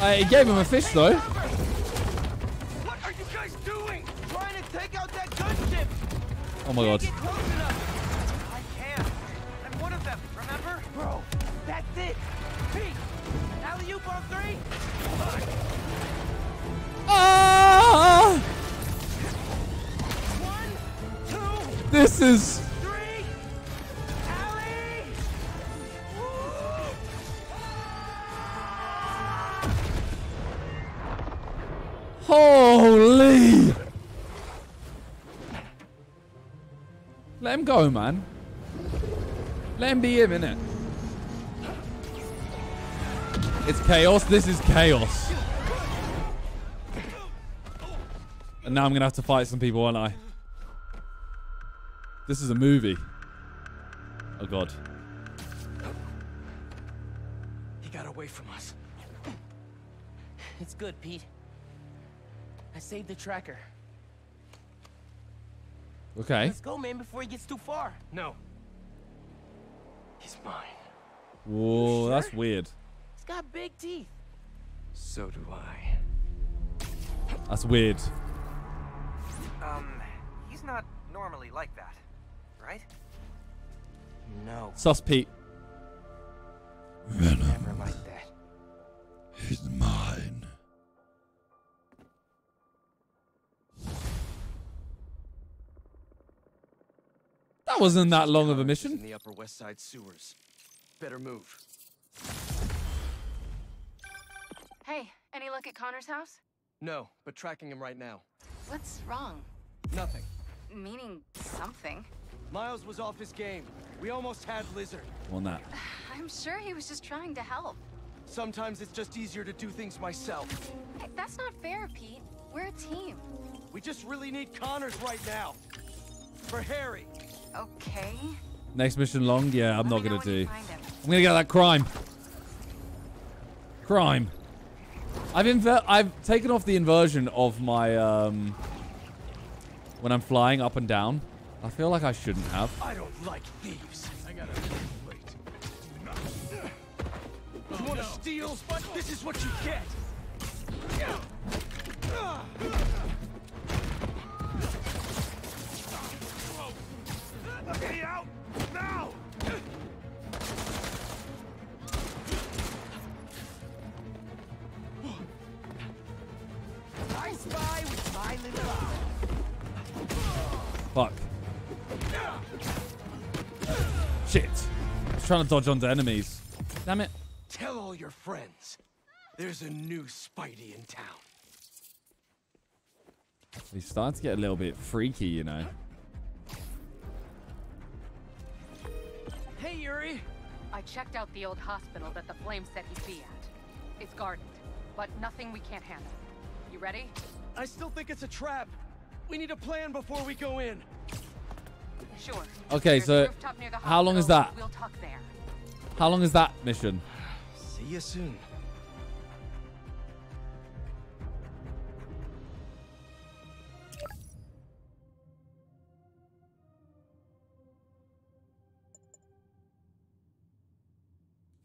I gave him a fish though. What are you guys doing? Trying to take out that gunship. Oh my god. This. Holy! Let him go, man. Let him be him, innit? It's chaos. This is chaos. And now I'm gonna have to fight some people, aren't I? This is a movie. Oh god. He got away from us. It's good, Pete. I saved the tracker. Okay. Let's go, man, before he gets too far. No. He's mine. Whoa, that's weird. He's got big teeth. So do I. That's weird. Um, he's not normally like that, right? No. Sus Pete. Never like that. He's mine. That wasn't that long of a mission. In the Upper West Side sewers. Better move. Hey, any luck at Connor's house? No, but tracking him right now. What's wrong? Nothing. Meaning something. Miles was off his game. We almost had Lizard. On not. I'm sure he was just trying to help. Sometimes it's just easier to do things myself. Hey, that's not fair, Pete. We're a team. We just really need Connors right now. For Harry. Okay. Next mission long? Yeah, I'm not gonna do. I'm gonna get that crime. Crime. I've inver I've taken off the inversion of my um when I'm flying up and down. I feel like I shouldn't have. I don't like thieves. I gotta wait. You want to steal? This is what you get. Let me out now! I spy with my little eye. Fuck. Trying to dodge onto enemies. Damn it. Tell all your friends. There's a new Spidey in town. He's starting to get a little bit freaky, you know. Hey, Yuri. I checked out the old hospital that the flame said he'd be at. It's guarded, but nothing we can't handle. You ready? I still think it's a trap. We need a plan before we go in. Sure. Okay, There's so rooftop near the how long is that? We'll talk there. How long is that mission? See you soon.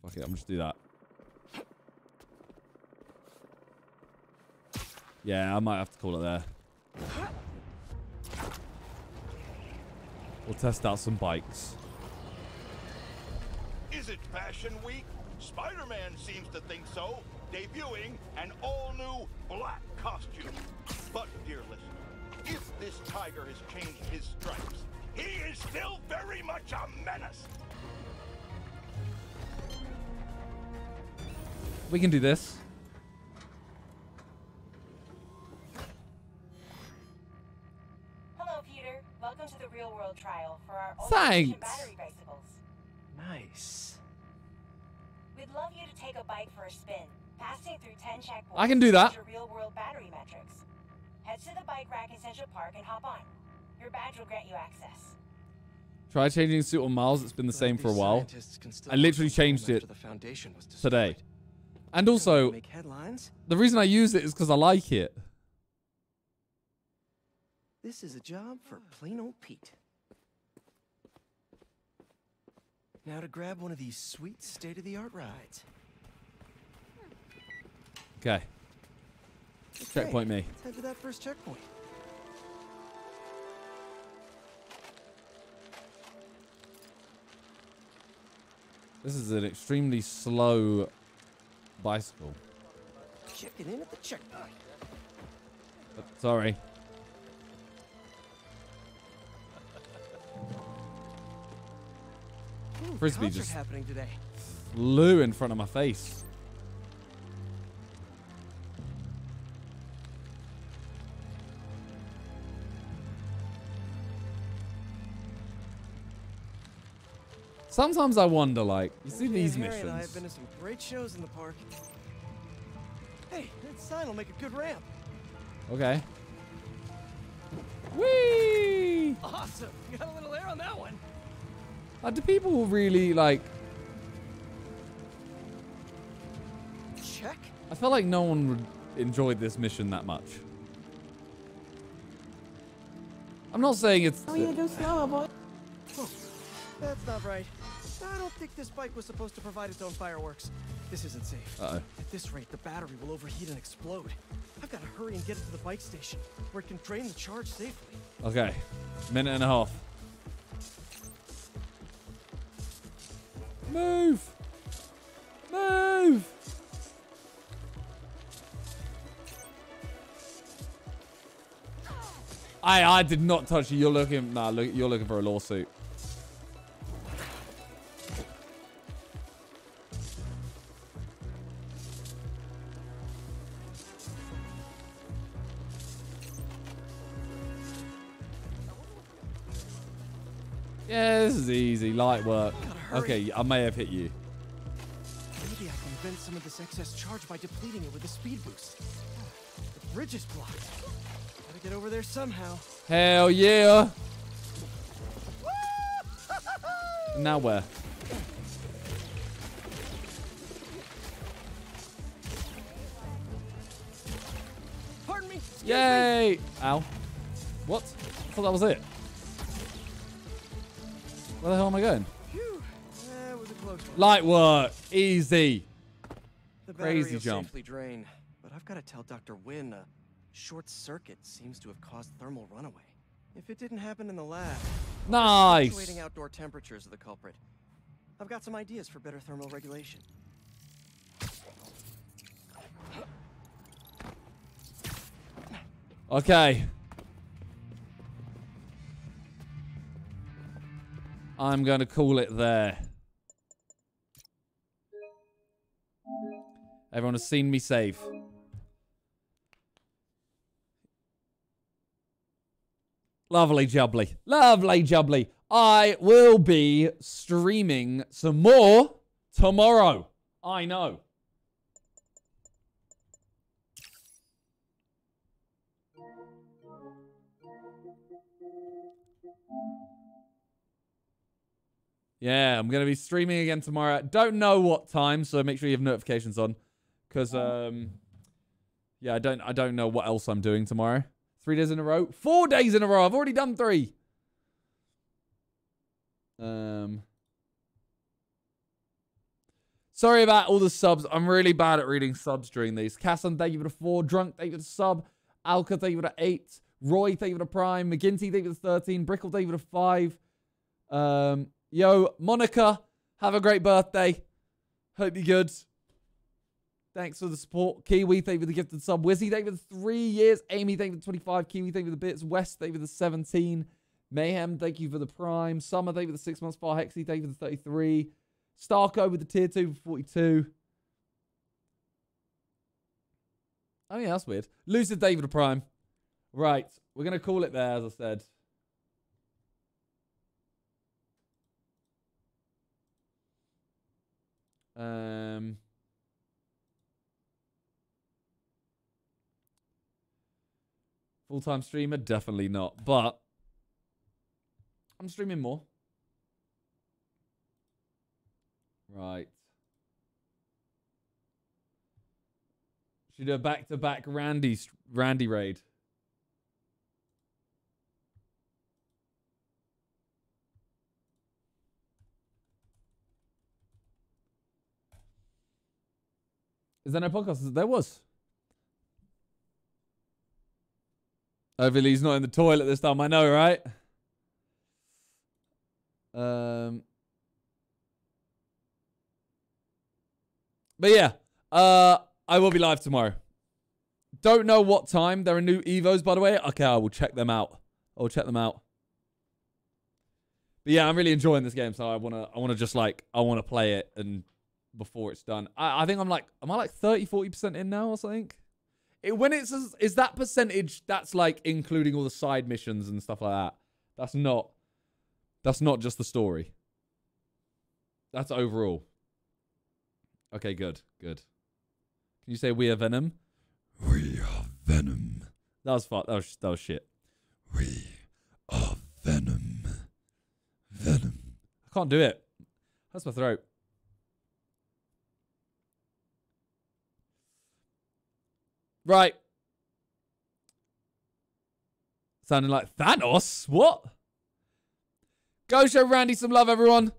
Fuck it, I'm just do that. Yeah, I might have to call it there. We'll test out some bikes. Is it Fashion Week? Spider-Man seems to think so, debuting an all-new black costume. But, dear listener, if this tiger has changed his stripes, he is still very much a menace. We can do this. Welcome to the real world trial for our Thanks. battery bicycles. Nice. We'd love you to take a bike for a spin, passing through 10 checkpoints. I can do that. to real world battery metrics. Head to the bike rack in Central Park and hop on. Your badge will grant you access. Try changing suit on Miles. It's been the same for a while. scientists can still I literally work from home changed it after the foundation was today. And also, the reason I use it is because I like it. This is a job for plain old Pete. Now to grab one of these sweet state-of-the-art rides. Okay. Checkpoint me. Head to that first checkpoint. This is an extremely slow bicycle. Checking in at the checkpoint. Sorry. Ooh, Frisbee just happening today. flew in front of my face. Sometimes I wonder, like, you see these Harry and I have missions. been to some great shows in the park. Hey, that sign will make a good ramp. Okay. Whee! Awesome. You got a little air on that one. Uh, do people really like? Check. I feel like no one would enjoy this mission that much. I'm not saying it's. Oh, you go slower, boy. Oh, that's not right. I don't think this bike was supposed to provide its own fireworks. This isn't safe. Uh-oh. At this rate, the battery will overheat and explode. I've got to hurry and get it to the bike station, where it can drain the charge safely. Okay, minute and a half. Move! Move! I I did not touch you. You're looking nah. Look, you're looking for a lawsuit. Yeah, this is easy. Light work. Okay, I may have hit you. Maybe I can vent some of this excess charge by depleting it with a speed boost. The bridge is blocked. Gotta get over there somehow. Hell yeah! Now where? Pardon me. excuse me. Yay! Ow. What? I thought that was it. Where the hell am I going? Light work. Easy. The Crazy jump. safely drain, but I've got to tell Dr. Wynn a short circuit seems to have caused thermal runaway. If it didn't happen in the lab, Nice. fluctuating outdoor temperatures are the culprit. I've got some ideas for better thermal regulation. Okay. I'm going to call it there. Everyone has seen me save. Lovely jubbly. Lovely jubbly. I will be streaming some more tomorrow. I know. Yeah, I'm gonna be streaming again tomorrow. Don't know what time, so make sure you have notifications on. Cause um Yeah, I don't I don't know what else I'm doing tomorrow. Three days in a row? Four days in a row. I've already done three. Um Sorry about all the subs. I'm really bad at reading subs during these. Casson, thank you for the four. Drunk, thank you for the sub. Alka, thank you for the eight. Roy, thank you for the prime. McGinty, thank you for the 13. Brickle, thank you for the five. Um, yo, Monica, have a great birthday. Hope you're good. Thanks for the support. Kiwi, thank you for the gifted sub. Wizzy, thank you for the three years. Amy, thank you for the 25. Kiwi, thank you for the bits. West, thank you for the 17. Mayhem, thank you for the prime. Summer, thank you for the six months. Far Hexy, thank you for the 33. Starco with the tier two for 42. Oh, yeah, that's weird. Lucid David Prime. Right. We're going to call it there, as I said. Um, Full time streamer? Definitely not. But I'm streaming more. Right. Should do a back to back Randy Randy raid. Is there no podcast? There was. Hopefully he's not in the toilet this time. I know, right? Um. But yeah, uh, I will be live tomorrow. Don't know what time. There are new Evos, by the way. Okay, I will check them out. I'll check them out. But yeah, I'm really enjoying this game, so I wanna, I wanna just like, I wanna play it and before it's done. I, I think I'm like, am I like 30, 40 percent in now or something? It, when it's is that percentage that's like including all the side missions and stuff like that. That's not that's not just the story. That's overall. Okay, good, good. Can you say we are Venom? We are Venom. That was fun. That was, that was shit. We are Venom. Venom. I can't do it. That's my throat. Right. Sounding like Thanos? What? Go show Randy some love, everyone.